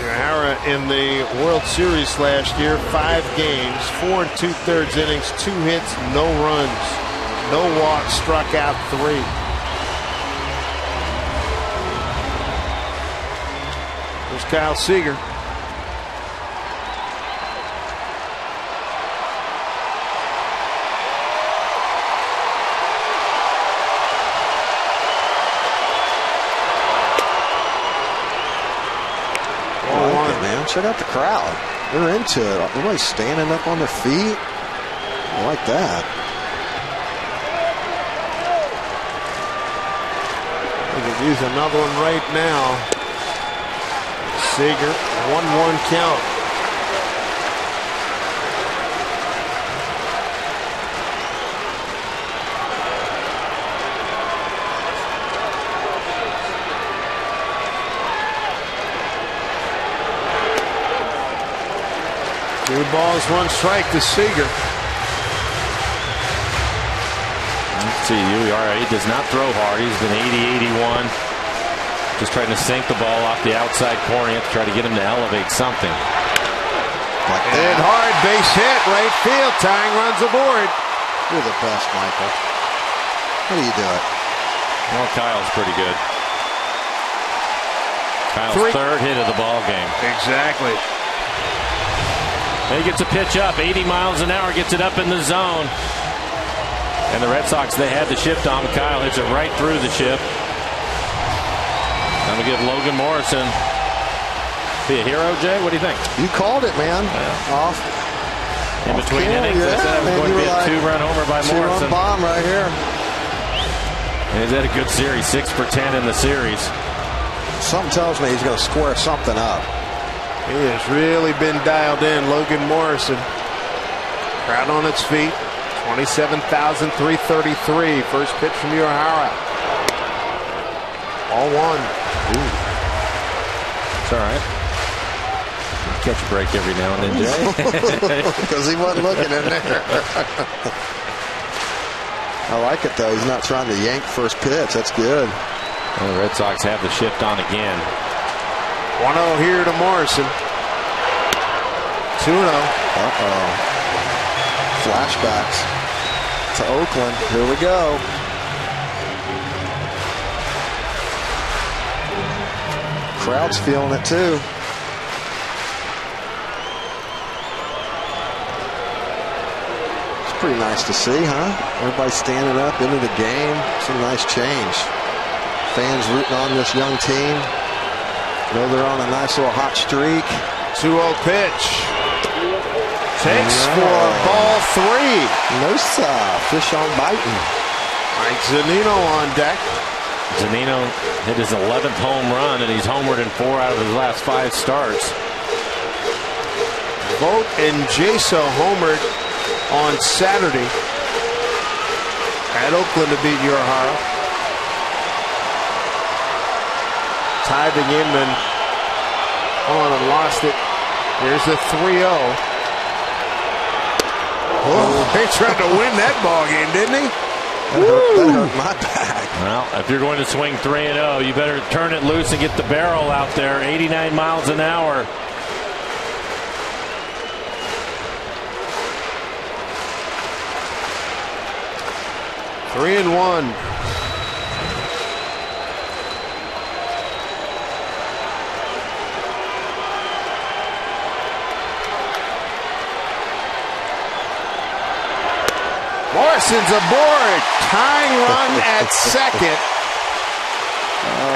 Uehara in the World Series last year, five games, four and two thirds innings, two hits, no runs, no walks, struck out three. There's Kyle Seager. I like it, man. Check out the crowd. They're into it. Everybody's standing up on their feet. I like that. We could use another one right now. Seager, 1 1 count. Two balls, one strike to Seager. See, Uehara he does not throw hard. He's been 80-81. Just trying to sink the ball off the outside corner. You have to try to get him to elevate something. Like Hit that. hard, base hit, right field. Tying runs aboard. You're the best, Michael. How do you do it? Well, Kyle's pretty good. Kyle's Three. third hit of the ball game. Exactly. He gets a pitch up, 80 miles an hour, gets it up in the zone. And the Red Sox, they had the shift on. Kyle hits it right through the shift. Time to give Logan Morrison be a hero, Jay. What do you think? You called it, man. Off. In between Yeah, innings, I yeah, said it was man, going to be were a like two-run homer by Two-run Morrison. bomb right here. And he's had a good series, six for ten in the series. Something tells me he's going to square something up. He has really been dialed in, Logan Morrison. Crowd on its feet. 27,333. First pitch from Uehara. All one. It's all right. Catch a break every now and then, Jay. Because he wasn't looking in there. I like it, though. He's not trying to yank first pitch. That's good. And the Red Sox have the shift on again. 1 0 here to Morrison. 2 0. Uh-oh. Flashbacks to Oakland. Here we go. Crowd's feeling it, too. It's pretty nice to see, huh? Everybody standing up into the game. It's a nice change. Fans rooting on this young team. Know they're on a nice little hot streak. 2 0 pitch. Takes for ball three. Nosa, fish on biting. Mike Zunino on deck. Zunino hit his 11th home run, and he's homered in four out of his last five starts. Vogt and Jaso homered on Saturday at Oakland to beat Uehara. Tied the game and on and lost it. Here's the 3-0. Oh, he tried to win that ball game, didn't he? That hurt, that hurt my back. Well, if you're going to swing 3 and 0, you better turn it loose and get the barrel out there. 89 miles an hour. Three and one. Parsons aboard. Tying run at second.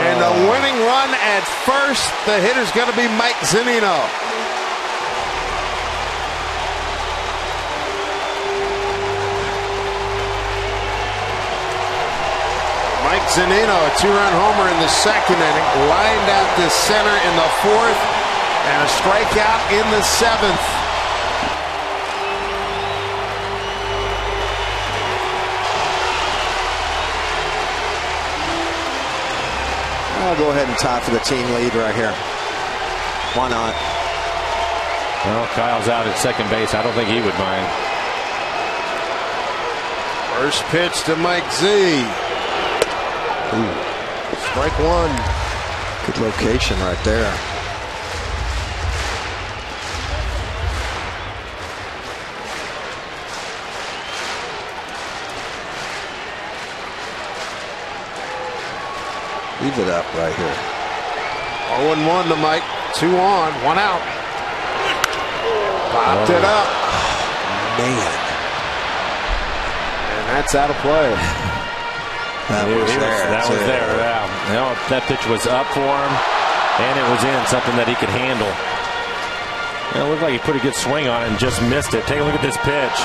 And a ah. winning run at first. The hitter's going to be Mike Zunino. Mike Zunino, a two-run homer in the second inning, lined out to center in the fourth, and a strikeout in the seventh. I'll go ahead and tie for the team lead right here. Why not? Well, Kyle's out at second base. I don't think he would mind. First pitch to Mike Z. Strike one. Good location right there. Leave it up right here. 0 and 1 to Mike. Two on, one out. Popped it up, oh, Man, and that's out of play. that He was was- there. that was too. there. Yeah. You know, that pitch was up for him, and it was in something that he could handle. You it looked like he put a good swing on it and just missed it. Take a look at this pitch.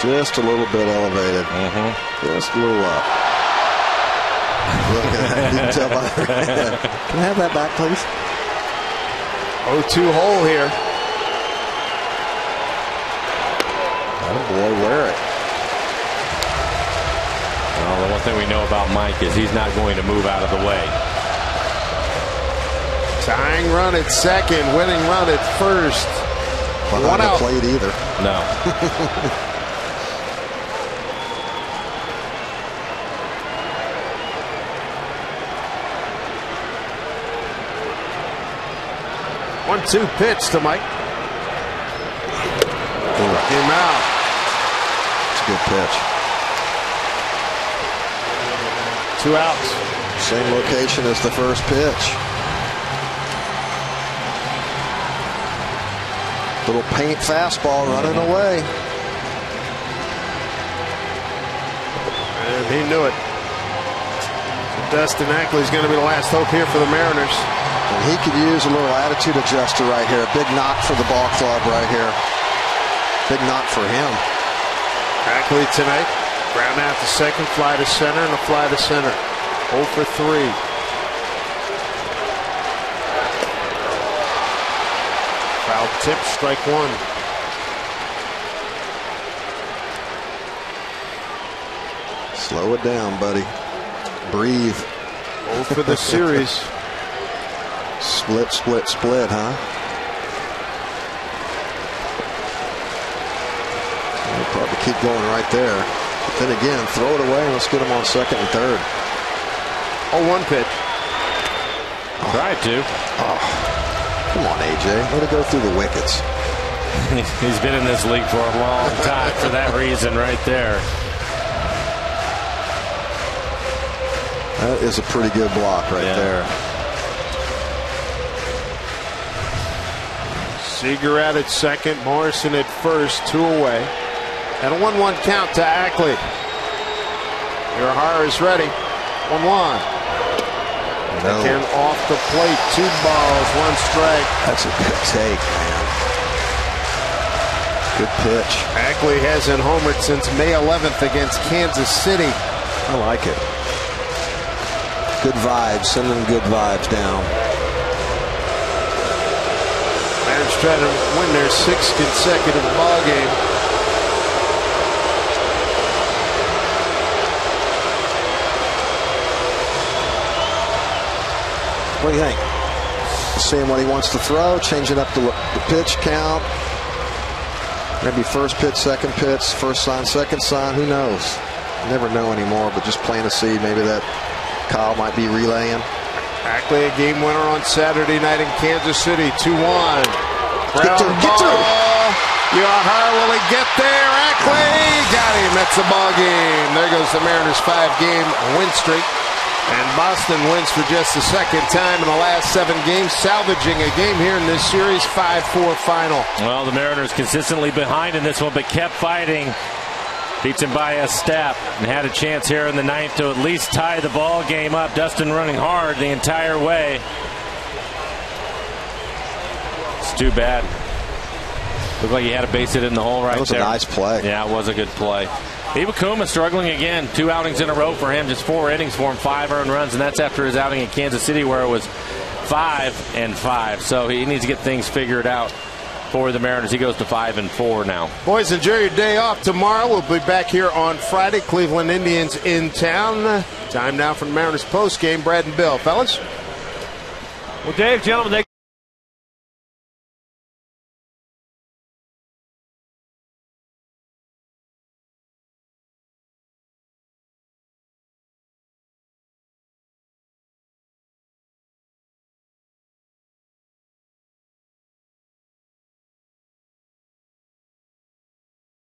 Just a little bit elevated. Mm-hmm. Just a little up. Look at that. You can tell by the Can I have that back, please? 0-2 hole here. Oh boy, wear it. Well, the one thing we know about Mike is he's not going to move out of the way. Tying run at second, winning run at first. Behind One the out. plate either. No. One-two pitch to Mike. Him out. It's a good pitch. Two outs. Same location as the first pitch. Little paint fastball running away. And he knew it. So Dustin Ackley's going to be the last hope here for the Mariners. And he could use a little attitude adjuster right here. A big knock for the ball club right here. Big knock for him. Ackley tonight. Ground out to second, fly to center, and a fly to center. 0 for 3. Foul tip, strike one. Slow it down, buddy. Breathe. 0 for the series. Split, split, split, huh? We'll probably keep going right there. But then again, throw it away and let's get them on second and third. 0-1 pitch. Oh. Tried to. Oh. Come on, AJ. Let it go through the wickets. He's been in this league for a long time for that reason right there. That is a pretty good block right Yeah. there. Seager out at second, Morrison at first, two away. And a 1-1 count to Ackley. Uehara is ready. 1-1. No, Again off the plate, two balls, one strike. that's a good take, man. Good pitch. Ackley hasn't homered since May 11th against Kansas City. I like it. Good vibes. Send them good vibes down. Braves trying to win their sixth consecutive ball game. What do you think? Seeing what he wants to throw, changing up the, the pitch count. Maybe first pitch, second pitch, first sign, second sign, who knows? Never know anymore, but just playing a seed. Maybe that Kyle might be relaying. Ackley, a game winner on Saturday night in Kansas City, 2 1. Get through, ball. get through. Oh, will he get there? Ackley got him. That's the ball game. There goes the Mariners' five-game win streak. And Boston wins for just the second time in the last seven games, salvaging a game here in this series, 5-4 final. Well, the Mariners consistently behind in this one, but kept fighting. Beats him by a step and had a chance here in the ninth to at least tie the ball game up. Dustin running hard the entire way. It's too bad. Looked like he had a base hit in the hole right there. That was a nice play. Yeah, it was a good play. Iwakuma struggling again. Two outings in a row for him, just four innings for him, five earned runs, and that's after his outing in Kansas City where it was five and five. So he needs to get things figured out for the Mariners. He goes to five and four now. Boys, enjoy your day off tomorrow. We'll be back here on Friday. Cleveland Indians in town. Time now for the Mariners post game. Brad and Bill, fellas. Well, Dave, gentlemen, they